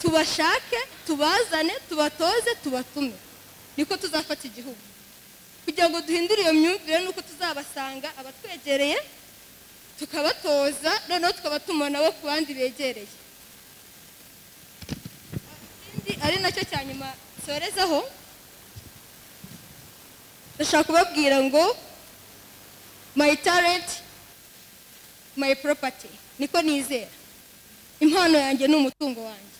Tubashake tubazane tubatoze tubatume. Niko tuzafata igihugu. Kugira ngo duhindure iyo myumvire nuko tuzabasanga abatwegereye tukabatoza noneho tukabatuma nabo ku bandi begereye. Ikindi ari na cyo cya nyuma sorezaho ndashaka kubabwira ngo my talent my property niko nizera. Impano yanjye ni umutungo wanjye.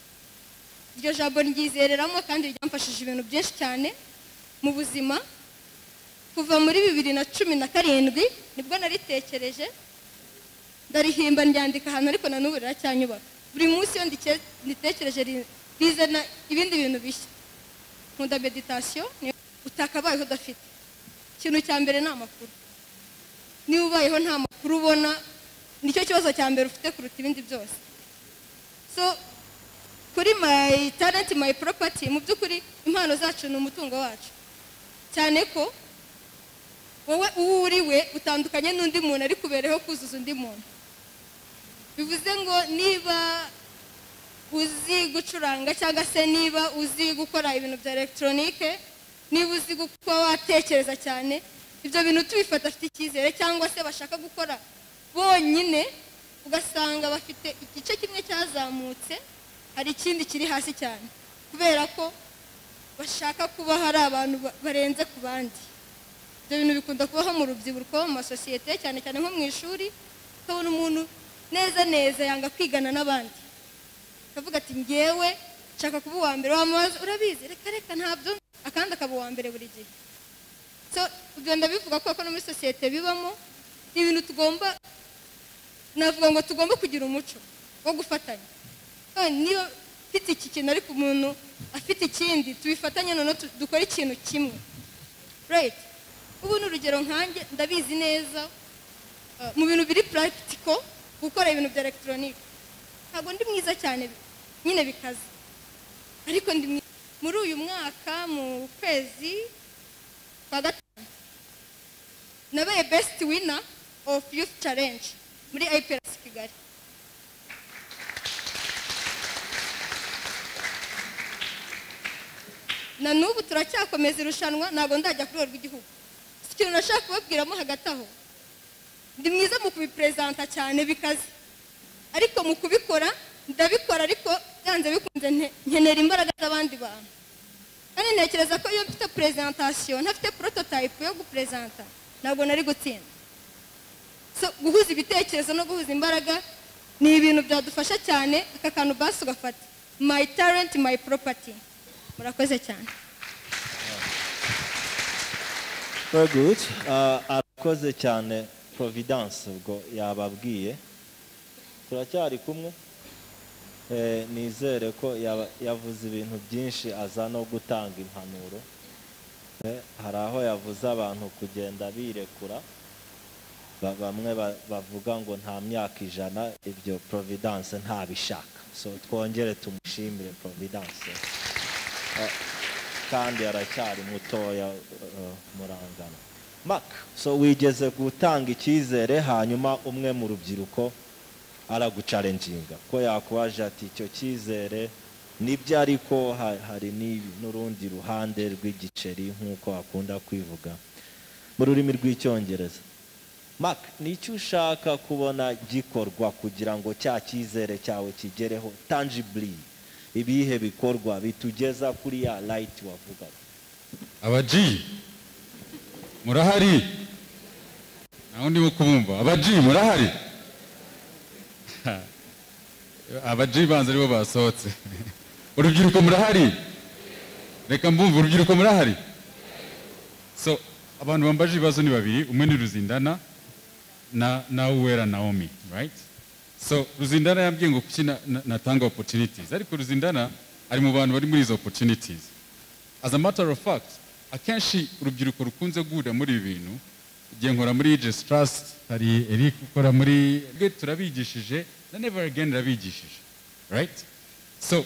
Iryo jambo ryizereramo kandi ryamfashije ibintu byinshi cyane mu buzima. Kuva muri bibiri na cumi na karindwi ni bwo naritekereje ndarihimba ryandika ahantu ariko na n'ubu riracyanyubaka buri munsi iyo nditekereje rizana ibindi bintu bishya. Nkunda meditasiyo utakabayeho udafite ikintu cya mbere ni amakuru. Niba ubayeho nta makuru ubona ni cyo kibazo cya mbere ufite kuruta ibindi byose. So kuri my talent my property mu by'ukuri impano zacu ni umutungo wacu. Cyane ko wowe uwo uri we utandukanye n'undi muntu ari kubereho kuzuza undi muntu. Bivuze ngo niba uzi gucuranga cyangwa se niba uzi gukora ibintu bya elegitoronike niba uzi kuba watekereza cyane ibyo bintu tubifata afite icyizere cyangwa se bashaka gukora bonyine ugasanga bafite igice kimwe cyazamutse hari ikindi kiri hasi cyane. Kubera ko bashaka kuba hari abantu barenze ku bandi. Ibyo bintu bikunda kubaho mu rubyiruko mu masosiyete cyane cyane nko mu ishuri ukabona umuntu neza neza yanga kwigana n'abandi. Akavuga ati ngewe nshaka kuba uwa mbere. Wamubaza urabizi? Reka reka ntabyo. Akandi akaba uwa mbere buri gihe. Ibyo ndabivuga ko no muri sosiyete bibamo ni ibintu tugomba navuga ngo tugomba kugira umuco wo gufatanya. Niyo ufite iki kintu ariko umuntu afite ikindi tubifatanye noneho dukora ikintu kimwe. Right? Ubu ni urugero nkanjye ndabizi neza mu bintu biri puratiko gukora ibintu bya elegitoronike ntabwo ndi mwiza cyane nyine bikaze. Ariko ndi muri uyu mwaka mu kwezi kwa gatanu nabaye besiti wina ofu yufu carenje muri ayipirasi kigali. Na n'ubu turacyakomeza irushanwa ntabwo ndajya ku rwego rw'igihugu ikintu nashaka kubabwiramo hagati aho ndi mwiza mu kubiperezanta cyane bikaze. Ariko mu kubikora ndabikora ariko byanze bikunze nkenera imbaraga z'abandi bantu. Kandi ntekereza ko iyo mfite perezantasiyo ntafite porototayipu yo guperezanta ntabwo nari gutsinda. Guhuza ibitekerezo no guhuza imbaraga ni ibintu byadufasha cyane aka kantu basi ugafata my talent my property. Murakoze cyane very good Uh, arakoze cyane providence ubwo yababwiye. Turacyari kumwe. Eh, nizere ko yavuze ibintu byinshi aza no gutanga impanuro. Eh, hari aho yavuze abantu kugenda birekura. Ba- bamwe ba- bavuga ngo nta myaka ijana ibyo providence ntabishaka. So twongere tumushimire providence. Eh, kandi aracyari mutoya eh, murangana. Mark so wigeze gutanga icyizere hanyuma umwe mu rubyiruko aragucarenjinga ko yakubaje ati icyo cyizere ni byo ariko ha- hari n'urundi ruhande rw'igiceri nk'uko akunda kwivuga mu rurimi rw'icyongereza. Mark ni icyo ushaka kubona gikorwa kugira ngo cya cyizere cyawe kigereho tangibly? Ibihe bikorwa bitugeza kuri ya light wavugaga. Abaji murahari? Naho ndimo kubumva abaji murahari? [laughs] Abaji banza ari bo basohotse. [laughs] Urubyiruko murahari? Reka mbumve urubyiruko murahari? So abantu bambaje ibibazo ni babiri. Umwe ni ruzindana na na uwera naomi right? So ruzindana yambwiye ngo kuki na- na- natanga opportunities. Ariko ruzindana ari mu bantu bari muri izo opportunities. As a matter of fact akenshi urubyiruko rukunze guhurira muri ibi bintu. Igihe nkora muri Aegis Trust hari Eric ukora muri Twe turabigishije na Never Again irabigishije right? So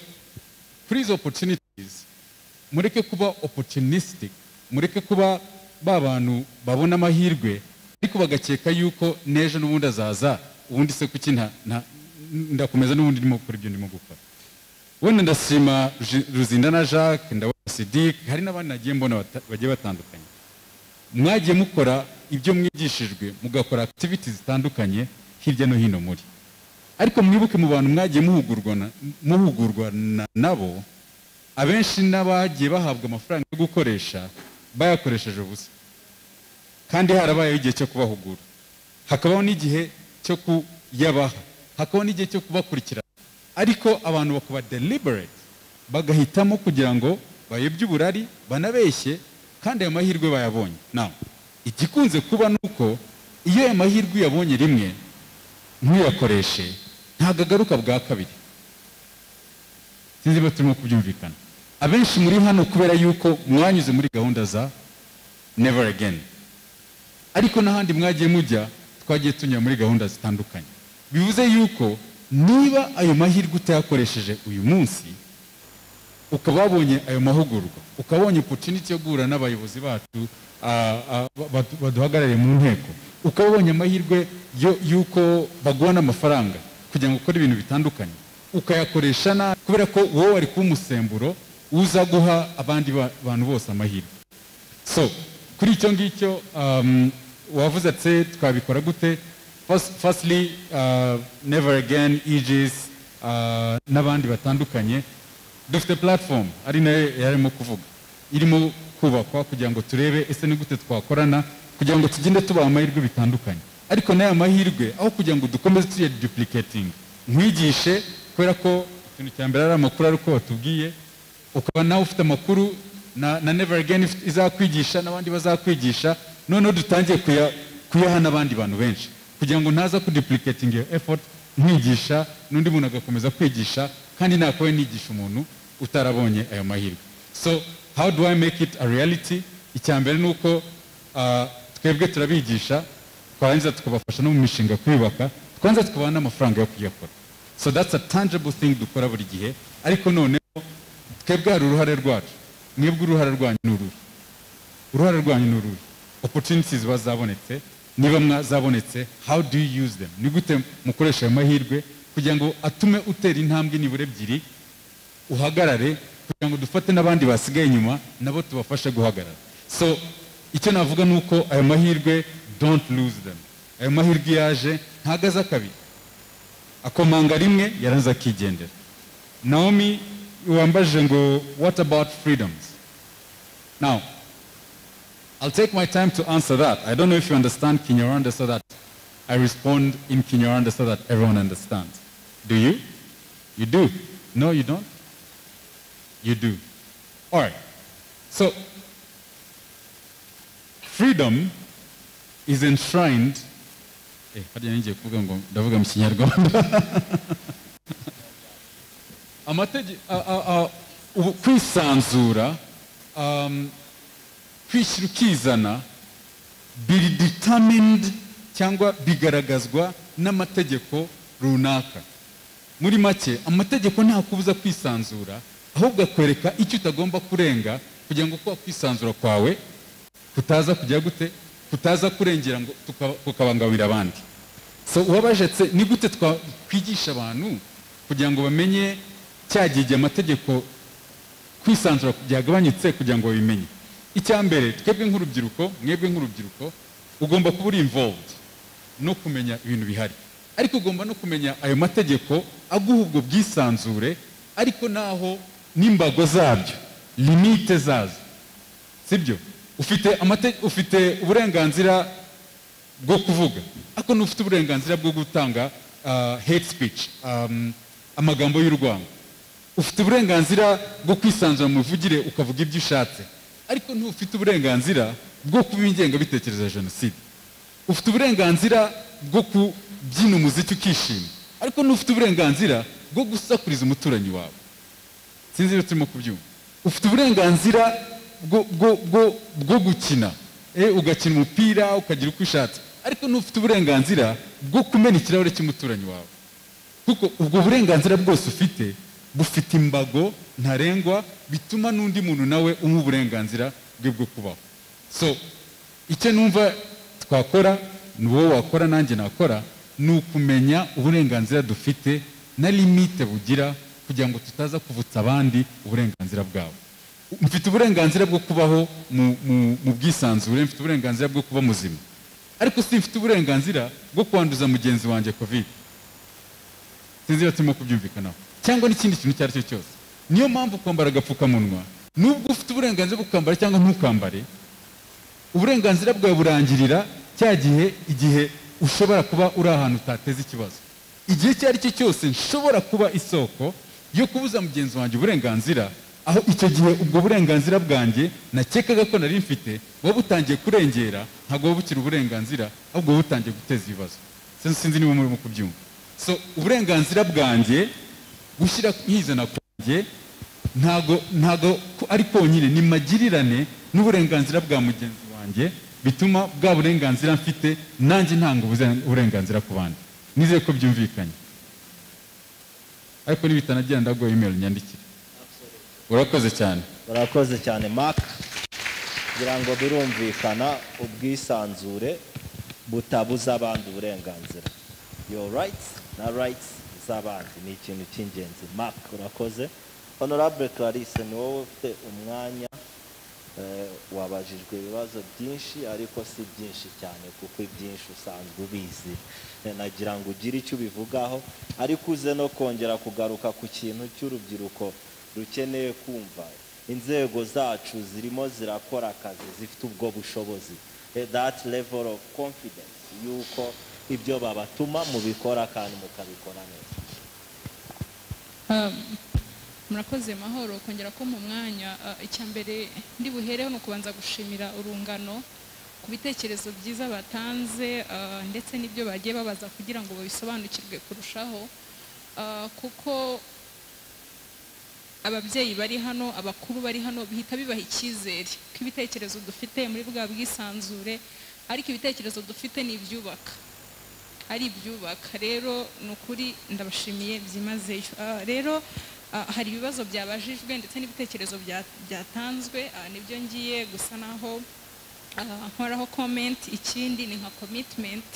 kuri izo opportunities mureke kuba opportunistic mureke kuba ba bantu babona amahirwe ariko bagakeka yuko n'ejo n'ubundi azaza. Ubundi se kuki ndakomeza n'ubundi ndimo gukora ibyo ndimo gukora. Wenda ndashima ruzindana jacques ndabona sidic hari n'abandi nagiye mbona bagiye batandukanye. Mwagiye mukora ibyo mwigishijwe mugakora activities zitandukanye hirya no hino muri. Ariko mwibuke mu bantu mwagiye muhugurwa na- muhugurwa na- nabo abenshi n'abagiye bahabwa amafaranga yo gukoresha bayakoresheje ubusa. Kandi harabayeho igihe cyo kubahugura. Hakabaho n'igihe cyo kuyabaha hakabaho n'igihe cyo kubakurikirana ariko abantu bakaba deliberate bagahitamo kugira ngo bayobye uburari banabeshye kandi ayo mahirwe bayabonye. Nawe igikunze kuba ni uko iyo ayo mahirwe uyabonye rimwe ntuyakoreshe. Ntabwo agaruka bwa kabiri. Sinzi niba turimo kubyumvikana. Abenshi muri hano kubera yuko mwanyuze muri gahunda za never again. Ariko n'ahandi mwagiye mujya twagiye tunyura muri gahunda zitandukanye. Bivuze yuko niba ayo mahirwe utayakoresheje uyu munsi ukaba wabonye ayo mahugurwa ukaba wabonye opportunity yo guhura n'abayobozi bacu badu- baduhagarariye mu nteko ukaba wabonye amahirwe y'uko baguha n'amafaranga kugira ngo ukore ibintu bitandukanye ukayakoresha nabi kubera ko wowe wari kuba umusemburo uza guha abandi ba- bantu bose amahirwe. So kuri icyo ngicyo um, wavuze ati twabikora gute? Firstly uh, never again aegis uh, n'abandi batandukanye. Dufite platform ari na yo yarimo kuvuga. Irimo kubakwa kugira ngo turebe ese ni gute twakorana kugira ngo tugende tubaha amahirwe bitandukanye. Ariko n'aya mahirwe aho kugira ngo dukomeze tuya duplicating. Nkwigishe kubera ko ikintu cya mbere ari amakuru ari uko watubwiye ukaba nawe ufite amakuru na, never again izakwigisha n'abandi bazakwigisha noneho dutangiye kuya- kuyaha n'abandi bantu benshi. Kugira ngo ntaza kuduplicating iyo effort nkwigisha n'undi muntu agakomeza kwigisha kandi nakabaye nigisha umuntu utarabonye ayo mahirwe. So how do i make it a reality? Icya mbere ni uko ah, twebwe turabigisha twarangiza tukabafasha no mu mishinga kuyubaka twanza tukabaha n'amafaranga yo kuyakora. So that's a tangible thing dukora buri gihe. Ariko noneho twebwe hari uruhare rwacu. Mwebwe uruhare rwanyu ni uruhe uruhare rwanyu ni uruhe opportunities ziba zabonetse niba mwazabonetse how do you use them? Ni gute mukoresha ayo mahirwe kugira ngo atume utera intambwe nibura ebyiri uhagarare kugira ngo dufate n'abandi basigaye inyuma nabo tubafashe guhagarara. So icyo navuga ni uko ayo mahirwe don't lose them. Ayo mahirwe yaje ntago aza kabiri akomanga rimwe yaranze akigendera. Naomi wambajije ngo what about freedoms? Now I'll take my time to answer that. I don't know if you understand Kinyarwanda so that I respond in Kinyarwanda so that everyone understands. Do you? You do? No, you don't? You do. All right. So, freedom is enshrined. Eh. [laughs] Amategeko kwishyira ukizana biri determined cyangwa bigaragazwa n'amategeko runaka. Muri make amategeko ntakubuza kwisanzura ahubwo akwereka icyo utagomba kurenga kugira ngo kuba kwisanzura kwawe kutaza kujya gute kutaza kurengera ngo tuka- kukabangamira abandi. So uwabajetse ni gute twakwigisha abantu kugira ngo bamenye cya gihe igihe amategeko kwisanzura byagabanyutse kugira ngo babimenye? Icya mbere twebwe nk'urubyiruko mwebwe nk'urubyiruko ugomba kuba uri involved no kumenya ibintu bihari. Ariko ugomba no kumenya ayo mategeko aguha ubwo bwisanzure ariko naho n'imbago zabyo limite zazo. Sibyo? Ufite ufite uburenganzira bwo kuvuga. Ariko n'ufite uburenganzira bwo gutanga uh, hate speech um, amagambo y'urwango. Ufite uburenganzira bwo kwisanzura mu mivugire ukavuga ibyo ushatse. Ariko ntufite uburenganzira bwo kuba ingengabitekerezo ya jenoside. Ufite uburenganzira bwo kubyina umuziki ukishima. Ariko ntufite uburenganzira bwo gusakuriza umuturanyi wawe. Sinzi iyo turimo kubyumva. Ufite uburenganzira bwo, gukina. Eh, ugakina umupira ukagira uko ushatse ariko ntufite uburenganzira bwo kumena ikirahure cy'umuturanyi wawe. Kuko ubwo burenganzira bwose ufite bufite imbago ntarengwa bituma n'undi muntu nawe umuha uburenganzira bwe bwo kubaho. So icyo numva twakora ni wowe wakora nanjye nakora ni ukumenya uburenganzira dufite na limite bugira kugira ngo tutaza kuvutsa abandi uburenganzira bwabo. Mfite uburenganzira bwo kubaho mu, bwisanzure mfite uburenganzira bwo kuba muzima. Ariko simfite uburenganzira bwo kwanduza mugenzi wanjye covid. Sinzi iyo turimo kubyumvikanaho. Cyangwa n'ikindi kintu icyo ari cyo cyose. Niyo mpamvu kwambara agapfukamunwa nubwo ufite uburenganzira bwo kukambara cyangwa ntukambare uburenganzira bwawe burangirira cya gihe igihe ushobora kuba uri ahantu utateza ikibazo. Igihe icyo ari cyo cyose nshobora kuba isoko yo kubuza mugenzi wanjye uburenganzira aho icyo gihe ubwo burenganzira bwanjye nakekaga ko nari mfite buba butangiye kurengera ntabwo buba bukiri uburenganzira ahubwo buba butangiye guteza ibibazo. Sinzi niba murimo kubyumva. So uburenganzira bwanjye gushyira nkizana kwanjye ntago ntago ari konyine ni magirirane n'uburenganzira bwa mugenzi wanjye bituma bwa burenganzira mfite nanjye ntanga uburenganzira ku bandi. Nizeye ko byumvikanye. Ariko nibitanagira ndaguha email nyandikire. Urakoze cyane. Urakoze cyane mark. Kugira ngo birumvikana ubwisanzure butabuza abandi uburenganzira. Your rights na rights z'abandi ni ikintu cy'ingenzi. Mark urakoze? Honorable clarisse ni wowe ufite umwanya eh, wabajijwe ibibazo byinshi ariko si byinshi cyane kuko ibyinshi usanzwe ubizi. Eh, nagira ngo ugire icyo ubivugaho ariko uze no kongera kugaruka ku kintu cy'urubyiruko rukeneye kumva. Inzego zacu zirimo zirakora akazi zifite ubwo bushobozi. Eh, that level of confidence yuko ibyo babatuma mubikora kandi mukabikora neza. Murakoze mahoro kongera ko mu mwanya uh, icya mbere ndi buhereho ni ukubanza gushimira urungano ku bitekerezo byiza batanze uh, ndetse n'ibyo bagiye babaza kugira ngo babisobanukirwe kurushaho Uh, kuko ababyeyi bari hano abakuru bari hano bihita bibaha icyizere ko ibitekerezo dufite muri bwa bwisanzure ariko ibitekerezo dufite ni ibyubaka. Ari ibyubaka. Rero ni ukuri ndabashimiye byimazeyo. Ah, rero ah, hari ibibazo byabajijwe ndetse n'ibitekerezo bya- byatanzwe. Ah, ni byo ngiye gusa naho ah, nkoraho comment. Ikindi ni nka commitment.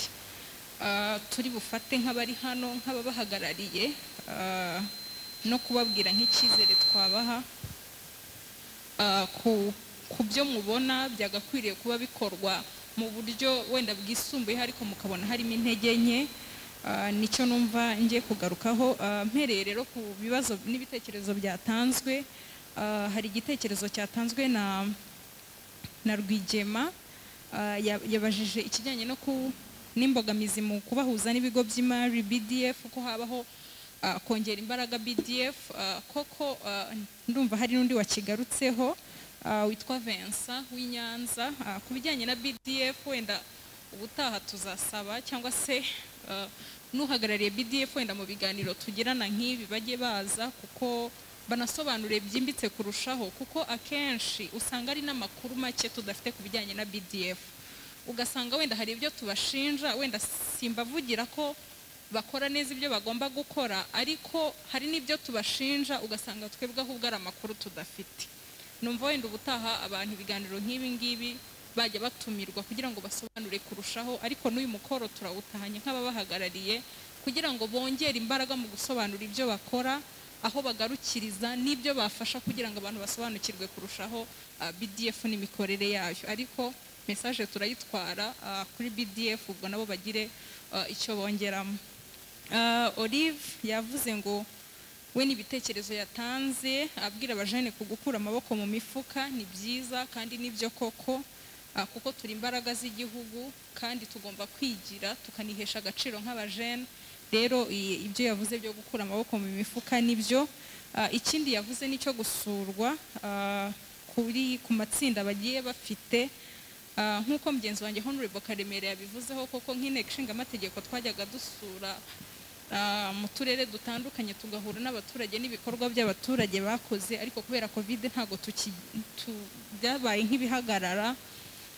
Ah, turi bufate nk'abari hano nk'ababahagarariye. Ah, no kubabwira nk'icyizere twabaha. Ah, ku byo mubona byagakwiriye kuba bikorwa mu buryo wenda bwisumbuyeho ariko mukabona harimo intege nke Ah, ni cyo numva ngiye kugarukaho. Ah, mpereye rero ku bibazo n'ibitekerezo byatanzwe. Ah, hari igitekerezo cyatanzwe na na rwigema. Ya- yabajije ikijyanye no n'imbogamizi mu kubahuza n'ibigo by'imari bdf ko habaho ah, kongera imbaraga bdf koko ndumva hari n'undi wakigarutseho. Witwa Vincent w'i Nyanza Ah, ku bijyanye na bdf wenda ubutaha tuzasaba cyangwa se ah, n'uhagarariye bdf wenda mu biganiro tugirana nk'ibi bajye baza kuko banasobanure byimbitse kurushaho. Kuko akenshi usanga ari n'amakuru make tudafite ku bijyanye na bdf ugasanga wenda hari ibyo tubashinja wenda simbavugira ko bakora neza ibyo bagomba gukora ariko hari n'ibyo tubashinja ugasanga twebwe ahubwo ari amakuru tudafite. Numva wenda ubutaha abantu ibiganiro nk'ibi ngibi bajya batumirwa kugira ngo basobanure kurushaho ariko n'uyu mukoro turawutahanye nk'ababahagarariye kugira ngo bongere imbaraga mu gusobanura ibyo bakora aho bagarukiriza n'ibyo bafasha kugira ngo abantu basobanukirwe kurushaho ah, BDF n'imikorere yayo. Ariko message turayitwara ah, kuri BDF ubwo nabo bagire ah, icyo bongeramo. Olive yavuze ngo we n'ibitekerezo yatanze abwira abajene ku gukura amaboko mu mifuka ni byiza kandi ni byo koko ah, kuko turi imbaraga z'igihugu kandi tugomba kwigira tukanihesha agaciro nk'abajene. Rero ibyo yavuze byo gukura amaboko mu mifuka ni byo Ah, ikindi yavuze ni cyo gusurwa ah, kuri ku matsinda bagiye bafite. Nk'uko mugenzi wanjye honorable karemera yabivuzeho koko nk'inteko ishinga amategeko twajyaga dusura mu turere dutandukanye tugahura n'abaturage n'ibikorwa by'abaturage bakoze ariko kubera covid ntabwo byabaye nk'ibihagarara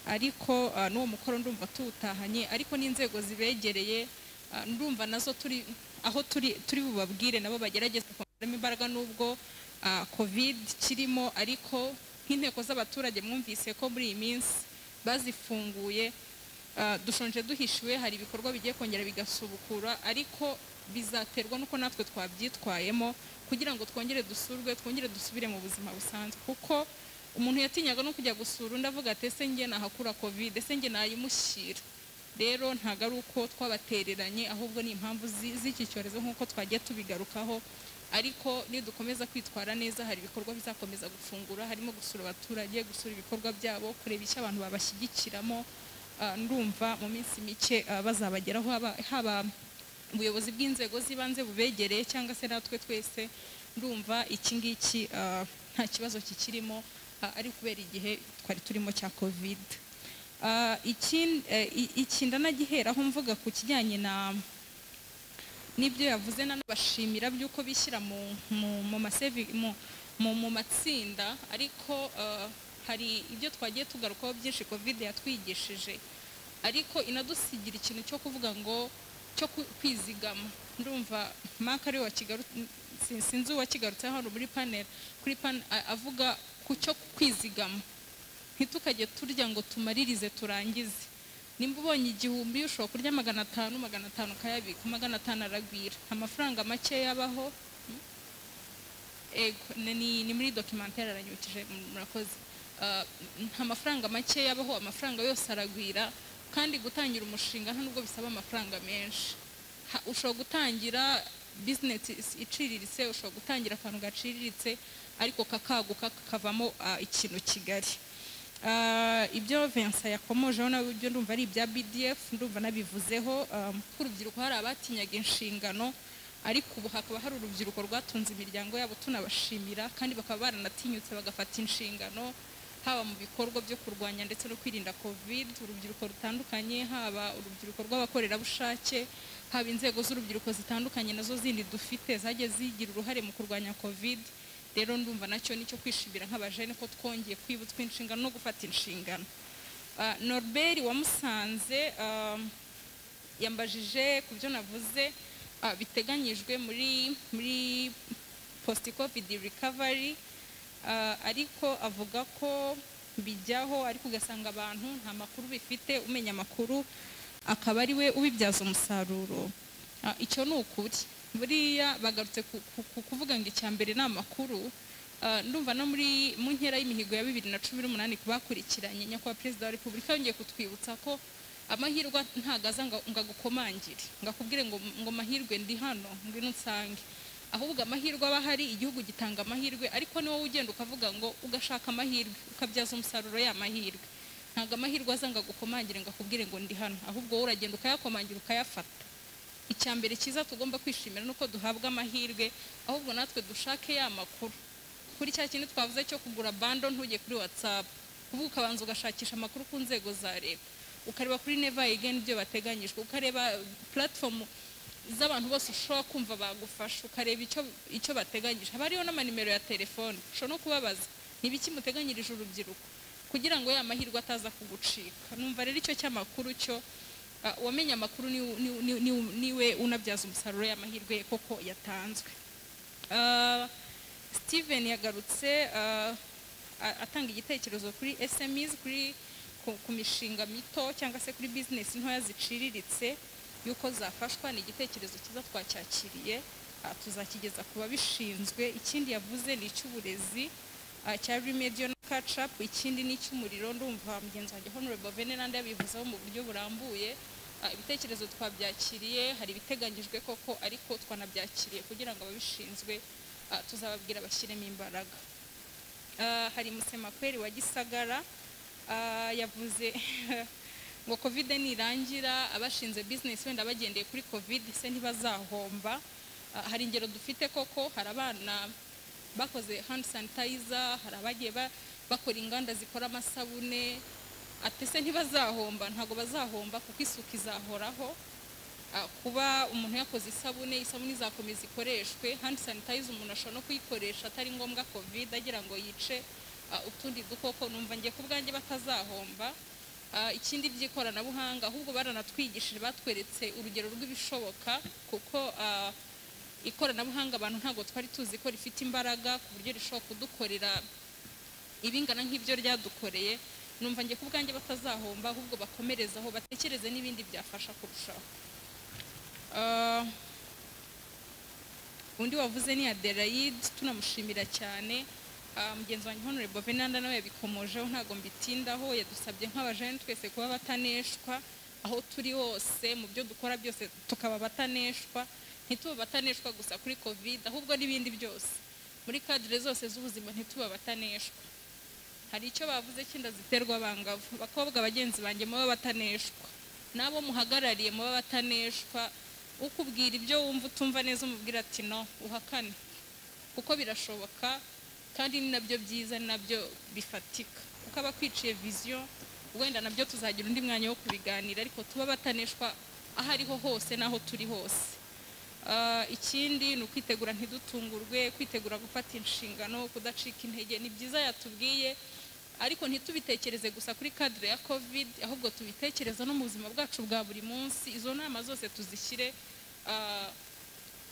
ariko ah, n'uwo mukoro ndumva tuwutahanye ariko n'inzego zibegereye ah, ndumva na zo turi aho turi turi bubabwire nabo bagerageza kongeramo imbaraga n'ubwo ah, covid kirimo ariko nk'inteko z'abaturage mwumvise ko muri iyi minsi bazifunguye ah, dushonje duhishiwe hari ibikorwa bigiye kongera bigasubukura ariko bizaterwa n'uko natwe twabyitwayemo kugira ngo twongere dusurwe twongere dusubire mu buzima busanzwe. Kuko umuntu yatinyaga no kujya gusura undi avuga ati ese njye nahakura covid? Ese njye nayimushyira? Rero ntabwo ari uko twabatereranye ahubwo ni impamvu zi- z'iki cyorezo nk'uko twagiye tubigarukaho. Ariko nidukomeza kwitwara neza hari ibikorwa bizakomeza gufungura harimo gusura abaturage gusura ibikorwa byabo kureba icyo abantu babashyigikiramo. Ah, ndumva mu minsi mike ah, bazabageraho haba ubuyobozi bw'inzego z'ibanze bubegereye cyangwa se natwe twese ndumva iki ngiki ah, nta kibazo kikirimo ah, ari kubera igihe twari turimo cya covid. Ah, ikindi eh, i- iki ndanagiheraho mvuga ku kijyanye na n'ibyo yavuze nanabashimira by'uko bishyira mu, matsinda ariko uh, hari ibyo twagiye tugarukaho byinshi covid yatwigishije. Ariko inadusigira ikintu cyo kuvuga ngo cyo kwizigama. Ndumva wakigaru- sin- sinzi uwakigarutse hano muri panel. Kuri pan a- avuga ku cyo kwizigama. Ntitukajye turya ngo tumaririze turangize. Nimba ubonye igihumbi ushobora kurya magana atanu magana atanu ukayabika magana atanu aragwira. Amafaranga make yabaho ego ni- muri documentaire aranyukije murakoze. Ah, nta mafaranga make yabaho amafaranga yose aragwira. Kandi gutangira umushinga nta nubwo bisaba amafaranga menshi. Ushobora gutangira bizinesi iciriritse ushobora gutangira akantu gaciriritse ariko kakaguka kakavamo ikintu kigari. Ibyo Vincent yakomojeho na byo ndumva ari ibya BDF ndumva nabivuzeho ah, ko urubyiruko hari abatinyaga inshingano ariko ubu hakaba hari urubyiruko rwatunze imiryango yabo tunabashimira kandi bakaba baranatinyutse bagafata inshingano. Haba mu bikorwa byo kurwanya ndetse no kwirinda covid urubyiruko rutandukanye haba urubyiruko rw'abakorerabushake haba inzego z'urubyiruko zitandukanye na zo zindi dufite zagiye zigira uruhare mu kurwanya covid. Rero ndumva na cyo ni cyo kwishimira nk'abajene ko twongeye kwibutswa inshingano no gufata inshingano. Ah, norbert wamusanze ah, yambajije ku byo navuze ah, biteganyijwe muri muri post covid recovery. Ariko avuga ko bijyaho ariko ugasanga abantu nta makuru bifite umenya amakuru akaba ari we ubibyaza umusaruro. Ah, icyo ni ukuri. Buriya bagarutse ku- ku- ku kuvuga ngo icya mbere ni amakuru. Ah, ndumva no muri mu nkera y'imihigo ya bibiri na cumi n'umunani ku bakurikiranye nyakubahwa perezida wa repubulika yongeye kutwibutsa ko amahirwe ntago aza ngo agukomangire. Ngo akubwire ngo ngo mahirwe ndi hano ngwino unsange. Ahubwo amahirwe aba ahari igihugu gitanga amahirwe ariko ni wowe ugenda ukavuga ngo ugashaka amahirwe ukabyaza umusaruro ya mahirwe. Ntabwo amahirwe aza ngo agukomangire ngo akubwire ngo ndi hano ahubwo wowe uragenda ukayakomangira ukayafata. Icya mbere cyiza tugomba kwishimira ni uko duhabwa amahirwe ahubwo natwe dushake ya makuru. Kuri cya kintu twavuze cyo kugura bando ntujye kuri watsapu kuvuga ukabanza ugashakisha amakuru ku nzego za leta. Ukareba kuri neva egeni ibyo bateganyijwe ukareba puratifomu z'abantu bose ushobora kumva bagufasha ukareba icyo bateganyije. Haba hariho n'amanimero ya telefone. Ushobora no kubabaza ni ibiki muteganyirije urubyiruko? Kugira ngo ya mahirwe ataza kugucika. Numva rero icyo cy'amakuru cyo uwamenye amakuru ni- ni- ni- ni- ni we unabyaza umusaruro y'amahirwe koko yatanzwe. Steven yagarutse atanga igitekerezo kuri smes kuri ku, ku mishinga mito cyangwa se kuri bizinesi ntoya ziciriritse. Y'uko zafashwa ni igitekerezo cyiza twacyakiriye ah, tuzakigeza ku babishinzwe. Ikindi yavuze ni icy'uburezi ah, cya remedio na up ikindi ni icy'umuriro. Ndumva mugenzi wanjye honorable veneranda yabivuzeho mu buryo burambuye. Ah, ibitekerezo twabyakiriye hari ibiteganyijwe koko ariko twanabyakiriye kugira ngo ababishinzwe tuzababwira bashyiremo imbaraga. Hari musemakweri wa gisagara yavuze [laughs] ngo covid nirangira abashinze business wenda bagendeye kuri covid se ntibazahomba. Ah, hari ingero dufite koko hari abana bakoze hand sanitizer hari abagiye ba- bakora inganda zikora amasabune ati se ntibazahomba? Ntabwo bazahomba kuko isuku izahoraho. Ah, kuba umuntu yakoze isabune isabune izakomeza ikoreshwe hand sanitizer umuntu ashobora no kuyikoresha atari ngombwa covid agira ngo yice ah, utundi dukoko. Numva ngiye ku bwanjye batazahomba. Ah, ikindi by'ikoranabuhanga ahubwo baranatwigishije batweretse urugero rw'ibishoboka kuko ah, ikoranabuhanga abantu ntabwo twari tuzi ko rifite imbaraga ku buryo rishobora kudukorera ibingana nk'ibyo ryadukoreye. Numva njye ku bwanjye batazahomba ahubwo bakomerezaho batekereze n'ibindi byafasha kurushaho. Ah, undi wavuze ni Adelaide tunamushimira cyane. Ah, mugenzi wanjye honorable Venanda nawe yabikomojeho ntabwo mbitindaho yadusabye nk'abajene twese kuba bataneshwa aho turi hose mu byo dukora byose tukaba bataneshwa. Ntitube bataneshwa gusa kuri covid ahubwo n'ibindi byose. Muri kadire zose z'ubuzima ntitube bataneshwa. Hari icyo bavuze cy'inda ziterwa abangavu bakobwa bagenzi banjye muba bataneshwa. N'abo muhagarariye muba bataneshwa. Ukubwira ibyo wumva utumva neza umubwira ati no uhakane. Kuko birashoboka kandi ni na byo byiza ni na byo bifatika. Kuko aba akwiciye viziyo wenda na byo tuzagira undi mwanya wo kubiganira ariko tuba bataneshwa aho ariho hose n'aho turi hose. Ah, ikindi ni ukwitegura ntidutungurwe kwitegura gufata inshingano kudacika intege. Ni byiza yatubwiye ariko ntitubitekereze gusa kuri kadire ya covid ahubwo tubitekereza no mu buzima bwacu bwa buri munsi. Izo nama zose tuzishyire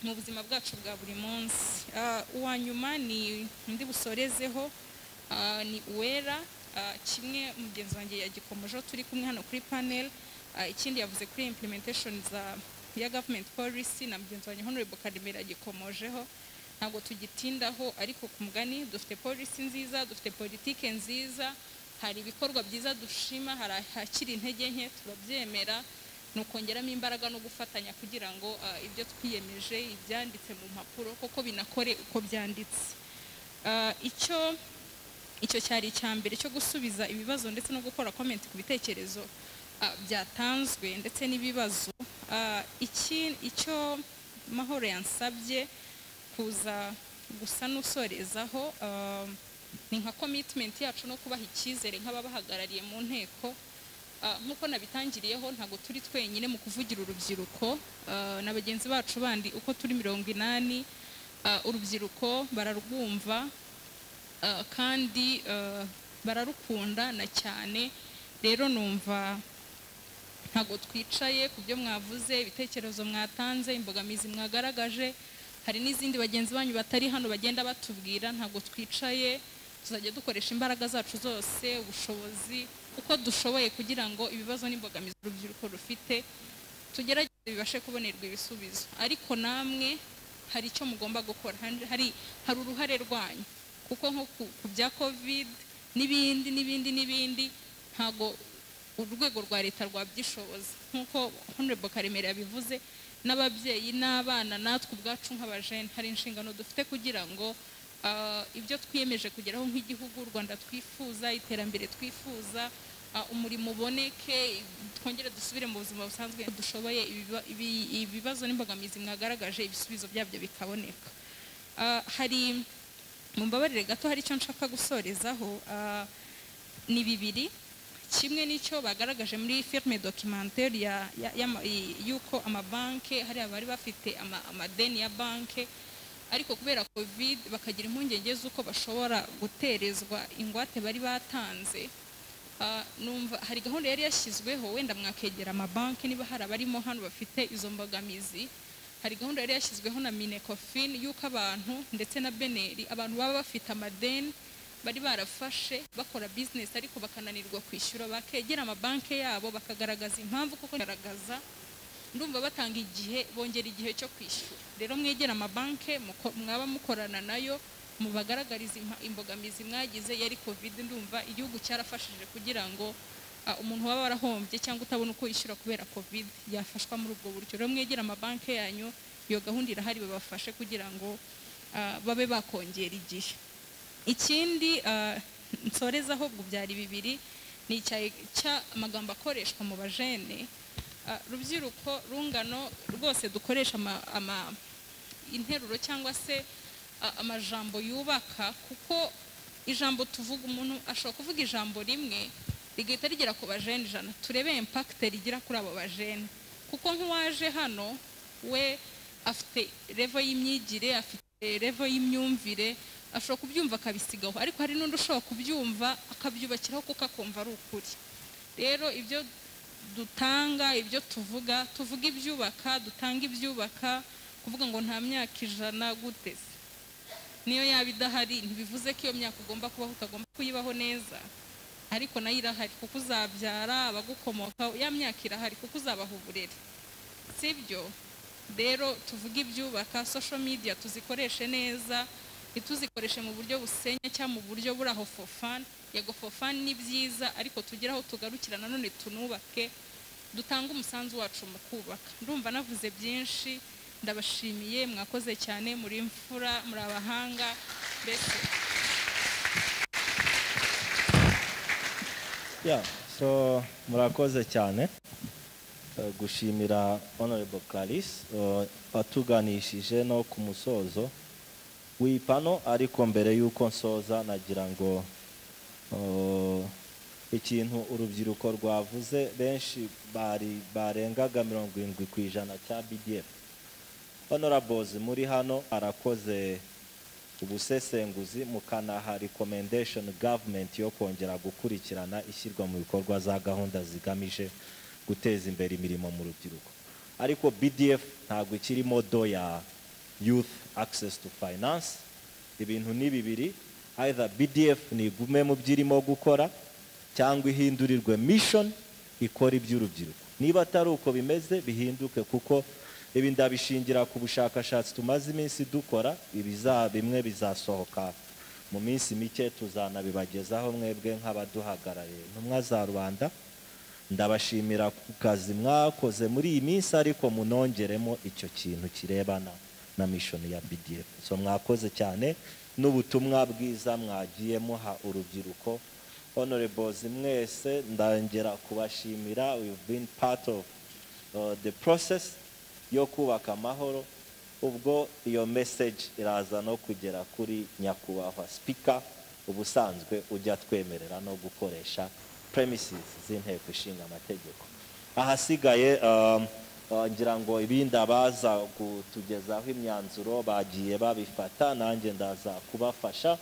mu buzima bwacu bwa buri munsi. Ah, uwa nyuma ni undi busorezeho. Ah, ni uwera. Ah, kimwe mugenzi wanjye yagikomojeho turi kumwe hano kuri panel. Ikindi yavuze kuri implementation za ya government policy na mugenzi wanjye honorable kadimira yagikomojeho ntabwo tugitindaho ariko ku mugani dufite policy nziza dufite politike nziza. Hari ibikorwa byiza dushima hari ahakiri intege nke turabyemera. Ni ukongeramo imbaraga no gufatanya kugira ngo ah, ibyo twiyemeje ibyanditse mu mpapuro koko binakore uko byanditse. Ah, icyo icyo cyari icya mbere cyo gusubiza ibibazo ndetse no gukora comment ku bitekerezo ah, byatanzwe ndetse n'ibibazo icyo mahoro yansabye kuza gusa n'usorezaho ah, ni nka commitment yacu no kubaha icyizere nk'ababahagarariye mu nteko nk'uko nabitangiriyeho ntabwo turi twenyine mu kuvugira urubyiruko. Ah, na bagenzi bacu bandi uko turi mirongo inani ah, urubyiruko bararwumva ah, kandi ah, bararukunda na cyane. Rero numva ntabwo twicaye ku byo mwavuze ibitekerezo mwatanze imbogamizi mwagaragaje. Hari n'izindi bagenzi banyu batari hano bagenda batubwira ntabwo twicaye. Tuzajya dukoresha imbaraga zacu zose ubushobozi uko dushoboye kugira ngo ibibazo n'imbogamizi urubyiruko rufite tugerageze bibashe kubonerwa ibisubizo. Ariko namwe hari icyo mugomba gukora. Hari hari uruhare rwanyu. Kuko nko ku bya covid n'ibindi n'ibindi n'ibindi ntabwo urwego rwa leta rwabyishoboza. Nk'uko honorable karemera yabivuze n'ababyeyi n'abana natwe ubwacu nk'abajene hari inshingano dufite kugira ngo ibyo twiyemeje kugeraho nk'igihugu u rwanda twifuza iterambere twifuza ah, umurimo uboneke twongere dusubire mu buzima busanzwe dushoboye ibiba- ibi- ibibazo n'imbogamizi mwagaragaje ibisubizo byabyo bikaboneka. Ah, hari mu mbabarire gato hari icyo nshaka gusorezaho. Ah, ni bibiri. Kimwe n'icyo bagaragaje muri ya, ya, y'uko amabanke hari abari bafite ama- amadeni ya banke ariko kubera covid bakagira impungenge z'uko bashobora guterezwa ingwate bari batanze Ah, numva hari gahunda yari yashyizweho wenda mwakegera amabanki niba hari abarimo hano bafite izo mbogamizi hari gahunda yari yashyizweho na minecofin y'uko abantu ndetse na beneri abantu baba bafite amadeni bari barafashe bakora business ariko bakananirwa kwishyura bakegera amabanki yabo bakagaragaza impamvu kuko garagaza ndumva batanga igihe bongera igihe cyo kwishyura. Rero mwegera amabanki mwaba mukorana na yo mubagaragariza imbogamizi mwagize yari covid ndumva igihugu cyarafashije kugira ngo umuntu waba warahombye cyangwa utabona uko yishyura kubera covid yafashwa muri ubwo buryo. Rero mwegera amabanki yanyu iyo gahunda irahari babafashe kugira ngo babe bakongera igihe. Ikindi ah, nsorezaho ubwo byari bibiri ni icya cy'amagambo akoreshwa mu bajene rubyiruko rungano rwose dukoresha ama, interuro cyangwa se ah, amajambo yubaka kuko ijambo tuvuga umuntu ashobora kuvuga ijambo rimwe rigahita rigera ku bajene ijana. Turebe impact rigira kuri abo bajene. Kuko nk'uwaje hano we afite revo y'imyigire afite revo y'imyumvire ashobora kubyumva akabisigaho. Ariko hari n'undi ushobora kubyumva akabyubakiraho kuko akumva ari ukuri. Rero ibyo dutanga ibyo tuvuga tuvuga ibyubaka dutanga ibyubaka kuvuga ngo nta myaka ijana gute se. Niyo yaba idahari ntibivuze ko iyo myaka ugomba kubaho utagomba kuyibaho neza ariko na yo irahari kuko uzabyara abagukomokaho ya myaka irahari kuko uzabaha uburere. Sibyo? Rero tuvuge ibyubaka social media tuzikoreshe neza ntituzikoreshe mu buryo busenya cyangwa mu buryo buri yego for fun ni byiza ariko tugere aho tugarukira nanone tunubake dutange umusanzu wacu mu kubaka. Ndumva navuze byinshi ndabashimiye mwakoze cyane muri imfura muri abahanga mbese. So murakoze cyane. Eh, gushimira honorable Clarisse watuganishije no ku musozo. W'ipano ariko mbere y'uko nsoza nagira ngo ikintu urubyiruko rwavuze benshi bari barengaga mirongo irindwi ku ijana cya BDF honorables muri hano arakoze ubusesenguzi mukanaha recommendation government yo kongera gukurikirana ishyirwa mu bikorwa za gahunda zigamije guteza imbere imirimo mu rubyiruko. Ariko bdf ntabwo ikiri modo ya youth access to finance ibintu ni bibiri either bdf nigume mu byo irimo gukora cyangwa ihindurirwe mission ikora iby'urubyiruko. Niba atari uko bimeze bihinduke kuko ibi ndabishingira ku bushakashatsi tumaze iminsi dukora ibiza bimwe bizasohoka. Mu minsi mike tuzanabibagezaho mwebwe nk'abaduhagarariye. Intumwa za rubanda ndabashimira ku kazi mwakoze muri iyi minsi ariko munongeremo icyo kintu kirebana na mishoni ya bdf so mwakoze cyane n'ubutumwa bwiza mwagiye muha urubyiruko. Honorables mwese ndongera kubashimira we've been part of uh, the process yo kubaka amahoro. Ubwo iyo message iraza no kugera kuri nyakubahwa speaker ubusanzwe ujya twemerera no gukoresha premises z'inteko ishinga amategeko. Ahasigaye um, ngira ngo ibindi abaza kutugezaho imyanzuro bagiye babifata nanjye ndaza kubafasha.